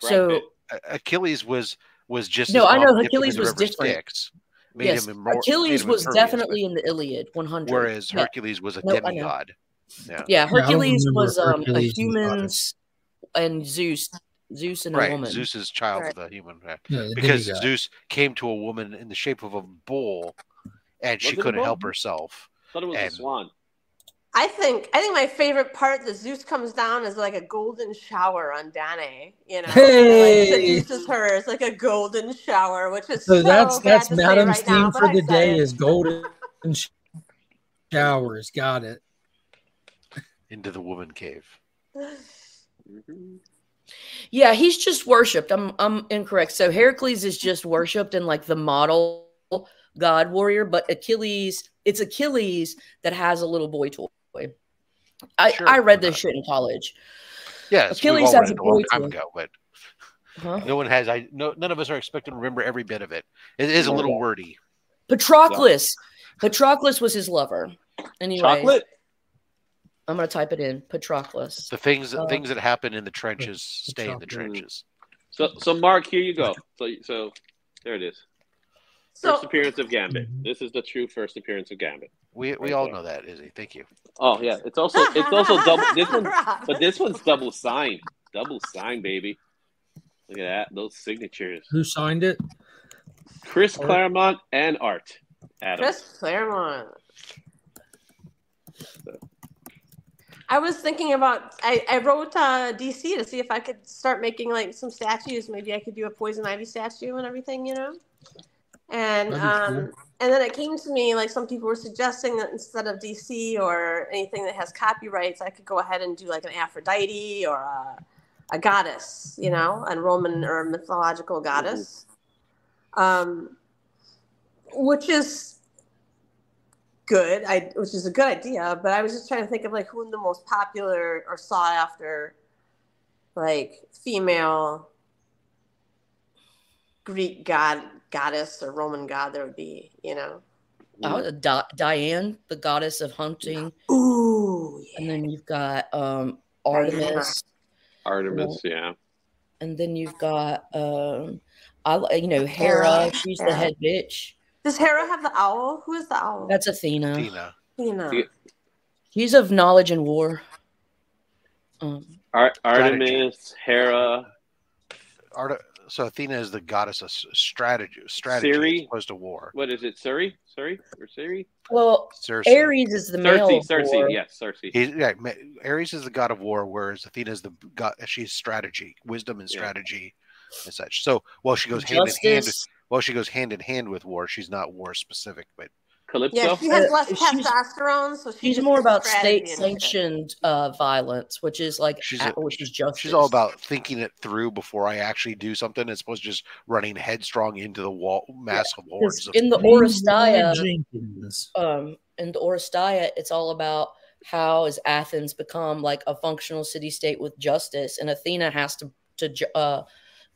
Brad so Pitt. Achilles was was just No, I know Achilles was river different. Styx, made yes, him immor- Achilles made him was impervious, definitely in the Iliad 100. whereas yeah, Hercules was a No, I demigod. Yeah. yeah, Hercules was um, a Hercules and humans and Zeus, Zeus and a Right, woman. Zeus's child Right. of the human, yeah. Yeah, because. Zeus came to a woman in the shape of a bull, and she Was it a couldn't help herself. thought it was a swan. I think I think my favorite part that Zeus comes down is like a golden shower on Danae. You know, Hey! like seduces her. It's like a golden shower, which is So so, that's bad that's to Madam's right theme but for the day it. is golden showers. Got it. Into the woman cave. Mm-hmm. Yeah, he's just worshipped. I'm I'm incorrect. So Heracles is just worshipped in like the model god warrior, but Achilles, it's Achilles that has a little boy toy. I, Sure, I read this not? shit in college. Yes, Achilles has a it a boy toy. ago, but Huh? no one has. I no none of us are expected to remember every bit of it. It is a little wordy. Patroclus. Patroclus was his lover. Anyway, Chocolate. I'm gonna type it in. Patroclus. The things Uh, things that happen in the trenches stay in the trenches. So, so Mark, here you go. So, so there it is. So First appearance of Gambit. Mhm. This is the true first appearance of Gambit. We we Right all there. know that, Izzy. Thank you. Oh yeah, it's also it's also double. This one, Rob. but this one's double signed. Double signed, baby. Look at that. Those signatures. Who signed it? Chris Art. Claremont and Art. Adam. Chris Claremont. I was thinking about. I, I wrote uh, DC to see if I could start making like some statues. Maybe I could do a poison ivy statue and everything, you know. And um, cool. and then it came to me like some people were suggesting that instead of DC or anything that has copyrights, I could go ahead and do like an Aphrodite or a, a goddess, you know, a Roman or mythological goddess. Um, which is good. I which is a good idea, but I was just trying to think of like who the most popular or sought after like female Greek god goddess or Roman god there would be, you know. Uh, Di- Diane, the goddess of hunting, Ooh, and then you've got um, Artemis, Artemis. Yeah. and then you've got um, I you know Hera. Hera, She's the head bitch. Does Hera have the owl? Who is the owl? That's Athena. Athena. you know. Yeah. She's of knowledge and war. Um, Ar- Artemis, Hera, Art- so Athena is the goddess of strategy, strategy Siri? as opposed to war. what is it? Suri? Suri? Or Siri? well, Cersei. Ares is the male. Cersei. of Cersei. war. Yes, Cersei. He, yeah, Ares is the god of war, whereas Athena is the god. She's strategy, wisdom, and Yeah. strategy, and such. So while she goes hand in hand, Justice. while she goes hand in hand with war, she's not war specific. But Calypso. Yeah, she has Uh, less she's- testosterone, so she She's more about state sanctioned uh, violence, which is like She's a- a- which is justice. she's all about thinking it through before I actually do something, as opposed to just running headstrong into the wall, massive hordes. 'Cause Of, in the Leroy Oresteia, um, in the Oresteia, it's all about how has Athens become like a functional city state with justice, and Athena has to to uh,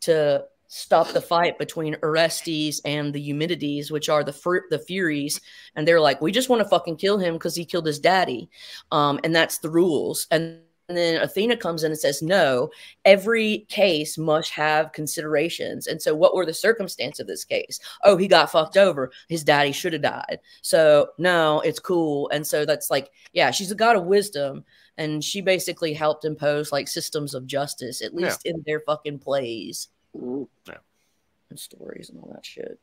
to stop the fight between Orestes and the Eumenides, which are the the Furies, and they're like, we just want to fucking kill him because he killed his daddy, um, and that's the rules. And and then Athena comes in and says, no, every case must have considerations. And so, what were the circumstances of this case? Oh, he got fucked over. His daddy should have died. So, no, it's cool. And so, that's like, yeah, she's a god of wisdom. And she basically helped impose like systems of justice, at Yeah. least in their fucking plays Ooh. and stories and all that shit.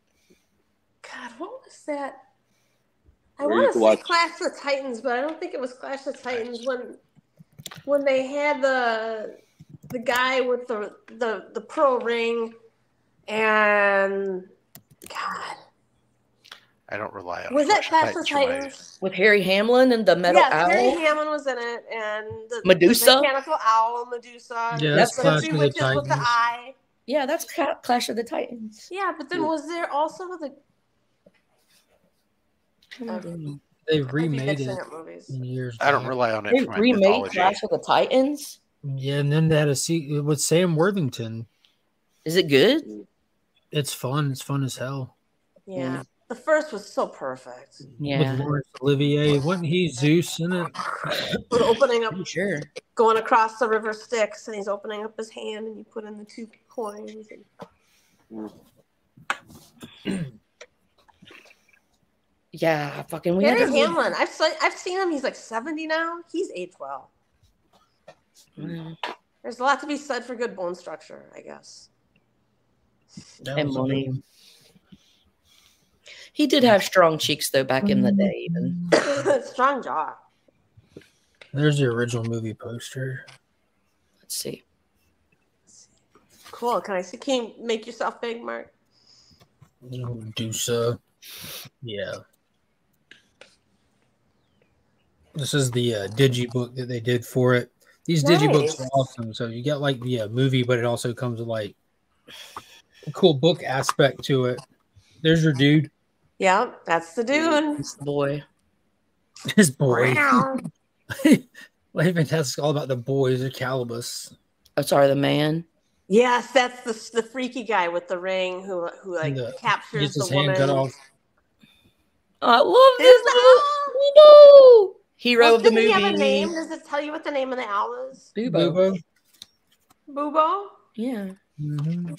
God, what was that? I want to say watch- Clash of Titans, but I don't think it was Clash of the Titans when when they had the the guy with the the the pearl ring and God I don't rely on. was that Clash Clash of of Titans for my- Titans? With Harry Hamlin and the metal yes, owl. Harry Hammond was in it, and the Medusa? the mechanical owl, Medusa. Yeah, the that's the Clash of the witches with the eye. Yeah, that's Clash of the Titans. Yeah, but then was there also the? They I might be remade it in years. I don't back. rely on it They for remade mythology. Clash of the Titans. Yeah, and then they had a sequel with Sam Worthington. Is it good? It's fun. It's fun as hell. Yeah. The first was so perfect. Yeah. With Laurence Olivier, wasn't he Zeus in it? With opening up, sure. going across the river Styx, and he's opening up his hand, and you put in the two coins. And... Yeah, fucking we had Harry Hamlin, I've seen, I've seen him. He's like seventy now. He's age well. Mm, There's a lot to be said for good bone structure, I guess. And money. good. He did have strong cheeks though back in the day. Even Strong jaw. There's the original movie poster. let's see. Cool. Can I see? Can you make yourself big, Mark? Do so. Yeah. This is the uh, digibook that they did for it. These digibooks Nice. are awesome. So you get like the uh, movie, but it also comes with like a cool book aspect to it. There's your dude, Yeah, that's the dude. It's the boy. his boy. Wow. Life Fantastic's all about the boys of Calibos. Oh, sorry, the man. Yes, that's the the freaky guy with the ring who who like The- captures Gets the his woman. hand cut off. I love this. the No. Hero Well, of the does he movie. have a name? Does it tell you what the name of the owl is? Bubo. Bubo. Bubo. Yeah. Mhm.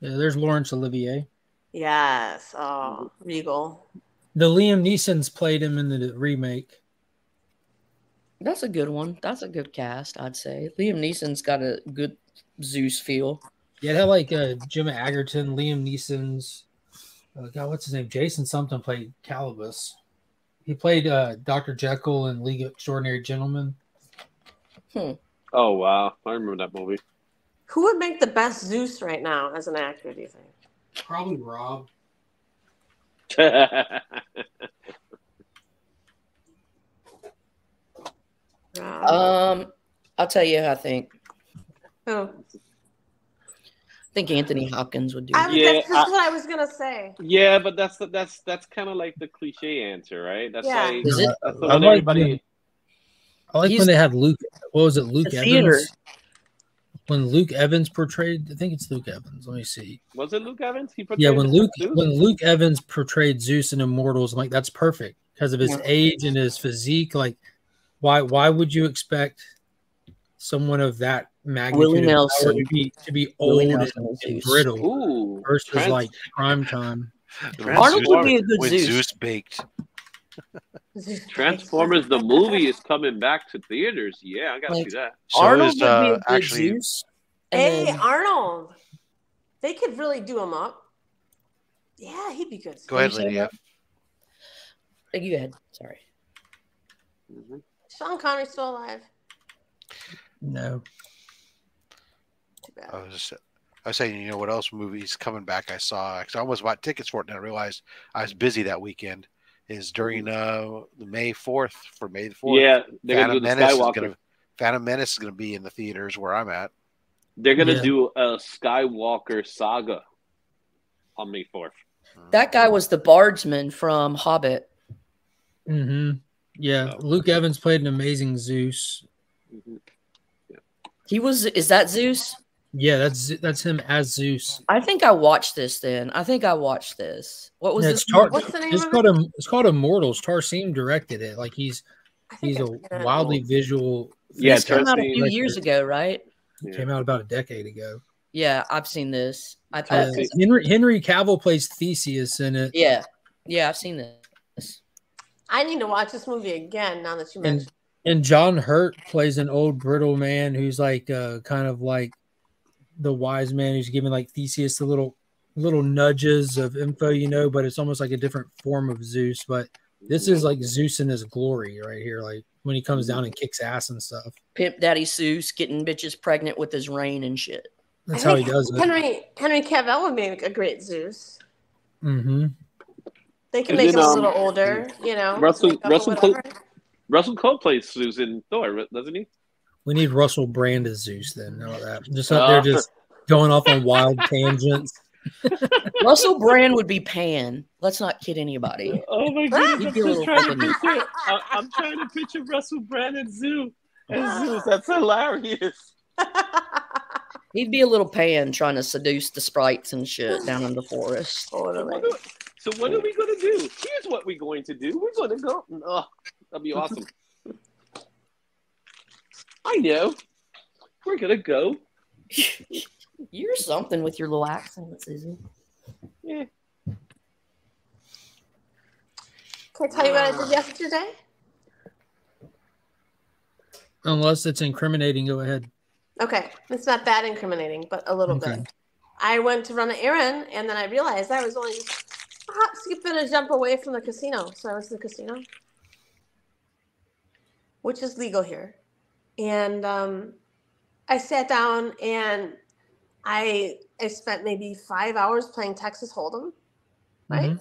Yeah, there's Laurence Olivier. Yes. Oh, Regal. The Liam Neeson's played him in the remake. That's a good one. That's a good cast, I'd say. Liam Neeson's got a good Zeus feel. Yeah, it had like uh, Gemma Arterton, Liam Neeson's. Uh, God, what's his name? Jason something played Calibos. He played uh, Dr. Jekyll in League of Extraordinary Gentlemen. Hmm. Oh wow, I remember that movie. Who would make the best Zeus right now as an actor? Do you think? Probably Rob. Um, I'll tell you, who I think. who? I think Anthony Hopkins would do I, it. Yeah, that's just what I was gonna say. yeah, but that's that's that's kind of like the cliche answer, right? That's Yeah. like Is it? that's I like everybody. when- I like He's- when they had Luke. What was it? Luke The Evans. theater. When Luke Evans portrayed, I think it's Luke Evans. Let me see. Was it Luke Evans? He portrayed Yeah, when Luke Zeus? when Luke Evans portrayed Zeus in Immortals, I'm like, that's perfect because of his Yeah. age and his physique. Like, why why would you expect someone of that magnitude Willie of power Nelson. to be to be old and, and brittle Ooh, versus Trans- like prime time? Arnold would be a good when Zeus. Zeus baked. Transformers the movie is coming back to theaters. Yeah, I gotta Like- see that. So Arnold is would be uh, a good actually Zeus. Hey, then- Arnold. They could really do him up. Yeah, he'd be good. Go ahead, What you Lydia. You go ahead. Sorry. Mhm. Sean Connery's still alive. No, Too bad. I was just, I was saying, you know what else movies coming back? I saw because I almost bought tickets for it, and I realized I was busy that weekend. Is during uh the May fourth for May the fourth. Yeah, they're gonna Phantom do the Menace is Skywalker. gonna Phantom Menace is gonna be in the theaters where I'm at. They're gonna Yeah. do a Skywalker saga on May fourth. That guy was the bardsman from Hobbit. hmm yeah, Luke Evans played an amazing Zeus. He was. Is that Zeus? Yeah, that's that's him as Zeus. I think I watched this. Then I think I watched this. What was Yeah, this? it's Tar- What's the name It's of called it? a, it's called Immortals. Tarsem directed it. Like he's he's a it's good. wildly visual. Yeah, This came out a few years ago, right? Yeah. Came out about a decade ago. Yeah, I've seen this. I, I, Uh, Henry Henry Cavill plays Theseus in it. yeah, yeah, I've seen this. I need to watch this movie again now that you And mentioned. and John Hurt plays an old brittle man who's like uh, kind of like the wise man who's giving like Theseus the little little nudges of info, you know, but it's almost like a different form of Zeus. But this is like Zeus in his glory right here, like when he comes down and kicks ass and stuff. Pimp Daddy Zeus getting bitches pregnant with his rain and shit. That's I how he think does it. Henry Henry Cavill would make a great Zeus. hmm They can And make then, him a um, little older, you know. Russell- Russell Cole- Russell Crowe plays Susan Thor, doesn't he? We need Russell Brand as Zeus then. How about that? Just up there, Uh, just going off on wild tangents. Russell Brand would be Pan. Let's not kid anybody. Oh my He'd! I'm just trying to picture. I, I'm trying to picture Russell Brand and Zoo as Zeus. That's hilarious. He'd be a little pan trying to seduce the sprites and shit down in the forest. So what, Totally. Do- so what are we gonna do? Here's what we're going to do. We're gonna go. Oh, that'd be awesome. I know. We're gonna go. You're something with your little accent, Susan. Yeah. Can I tell you what I did ah. yesterday? Unless it's incriminating, go ahead. Okay, it's not that incriminating, but a little Okay. bit. I went to run an errand, and then I realized I was only a hop, skip, and a jump away from the casino. So I went to the casino, which is legal here, and um, I sat down and I I spent maybe five hours playing Texas Hold'em, right?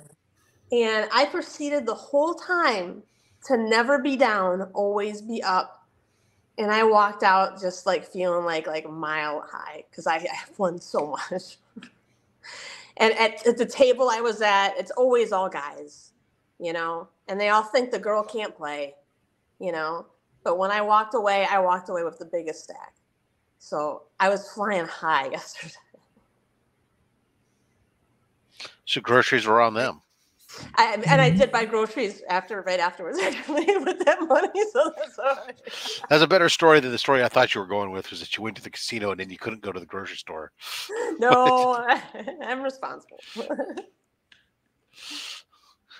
And I proceeded the whole time to never be down, always be up. And I walked out just like feeling like like mile high because I have won so much. And at, at the table I was at, it's always all guys, you know, and they all think the girl can't play, you know. But when I walked away, I walked away with the biggest stack. So I was flying high yesterday. So groceries were on them. I, and I mm-hmm. did buy groceries after, right afterwards, actually, with that money. So that's all right. That's a better story than the story I thought you were going with, was that you went to the casino and then you couldn't go to the grocery store. No, I'm responsible.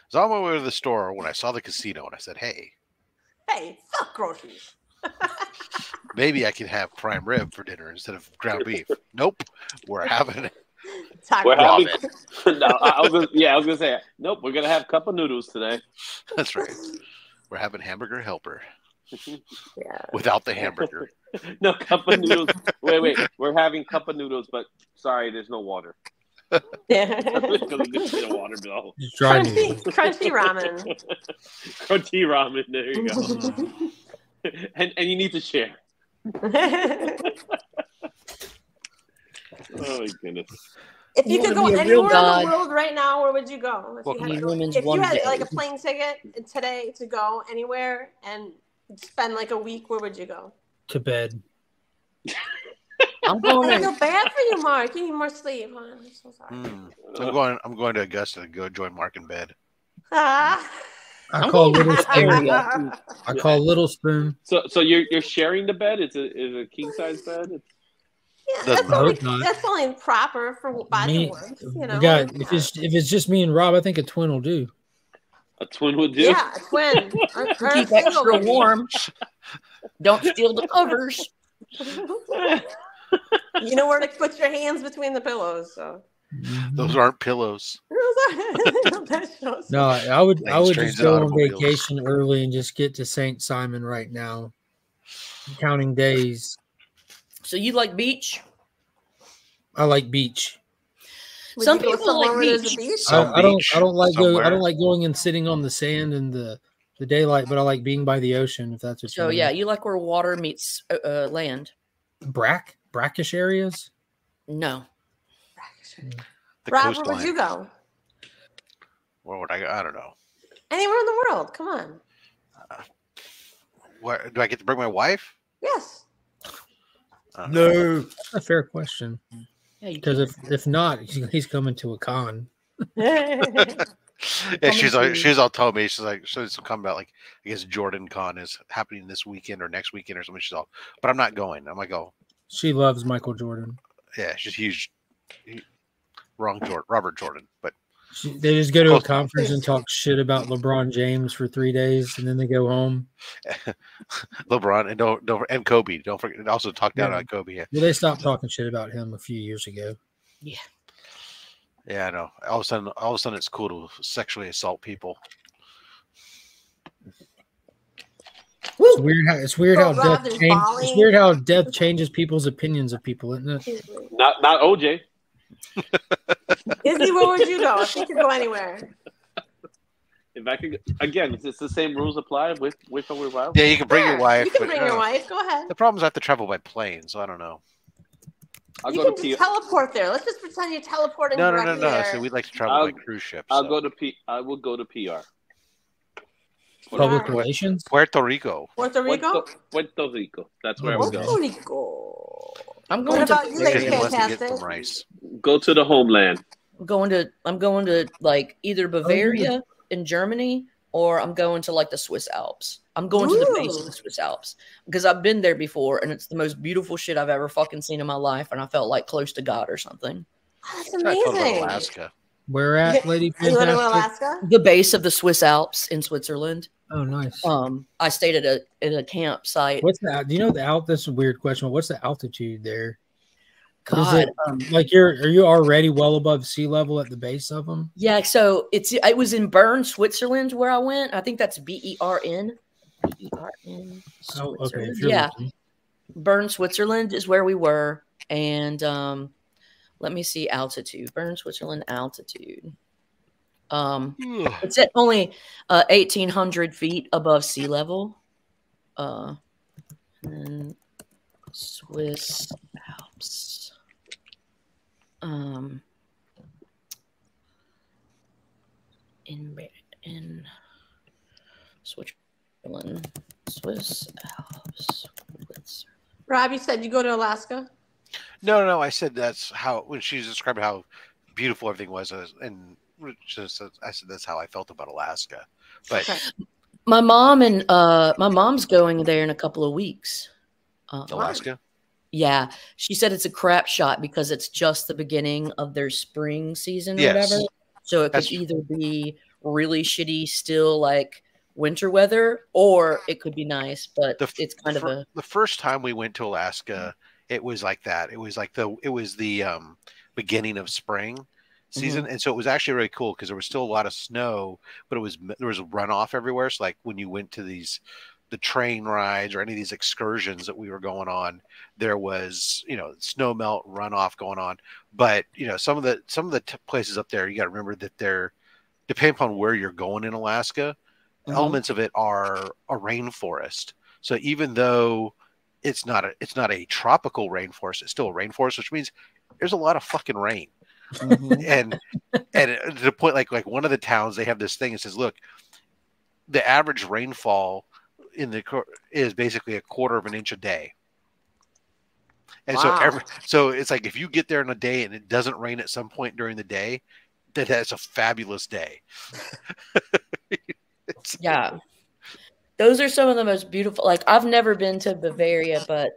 So on my way to the store when I saw the casino and I said, "Hey, hey, fuck groceries. maybe I can have prime rib for dinner instead of ground beef." nope, we're having Taco We're having. no, I I was gonna, yeah, I was gonna say. Nope, we're gonna have cup of noodles today. That's right. We're having hamburger helper Yeah. without the hamburger. No cup of noodles. wait, wait. We're having cup of noodles, but sorry, there's no water. Yeah. Because of the the water bill. Just dry crunchy, crunchy ramen. Crunchy ramen. There you go. and and you need to share. Oh my goodness. if you You could go wanna be a real anywhere in the world right now, where would you go? If Well, you had, You if you had day. like a plane ticket today to go anywhere and spend like a week, where would you go? to bed. I'm going. I going feel to bad for you, Mark. You need more sleep. Huh? I'm so sorry. Hmm. I'm going. I'm going to Augusta to go join Mark in bed. Ah. I call little spoon. I call little spoon. So so you're you're sharing the bed? It's a is a king size bed? It's, Yeah, that's only, not. that's only proper for body Me, work. You know, got if it's if it's just me and Rob, I think a twin will do. a twin would do. yeah, a twin. Or, or a Keep extra warm. Don't steal the covers. you know where to put your hands between the pillows. So mm-hmm. Those aren't pillows. No, I would I would just go on automobiles. vacation early and just get to Saint Simon right now. Counting days. So you like beach? I like beach. Would Some people like where beach. beach. I, I don't I don't like go, I don't like going and sitting on the sand and the the daylight, but I like being by the ocean if that's what So you yeah, mean. you like where water meets uh, uh, land? Brack brackish areas. No. The Rob, where would you go? Where would I go? I don't know. Anywhere in the world. Come on. Where do I get to bring my wife? Yes. Uh, I don't. That's a fair question. Yeah, Because if if not, he's, he's coming to a con. Yeah, she's Coming like, she's all told me she's like she's come about like I guess Jordan Con is happening this weekend or next weekend or something. She's all, but I'm not going. I'm like, oh She loves Michael Jordan. yeah, she's huge. Wrong Jordan, Robert Jordan, but She, they just go to a conference and talk shit about LeBron James for three days, and then they go home. LeBron and don't don't and Kobe. Don't forget. and Also talk down Yeah. on Kobe. Yeah, Well, they stopped talking shit about him a few years ago. yeah, Yeah, I know. All of a sudden, all of a sudden, it's cool to sexually assault people. It's weird how it's weird Oh, how Rob, death change, It's weird how death changes people's opinions of people, isn't it? Not not OJ. Izzy, where would you go if you could go anywhere? If I could again, it's, it's the same rules apply with with or without. Yeah, you can bring your wife. You can but, bring your uh, wife. Go ahead. The problem is I have to travel by plane, so I don't know. I'll you go can to just P. teleport there. Let's just pretend you're teleporting No, no, no, no. there. So we'd like to travel I'll- by cruise ship. I'll so. go to P. I will go to PR. Public relations. Puerto Rico. Puerto Rico. Puerto, Puerto Rico. That's where I would Puerto. Rico. I'm going What to about you, because Lady to get Fantastic? rice. Go to the homeland. I'm going to I'm going to like either oh, Bavaria in Germany or I'm going to like the Swiss Alps. I'm going to the base of the Swiss Alps because I've been there before and it's the most beautiful shit I've ever fucking seen in my life and I felt like close to God or something. Oh, that's I thought about amazing. Alaska. Where at, Lady You go to Alaska? The base of the Swiss Alps in Switzerland. Oh, nice. Um, I stayed at a at a campsite. What's that? Do you know the alt? This is a weird question. What's the altitude there? God, it um, like you're? Are you already well above sea level at the base of them? yeah. So it's it was in Bern, Switzerland, where I went. I think that's B E R N. B E R N. Oh, okay. Switzerland. If you're Yeah, looking. Bern, Switzerland is where we were, and um, let me see altitude. Bern, Switzerland altitude. Um, Ugh. it's at only uh, eighteen hundred feet above sea level. Uh, and Swiss Alps. Um, in in Switzerland, Swiss Alps. Rob, you said you go to Alaska? No, no, no. I said that's how when she described how beautiful everything was, uh, and just I said that's how I felt about Alaska. But My mom and uh, my mom's going there in a couple of weeks. Uh, Alaska, Yeah, she said it's a crap shot because it's just the beginning of their spring season or Yes. whatever. So it could That's- either be really shitty, still like winter weather, or it could be nice, but the, it's kind of a the first time we went to Alaska, it was like that. It was like the it was the um, beginning of spring season, and so it was actually really cool because there was still a lot of snow, but it was there was runoff everywhere. So like when you went to these the train rides or any of these excursions that we were going on, there was you know snow melt runoff going on. But you know some of the some of the t- places up there, you got to remember that they're depending upon where you're going in Alaska, Mhm. elements of it are a rainforest. So even though it's not a it's not a tropical rainforest, it's still a rainforest, which means there's a lot of fucking rain. Mhm. And and to the point like like one of the towns they have this thing that says, look, the average rainfall in the is basically a quarter of an inch a day. And so every so it's like if you get there in a day and it doesn't rain at some point during the day, that that's a fabulous day. Yeah. Those are some of the most beautiful. Like I've never been to Bavaria, but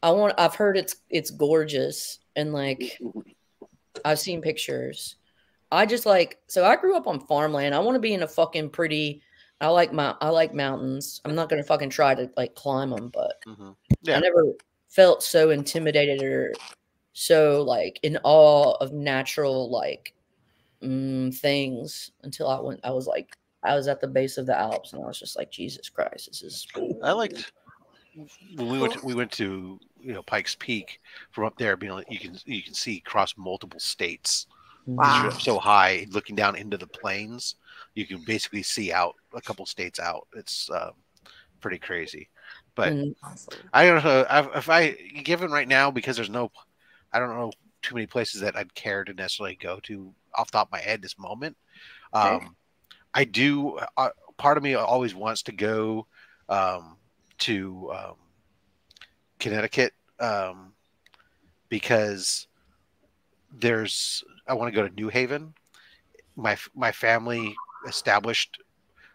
I want. I've heard it's it's gorgeous and like I've seen pictures. I just like so I grew up on farmland. I want to be in a fucking pretty. I like my I like mountains. I'm not gonna fucking try to like climb them, but Mhm. I never felt so intimidated or so like in awe of natural like mm, things until I went. I was like I was at the base of the Alps and I was just like Jesus Christ, this is. I liked when we went to, we went to you know Pikes Peak from up there being like, you can you can see across multiple states. Wow. you're so high looking down into the plains you can basically see out a couple states out it's um, pretty crazy but And Awesome. I don't know if I given right now because there's no I don't know too many places that I'd care to necessarily go to off the top of my head this moment Okay. um, I do uh, part of me always wants to go um, to um, Connecticut um, because there's I want to go to New Haven. My my family established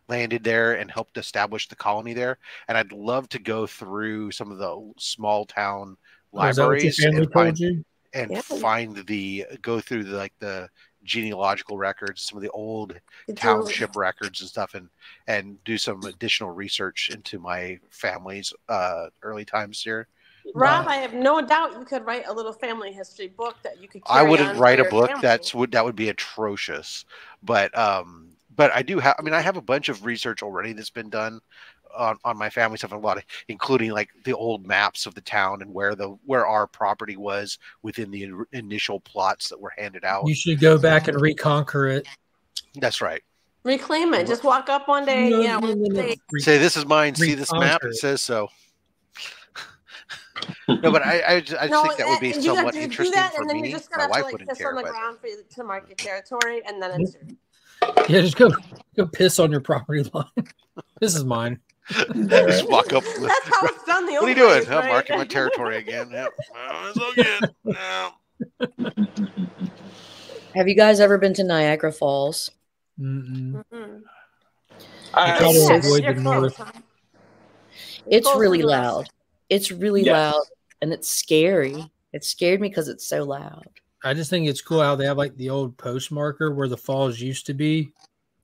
landed there and helped establish the colony there, and I'd love to go through some of the small town Oh, is that what your libraries family and find and Yeah. find the go through the like the genealogical records, some of the old Did you- township records and stuff and and do some additional research into my family's uh early times here Rob, I have no doubt you could write a little family history book that you could. i wouldn't on write a book family. that's would that would be atrocious but um but i do have i mean i have a bunch of research already that's been done on, on my family stuff a lot of including like the old maps of the town and where the where our property was within the in- initial plots that were handed out You should go back and reconquer it. that's right reclaim it. Just walk up one day. No, yeah, no, no, no. say, Re- say this is mine see this map it it. says so no but i i, ju- I just no, think that would be you somewhat gotta do interesting that, for and then me you're just my gonna have wife to like wouldn't piss care on the but ground for you to mark your territory, and then it's Yeah, just go go piss on your property line. this is mine. Just walk up. That's how it's done the What are you doing? ways, I'm marking my territory again. Yep. Oh, it's all good. Yeah. Have you guys ever been to Niagara Falls? Mm-mm. Mhm. I I, try to Yes, avoid the close, north. It's really loud. It's really Yes. loud and it's scary. It scared me because it's so loud. I just think it's cool how they have like the old postmarker where the falls used to be,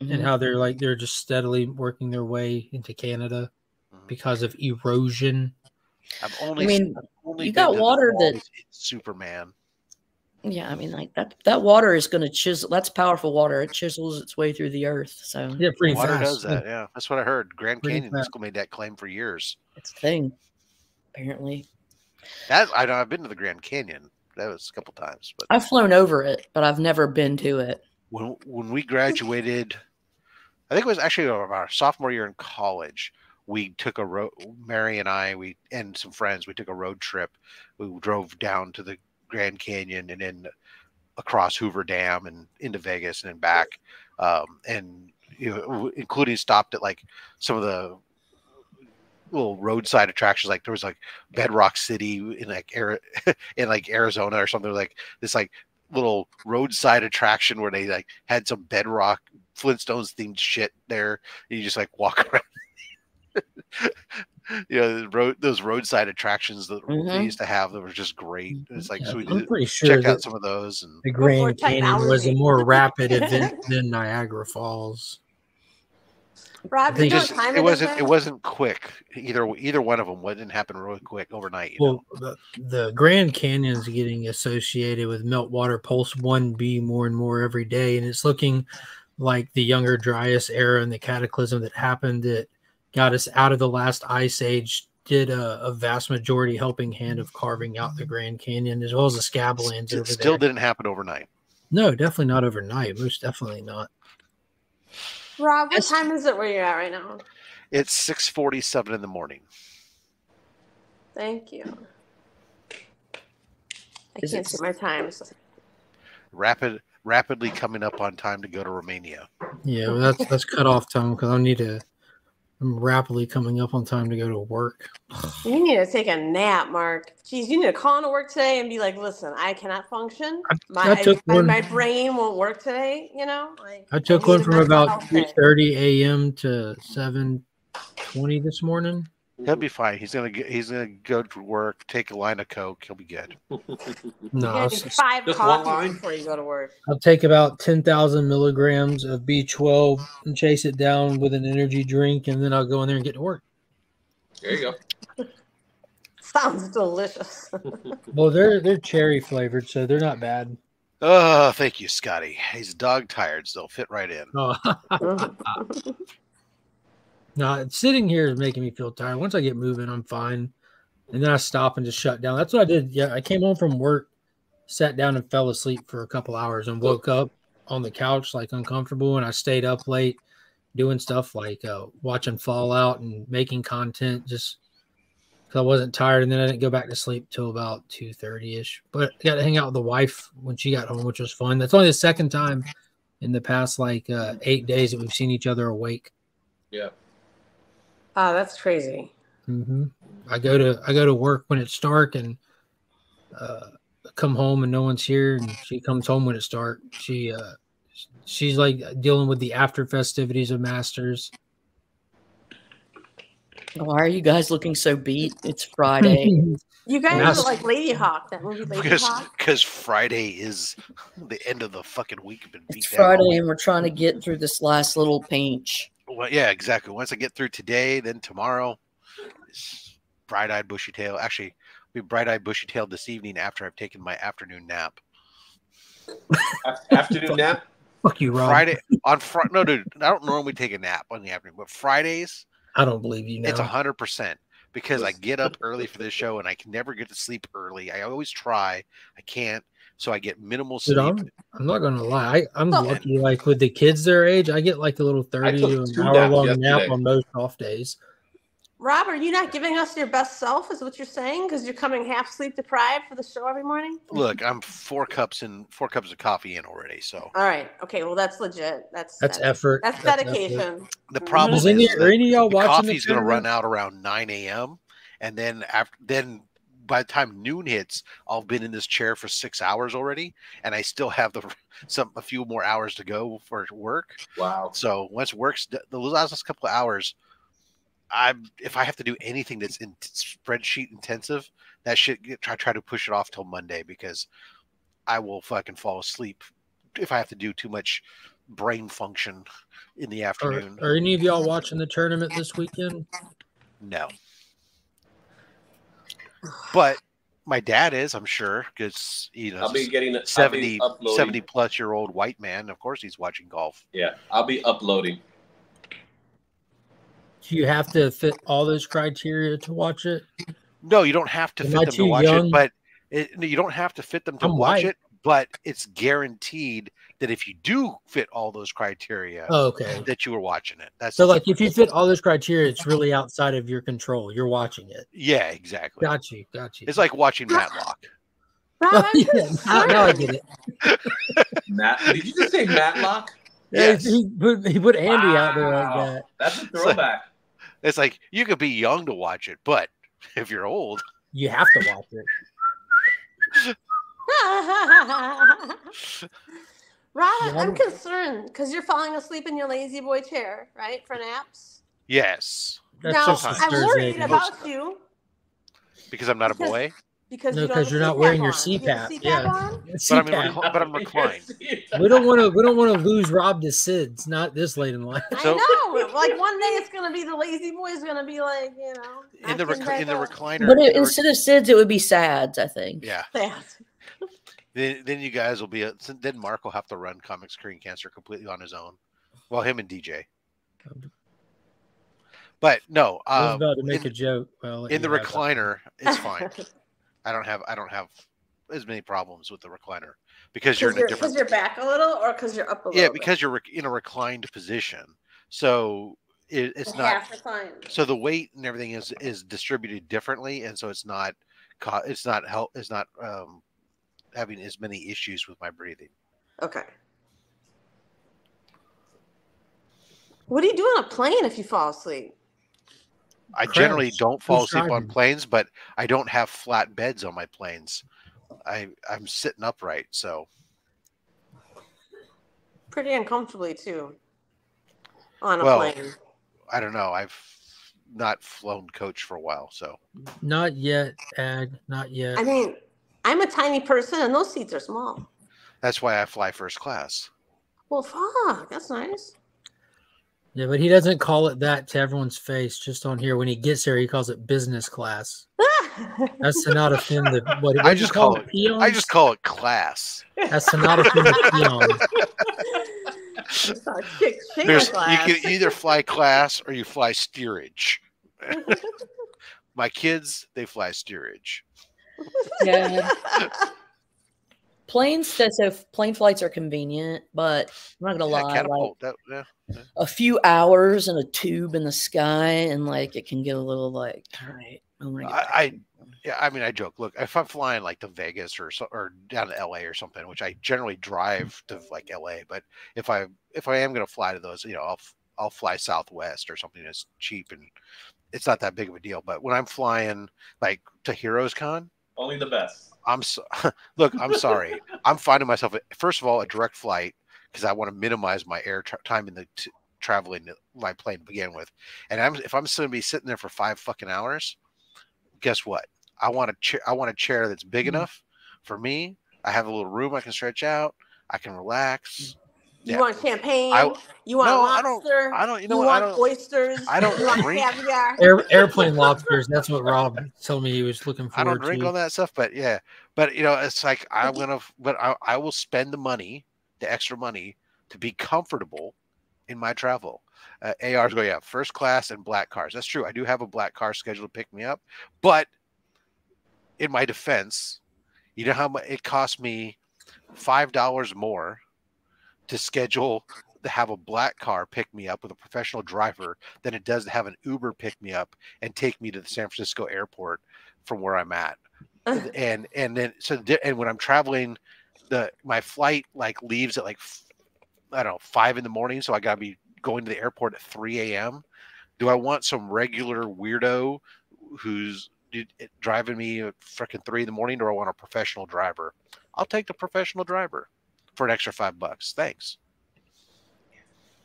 Mhm. and how they're like they're just steadily working their way into Canada Mhm. because of erosion. I've only, I mean, I've only you got water that- Superman. Yeah, I mean, like that. That water is going to chisel. That's powerful water. It chisels its way through the earth. So Yeah, pretty Water fast. does that. Yeah, that's what I heard. Grand Pretty Canyon fast. School made that claim for years. it's a thing. Apparently, That I know. I've been to the Grand Canyon. That was a couple times, but I've flown over it, but I've never been to it. When when we graduated, I think it was actually our sophomore year in college. We took a road. Mary and I, we and some friends, we took a road trip. We drove down to the Grand Canyon and then across Hoover Dam and into Vegas and then back, um, and you know, including stopped at like some of the little roadside attractions. Like there was like Bedrock City in like in like Arizona or something like this like little roadside attraction where they like had some bedrock Flintstones themed shit there. And you just like walk around. you know, the road those roadside attractions that they Mhm. used to have that were just great. It's like Yeah, so we I'm pretty sure checked that out some of those and the Grand Canyon was a more rapid event than Niagara Falls. Rob, I think you know just what time it is wasn't there? it wasn't quick either either one of them didn't happen really quick overnight. You know? Well, the, the Grand Canyon's getting associated with Meltwater Pulse 1B more and more every day, and it's looking like the Younger Dryas era and the cataclysm that happened that got us out of the last ice age did a, a vast majority helping hand of carving out the Grand Canyon as well as the scablands It over still there. didn't happen overnight. No, definitely not overnight. Most definitely not. Rob, what Yes. time is it where you're at right now? It's six forty seven in the morning. Thank you. I Is can't see my times. Rapid rapidly coming up on time to go to Romania. Yeah, well, that's that's cut off time because I need to. I'm rapidly coming up on time to go to work. You need to take a nap, Mark. Jeez, you need to call into work today and be like, "Listen, I cannot function. My I took my, one- my brain won't work today." You know, like I took need one from about health three thirty a.m. to seven twenty this morning. He'll be fine. He's gonna get, he's gonna go to work, take a line of coke. He'll be good. No, You I'll, gotta do s- five Just one coffees line? before you go to work. I'll take about ten thousand milligrams of B12 and chase it down with an energy drink, and then I'll go in there and get to work. There you go. Sounds delicious. Well, they're they're cherry flavored, so they're not bad. Oh, thank you, Scotty. He's dog tired, so they'll fit right in. Oh, no, sitting here is making me feel tired. Once I get moving, I'm fine, and then I stop and just shut down. That's what I did. Yeah, I came home from work, sat down and fell asleep for a couple hours, and woke up on the couch like uncomfortable, and I stayed up late doing stuff like uh, watching Fallout and making content just because I wasn't tired, and then I didn't go back to sleep till about two thirty ish. But I got to hang out with the wife when she got home, which was fun. That's only the second time in the past like uh, eight days that we've seen each other awake. Yeah. Oh, that's crazy. hmm I go to I go to work when it's dark and uh, come home and no one's here, and she comes home when it's dark. She uh, she's like dealing with the after festivities of Masters. Why are you guys looking so beat? It's Friday. You guys Yes. are like Ladyhawke, that movie Lady Because Hawk. because Friday is the end of the fucking week. Been beat it's down. Friday, and we're trying to get through this last little pinch. Well, yeah, exactly. Once I get through today, then tomorrow, bright-eyed, bushy-tail. Actually, be bright-eyed, bushy-tailed this evening after I've taken my afternoon nap. Afternoon nap. Fuck you, Rob. Friday on Friday. No, dude, I don't normally take a nap on the afternoon, but Fridays I don't believe you now. it's a hundred percent because I get up early for this show and I can never get to sleep early. I always try, I can't, so I get minimal Dude. I'm, I'm not gonna lie. I, I'm Oh. lucky. Like with the kids their age, I get like a little thirty to an hour naps long nap on most off days. Rob, are you not giving us your best self? Is what you're saying? Because you're coming half sleep deprived for the show every morning. Look, I'm four cups and four cups of coffee in already. So All right. Okay. Well, that's legit. That's That's effort. That's effort. dedication. the mm-hmm. problem Is is any, that are any of y'all the watching the coffee's going to run out around 9 a.m. and then after then by the time noon hits, I've been in this chair for six hours already, and I still have the some a few more hours to go for work. Wow. So once work's the last couple of hours, I'm if I have to do anything that's in spreadsheet intensive, that shit get, try try to push it off till Monday because I will fucking fall asleep if I have to do too much brain function in the Are, afternoon. are any of y'all watching the tournament this weekend? No. But my dad is, I'm sure, because you know, I'll be getting I'll 70, be uploading. 70 plus year old white man. Of course, he's watching golf. Yeah, I'll be uploading. Do you have to fit all those criteria to watch it? No, you don't have to Am fit I them to too watch young? it, but it, you don't have to fit them to I'm watch white. it. But it's guaranteed that if you do fit all those criteria, Oh, okay. that you were watching it. That's So, like, if you fit all those criteria, it's really outside of your control. You're watching it. yeah, exactly. Got you. Got you. It's like watching Matlock. Oh, yeah, now, now I get it. Matt, did you just say Matlock? Yeah, Yes. he, put, he put Andy out there like that. That's a throwback. It's like you could be young to watch it, but if you're old, You have to watch it. Rob, Yeah, I'm I'm- concerned because you're falling asleep in your lazy boy chair, right, for naps. yes, That's now, just. I'm Thursday worried night. about you because I'm not a boy. because No, you don't 'cause have you're not wearing your on. You CPAP, CPAP yeah. on? But I'm in CPAP. but I'm reclined. We don't want to. We don't want to lose Rob to Sids. Not this late in life. So- I know. Like one day it's gonna be the lazy boy is gonna be like, you know, in the rec- in the recliner. But it, instead of SIDS, it would be SADS, I think. yeah, Sad. Then, then you guys will be. A, then Mark will have to run Comic Screen Cancer completely on his own. Well, him and DJ. But no, I was um, about to make in, a joke. Well, in the yeah, I thought- recliner, it's fine. I don't have I don't have as many problems with the recliner because you're in a Because different. you're back a little, or because you're up a little. Yeah, bit? because you're in a reclined position, so it, it's not. half reclined. So the weight and everything is is distributed differently, and so it's not. It's not help. It's not um, having as many issues with my breathing. Okay. What do you do on a plane if you fall asleep? I generally don't fall Who's asleep on planes, but I don't have flat beds on my planes. I I'm sitting upright, so Pretty uncomfortably too. On a Well, plane. I don't know. I've not flown coach for a while, so Not yet, Ag. Not yet. I mean, I'm a tiny person and those seats are small. that's why I fly first class. Well, fuck, that's nice. Yeah, but he doesn't call it that to everyone's face. Just on here, when he gets there, he calls it business class. That's to not offend the. What, what I just call it- peons? I just call it class. That's to not offend the peons. It's not kick shaker There's class. you can either fly class or you fly steerage. My kids, they fly steerage. Yeah. Planes, that so plane flights are convenient, but I'm not gonna Yeah, lie, like. That, yeah. a few hours in a tube in the sky, and like it can get a little like, all right, oh gonna I- I- to work." Yeah, I mean, I joke. Look, if I'm flying like to Vegas or so, or down to LA or something, which I generally drive to like LA, but if I if I am going to fly to those, you know, I'll I'll fly Southwest or something that's cheap and it's not that big of a deal. But when I'm flying like to Heroes Con, Only the best. I'm so, look, I'm sorry, I'm finding myself first of all a direct flight because I want to minimize my air tra- time in the t- traveling my plane to begin with, and I'm if I'm going to be sitting there for five fucking hours, guess what? I want a chair. I want a chair that's big Mm-hmm. enough for me. I have a little room I can stretch out. I can relax. You want champagne? I- you want No, I don't- lobster? I don't. You You, know what? I want don't. oysters? I don't you want drink. caviar? Air, airplane lobsters. That's what Rob told me he was looking for. I don't drink to. all that stuff, but yeah, but you know, it's like I'm gonna, but I, I will spend the money, the extra money, to be comfortable in my travel. Uh, AR's go, yeah, first class and black cars. That's true. I do have a black car scheduled to pick me up, but in my defense, you know how much it cost me five dollars more to schedule to have a black car pick me up with a professional driver than it does to have an Uber pick me up and take me to the San Francisco airport from where I'm at. and and then so and when I'm traveling, the my flight like leaves at like I don't know five in the morning, so I gotta be going to the airport at three a.m. Do I want some regular weirdo who's driving me at freaking three in the morning, or I want a professional driver? I'll take the professional driver for an extra five bucks. Thanks.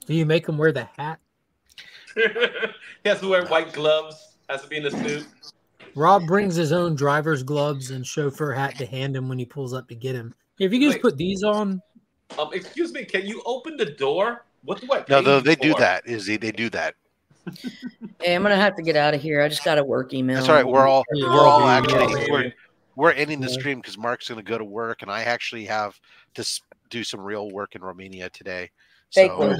Do you make him wear the hat? he has to wear white gloves. Has to be in the suit. Rob brings his own driver's gloves and chauffeur hat to hand him when he pulls up to get him. If you just Wait. put these on, Um, excuse me, can you open the door? What do I? No, pay though you they do for? that. Is they, they do that. Hey, I'm gonna have to get out of here. I just got a work email. That's all right. We're all we're all yeah, actually we're we're ending the stream because Mark's going to go to work, and I actually have to s- do some real work in Romania today. Fake So work.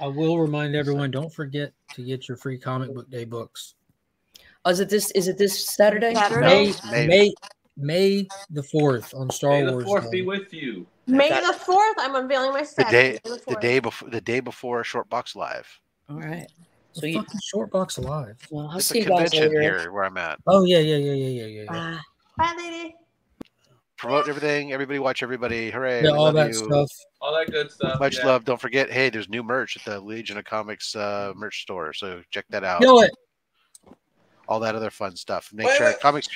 I will remind everyone: don't forget to get your free comic book day books. Oh, is it this? Is it this Saturday? Saturday? May May. May May the fourth on Star May the Wars. fourth be with you. May Got- the fourth, I'm unveiling my the set. day May the day before the day before Short Box Live. All right. So you. fucking short box alive. Well, I'll It's see a you guys later. here where I'm at. Oh yeah, yeah, yeah, yeah, yeah, yeah. yeah. Bye. Bye, lady. Promote everything. Everybody watch everybody. Hooray! Yeah, all that you. stuff. All that good stuff. Much yeah. love. Don't forget, hey, there's new merch at the Legion of Comics uh, merch store. So check that out. Kill it. All that other fun stuff. Make Wait, sure wait. comics